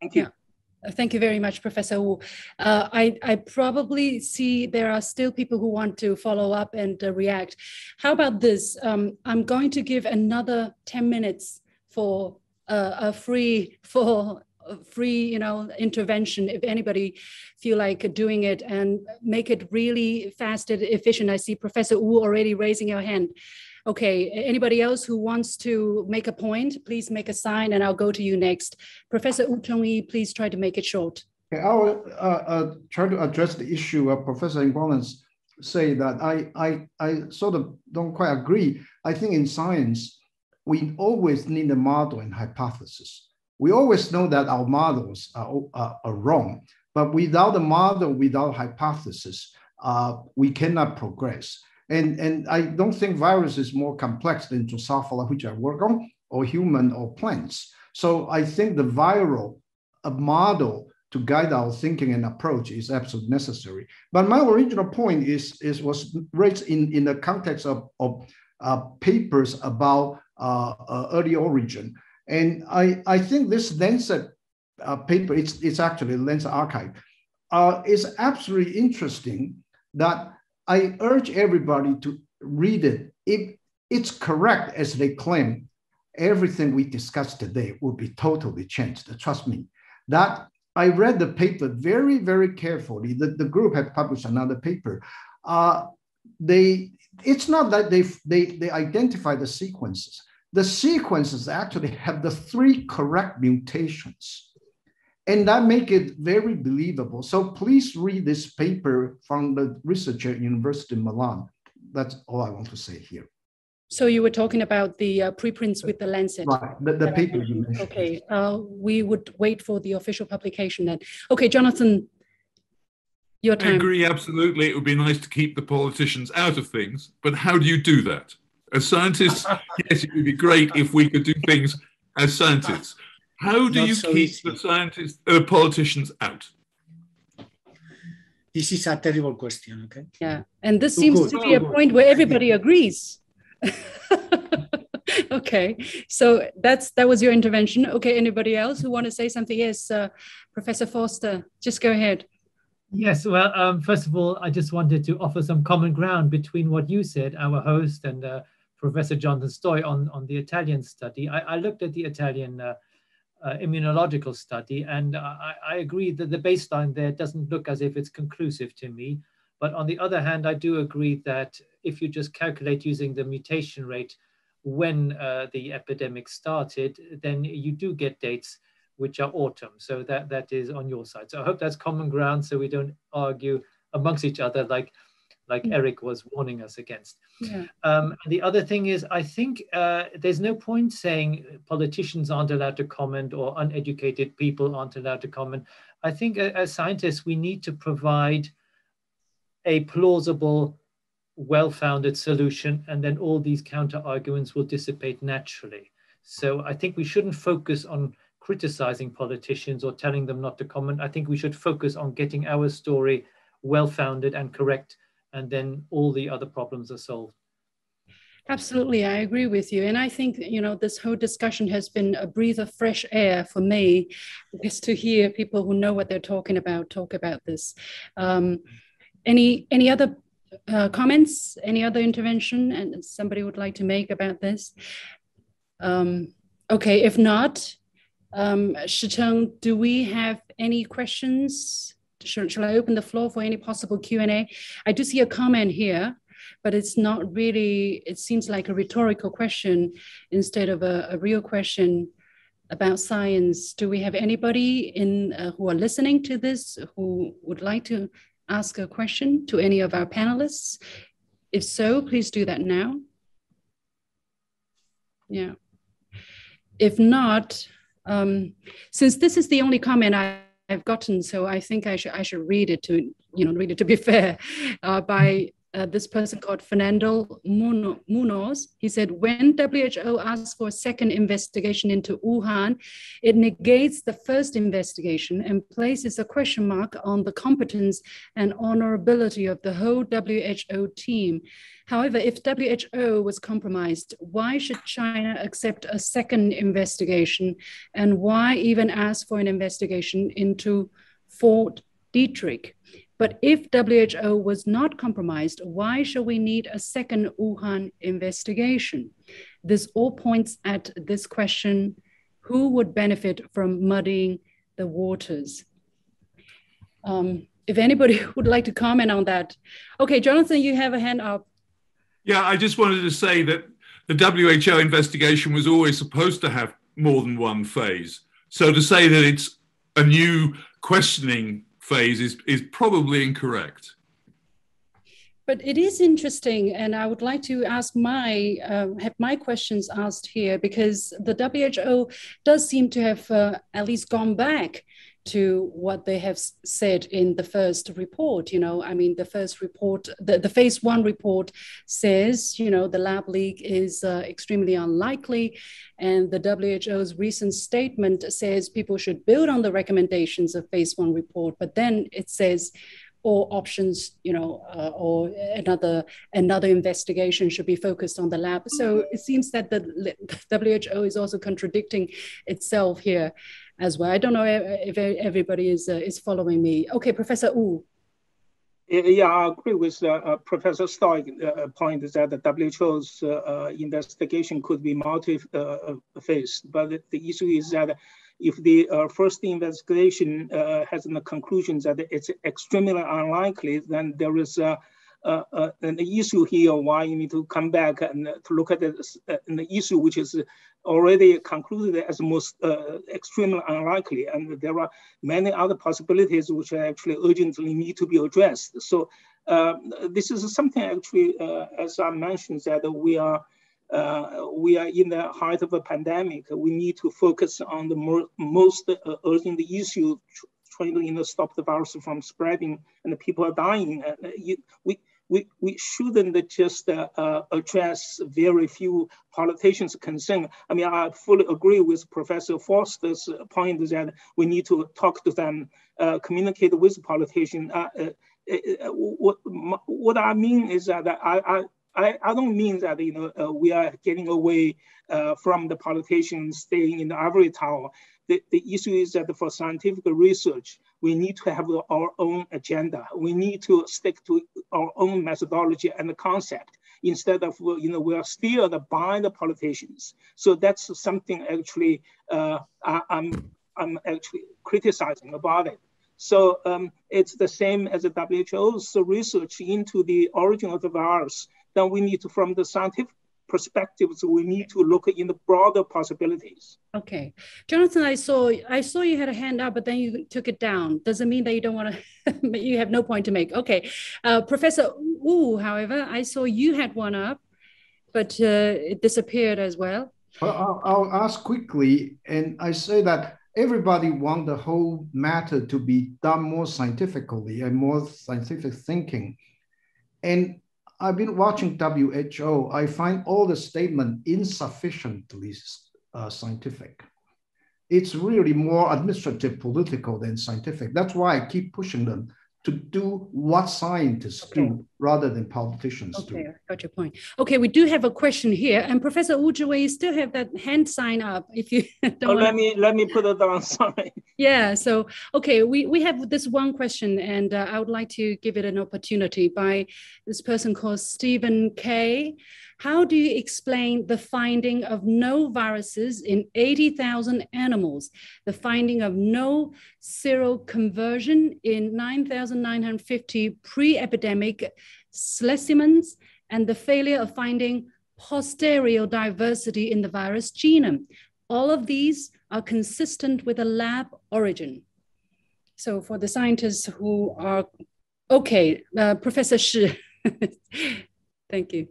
S9: thank you.
S2: Yeah. Thank you very much, Professor Wu. Uh, I, I, probably see there are still people who want to follow up and uh, react. How about this? Um, I'm going to give another 10 minutes for a free for free you know intervention if anybody feel like doing it and make it really fast and efficient. I see professor wu already raising your hand. Okay anybody else who wants to make a point please make a sign and i'll go to you next. Professor wu chongyi please try to make it short.
S3: Okay i will uh, uh, try to address the issue of professor Ingguang's say that I, I i sort of don't quite agree. I think in science we always need a model and hypothesis we always know that our models are, are, are wrong, but without a model, without hypothesis, uh, we cannot progress. And, and I don't think virus is more complex than Drosophila, which I work on, or human or plants. So I think the viral a model to guide our thinking and approach is absolutely necessary. But my original point is, is was raised in, in the context of, of uh, papers about uh, uh, early origin. And I, I think this Lancet uh, paper, it's, it's actually Lancet archive, uh, is absolutely interesting that I urge everybody to read it. If it's correct as they claim, everything we discussed today will be totally changed. Trust me. That I read the paper very, very carefully. The, the group had published another paper. Uh, they, it's not that they, they, they identify the sequences the sequences actually have the three correct mutations. And that make it very believable. So please read this paper from the researcher at University of Milan. That's all I want to say here.
S2: So you were talking about the uh, preprints with the Lancet.
S3: Right, the, the paper you mentioned.
S2: Okay, uh, we would wait for the official publication then. Okay, Jonathan, your time.
S6: I agree, absolutely. It would be nice to keep the politicians out of things, but how do you do that? As scientists, yes, it would be great if we could do things as scientists. How do Not you so keep easy. the scientists, uh, politicians out?
S8: This is a terrible question. Okay.
S2: Yeah, and this Too seems good. to be a point where everybody agrees. okay, so that's that was your intervention. Okay, anybody else who want to say something? Yes, uh, Professor Forster, just go ahead.
S5: Yes, well, um, first of all, I just wanted to offer some common ground between what you said, our host, and uh, Professor Jonathan Stoy on, on the Italian study. I, I looked at the Italian uh, uh, immunological study, and I, I, agree that the baseline there doesn't look as if it's conclusive to me. But on the other hand, I do agree that if you just calculate using the mutation rate, when uh, the epidemic started, then you do get dates which are autumn. So that, that is on your side. So I hope that's common ground so we don't argue amongst each other like like mm. Eric was warning us against.
S2: Yeah.
S5: Um, the other thing is, I think uh, there's no point saying politicians aren't allowed to comment or uneducated people aren't allowed to comment. I think as scientists, we need to provide a plausible, well-founded solution, and then all these counter arguments will dissipate naturally. So I think we shouldn't focus on criticizing politicians or telling them not to comment. I think we should focus on getting our story well-founded and correct and then all the other problems are solved.
S2: Absolutely, I agree with you. And I think, you know, this whole discussion has been a breath of fresh air for me, because to hear people who know what they're talking about talk about this. Um, any, any other uh, comments, any other intervention and somebody would like to make about this? Um, okay, if not, um, Shicheng, do we have any questions should I open the floor for any possible Q&A? I do see a comment here, but it's not really, it seems like a rhetorical question instead of a, a real question about science. Do we have anybody in uh, who are listening to this who would like to ask a question to any of our panelists? If so, please do that now. Yeah. If not, um, since this is the only comment I I've gotten, so I think I should I should read it to you know read it to be fair, uh, by uh, this person called Fernando Munoz. He said, when WHO asked for a second investigation into Wuhan, it negates the first investigation and places a question mark on the competence and honorability of the whole WHO team. However, if WHO was compromised, why should China accept a second investigation? And why even ask for an investigation into Fort Detrick? But if WHO was not compromised, why should we need a second Wuhan investigation? This all points at this question who would benefit from muddying the waters? Um, if anybody would like to comment on that. Okay, Jonathan, you have a hand up.
S6: Yeah, I just wanted to say that the WHO investigation was always supposed to have more than one phase. So to say that it's a new questioning phase is, is probably incorrect.
S2: But it is interesting, and I would like to ask my uh, have my questions asked here because the WHO does seem to have uh, at least gone back to what they have said in the first report. You know, I mean, the first report, the, the phase one report says, you know, the lab leak is uh, extremely unlikely. And the WHO's recent statement says people should build on the recommendations of phase one report. But then it says, or options, you know, uh, or another another investigation should be focused on the lab. So it seems that the WHO is also contradicting itself here as well. I don't know if everybody is uh, is following me. Okay, Professor Wu.
S9: Yeah, I agree with uh, uh, Professor Stoi's uh, point that the WHO's uh, uh, investigation could be multi-phase, but the issue is that if the first investigation has the conclusion that it's extremely unlikely, then there is uh, uh, an issue here why you need to come back and to look at this, uh, the issue which is already concluded as most uh, extremely unlikely. And there are many other possibilities which actually urgently need to be addressed. So uh, this is something actually, uh, as I mentioned, that we are uh, we are in the heart of a pandemic. We need to focus on the more, most uh, urgent issue, trying to you know, stop the virus from spreading and the people are dying. Uh, you, we, we, we shouldn't just uh, uh, address very few politicians' concern. I mean, I fully agree with Professor Foster's point that we need to talk to them, uh, communicate with politicians. Uh, uh, uh, what, what I mean is that I, I I, I, don't mean that you know uh, we are getting away uh, from the politicians staying in the ivory tower. The, the issue is that for scientific research, we need to have our own agenda. We need to stick to our own methodology and the concept instead of, you know, we are still by the politicians. So that's something actually uh, I, am I'm, I'm actually criticizing about it. So um, it's the same as the WHO's research into the origin of the virus. Then we need to, from the scientific perspectives, we need to look at in the broader possibilities.
S2: Okay, Jonathan, I saw I saw you had a hand up, but then you took it down. Does it mean that you don't want to? you have no point to make. Okay, uh, Professor Wu, however, I saw you had one up, but uh, it disappeared as well.
S3: I'll, I'll ask quickly, and I say that everybody want the whole matter to be done more scientifically and more scientific thinking. And I've been watching WHO. I find all the statement insufficiently uh, scientific. It's really more administrative, political than scientific. That's why I keep pushing them to do what scientists okay. do rather than politicians
S2: okay,
S3: do.
S2: Okay, got your point. Okay, we do have a question here, and Professor Wu you still have that hand sign up. If you don't
S9: oh, let me let me put it down. Sorry.
S2: Yeah. So okay, we we have this one question, and uh, I would like to give it an opportunity by this person called Stephen K. How do you explain the finding of no viruses in 80,000 animals, the finding of no seroconversion in 9,950 pre-epidemic specimens, and the failure of finding posterior diversity in the virus genome? All of these are consistent with a lab origin. So for the scientists who are, okay, uh, Professor Shi, thank you.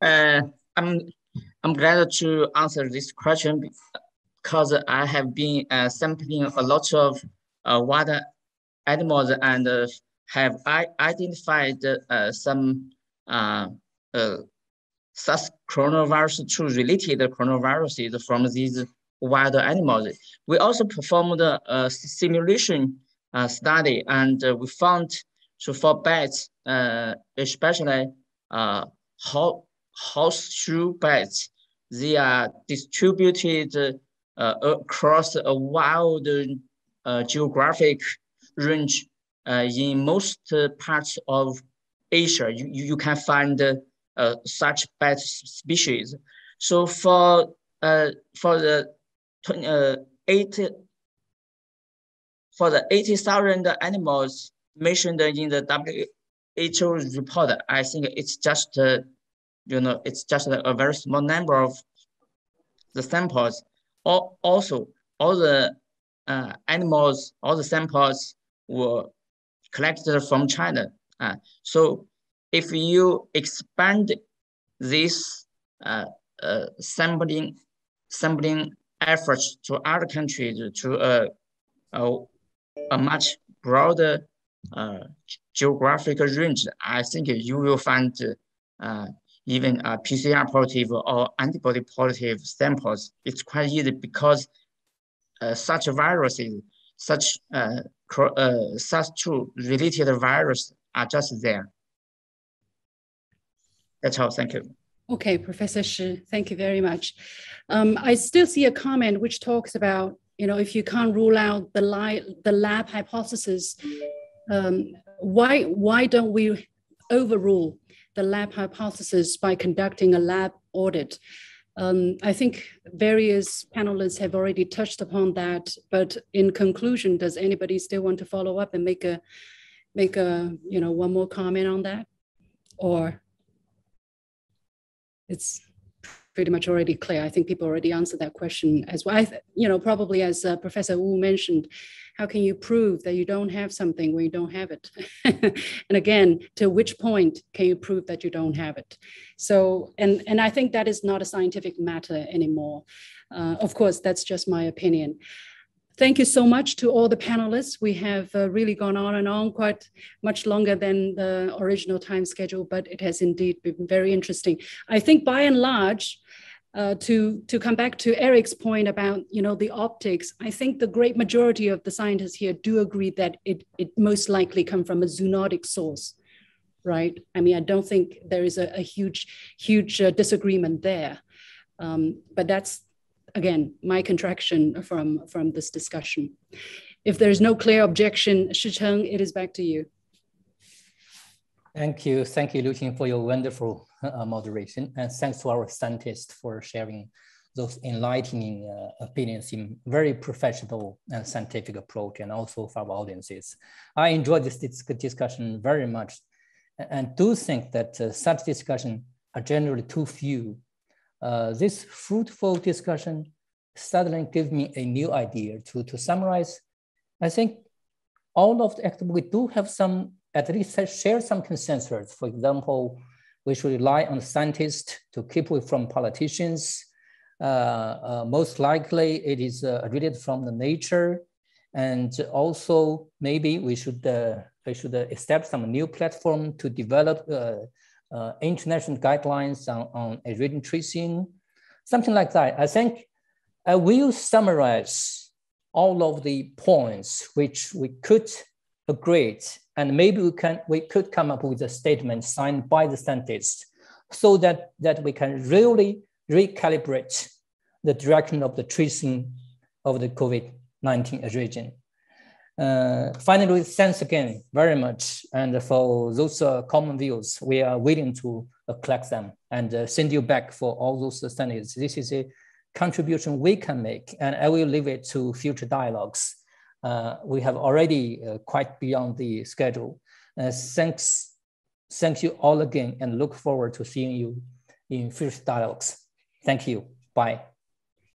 S4: Uh, I'm I'm glad to answer this question because I have been uh, sampling a lot of uh, wild animals and uh, have I identified uh, some uh, uh, coronavirus 2 related coronaviruses from these wild animals. We also performed a simulation study and we found so for bats, especially how horseshoe bats. They are distributed uh, across a wide uh, geographic range uh, in most parts of Asia. You, you can find uh, such bat species. So for uh, for the uh, 80 for the 80,000 animals mentioned in the WHO report, I think it's just you know, it's just a, a very small number of the samples. All, also, all the uh, animals, all the samples were collected from China. Uh, so if you expand this uh, uh, sampling sampling efforts to other countries to a, a, a much broader uh, geographic range, I think you will find uh, even uh, PCR positive or antibody positive samples, it's quite easy because uh, such viruses, such uh, uh, SARS-2 related virus are just there. That's all, thank you.
S2: Okay, Professor Shi, thank you very much. Um, I still see a comment which talks about, you know, if you can't rule out the, li the lab hypothesis, um, why, why don't we overrule the lab hypothesis by conducting a lab audit. Um, I think various panelists have already touched upon that, but in conclusion, does anybody still want to follow up and make a make a you know one more comment on that, or it's pretty much already clear. I think people already answered that question as well. I, you know, probably as uh, Professor Wu mentioned, how can you prove that you don't have something when you don't have it? and again, to which point can you prove that you don't have it? So, and, and I think that is not a scientific matter anymore. Uh, of course, that's just my opinion. Thank you so much to all the panelists. We have uh, really gone on and on quite much longer than the original time schedule, but it has indeed been very interesting. I think by and large, uh, to to come back to Eric's point about you know the optics, I think the great majority of the scientists here do agree that it it most likely come from a zoonotic source, right? I mean, I don't think there is a, a huge huge uh, disagreement there, um, but that's again my contraction from from this discussion. If there is no clear objection, Shicheng, it is back to you.
S1: Thank you. Thank you, Liu Qing, for your wonderful moderation. And thanks to our scientists for sharing those enlightening uh, opinions in very professional and scientific approach and also for our audiences. I enjoyed this discussion very much and do think that uh, such discussion are generally too few. Uh, this fruitful discussion suddenly gave me a new idea to, to summarize. I think all of the activities, we do have some, at least share some consensus. For example, we should rely on scientists to keep it from politicians. Uh, uh, most likely it is uh, related from the nature. And also maybe we should, uh, we should establish some new platform to develop international guidelines on, on region tracing, something like that. I think I will summarize all of the points which we could agree, and maybe we can we could come up with a statement signed by the scientists, so that that we can really recalibrate the direction of the tracing of the COVID-19 region. Uh, finally, thanks again very much. And for those uh, common views, we are willing to uh, collect them and uh, send you back for all those studies. This is a contribution we can make, and I will leave it to future dialogues. Uh, we have already uh, quite beyond the schedule. thanks, thank you all again, and look forward to seeing you in future dialogues. Thank you. Bye.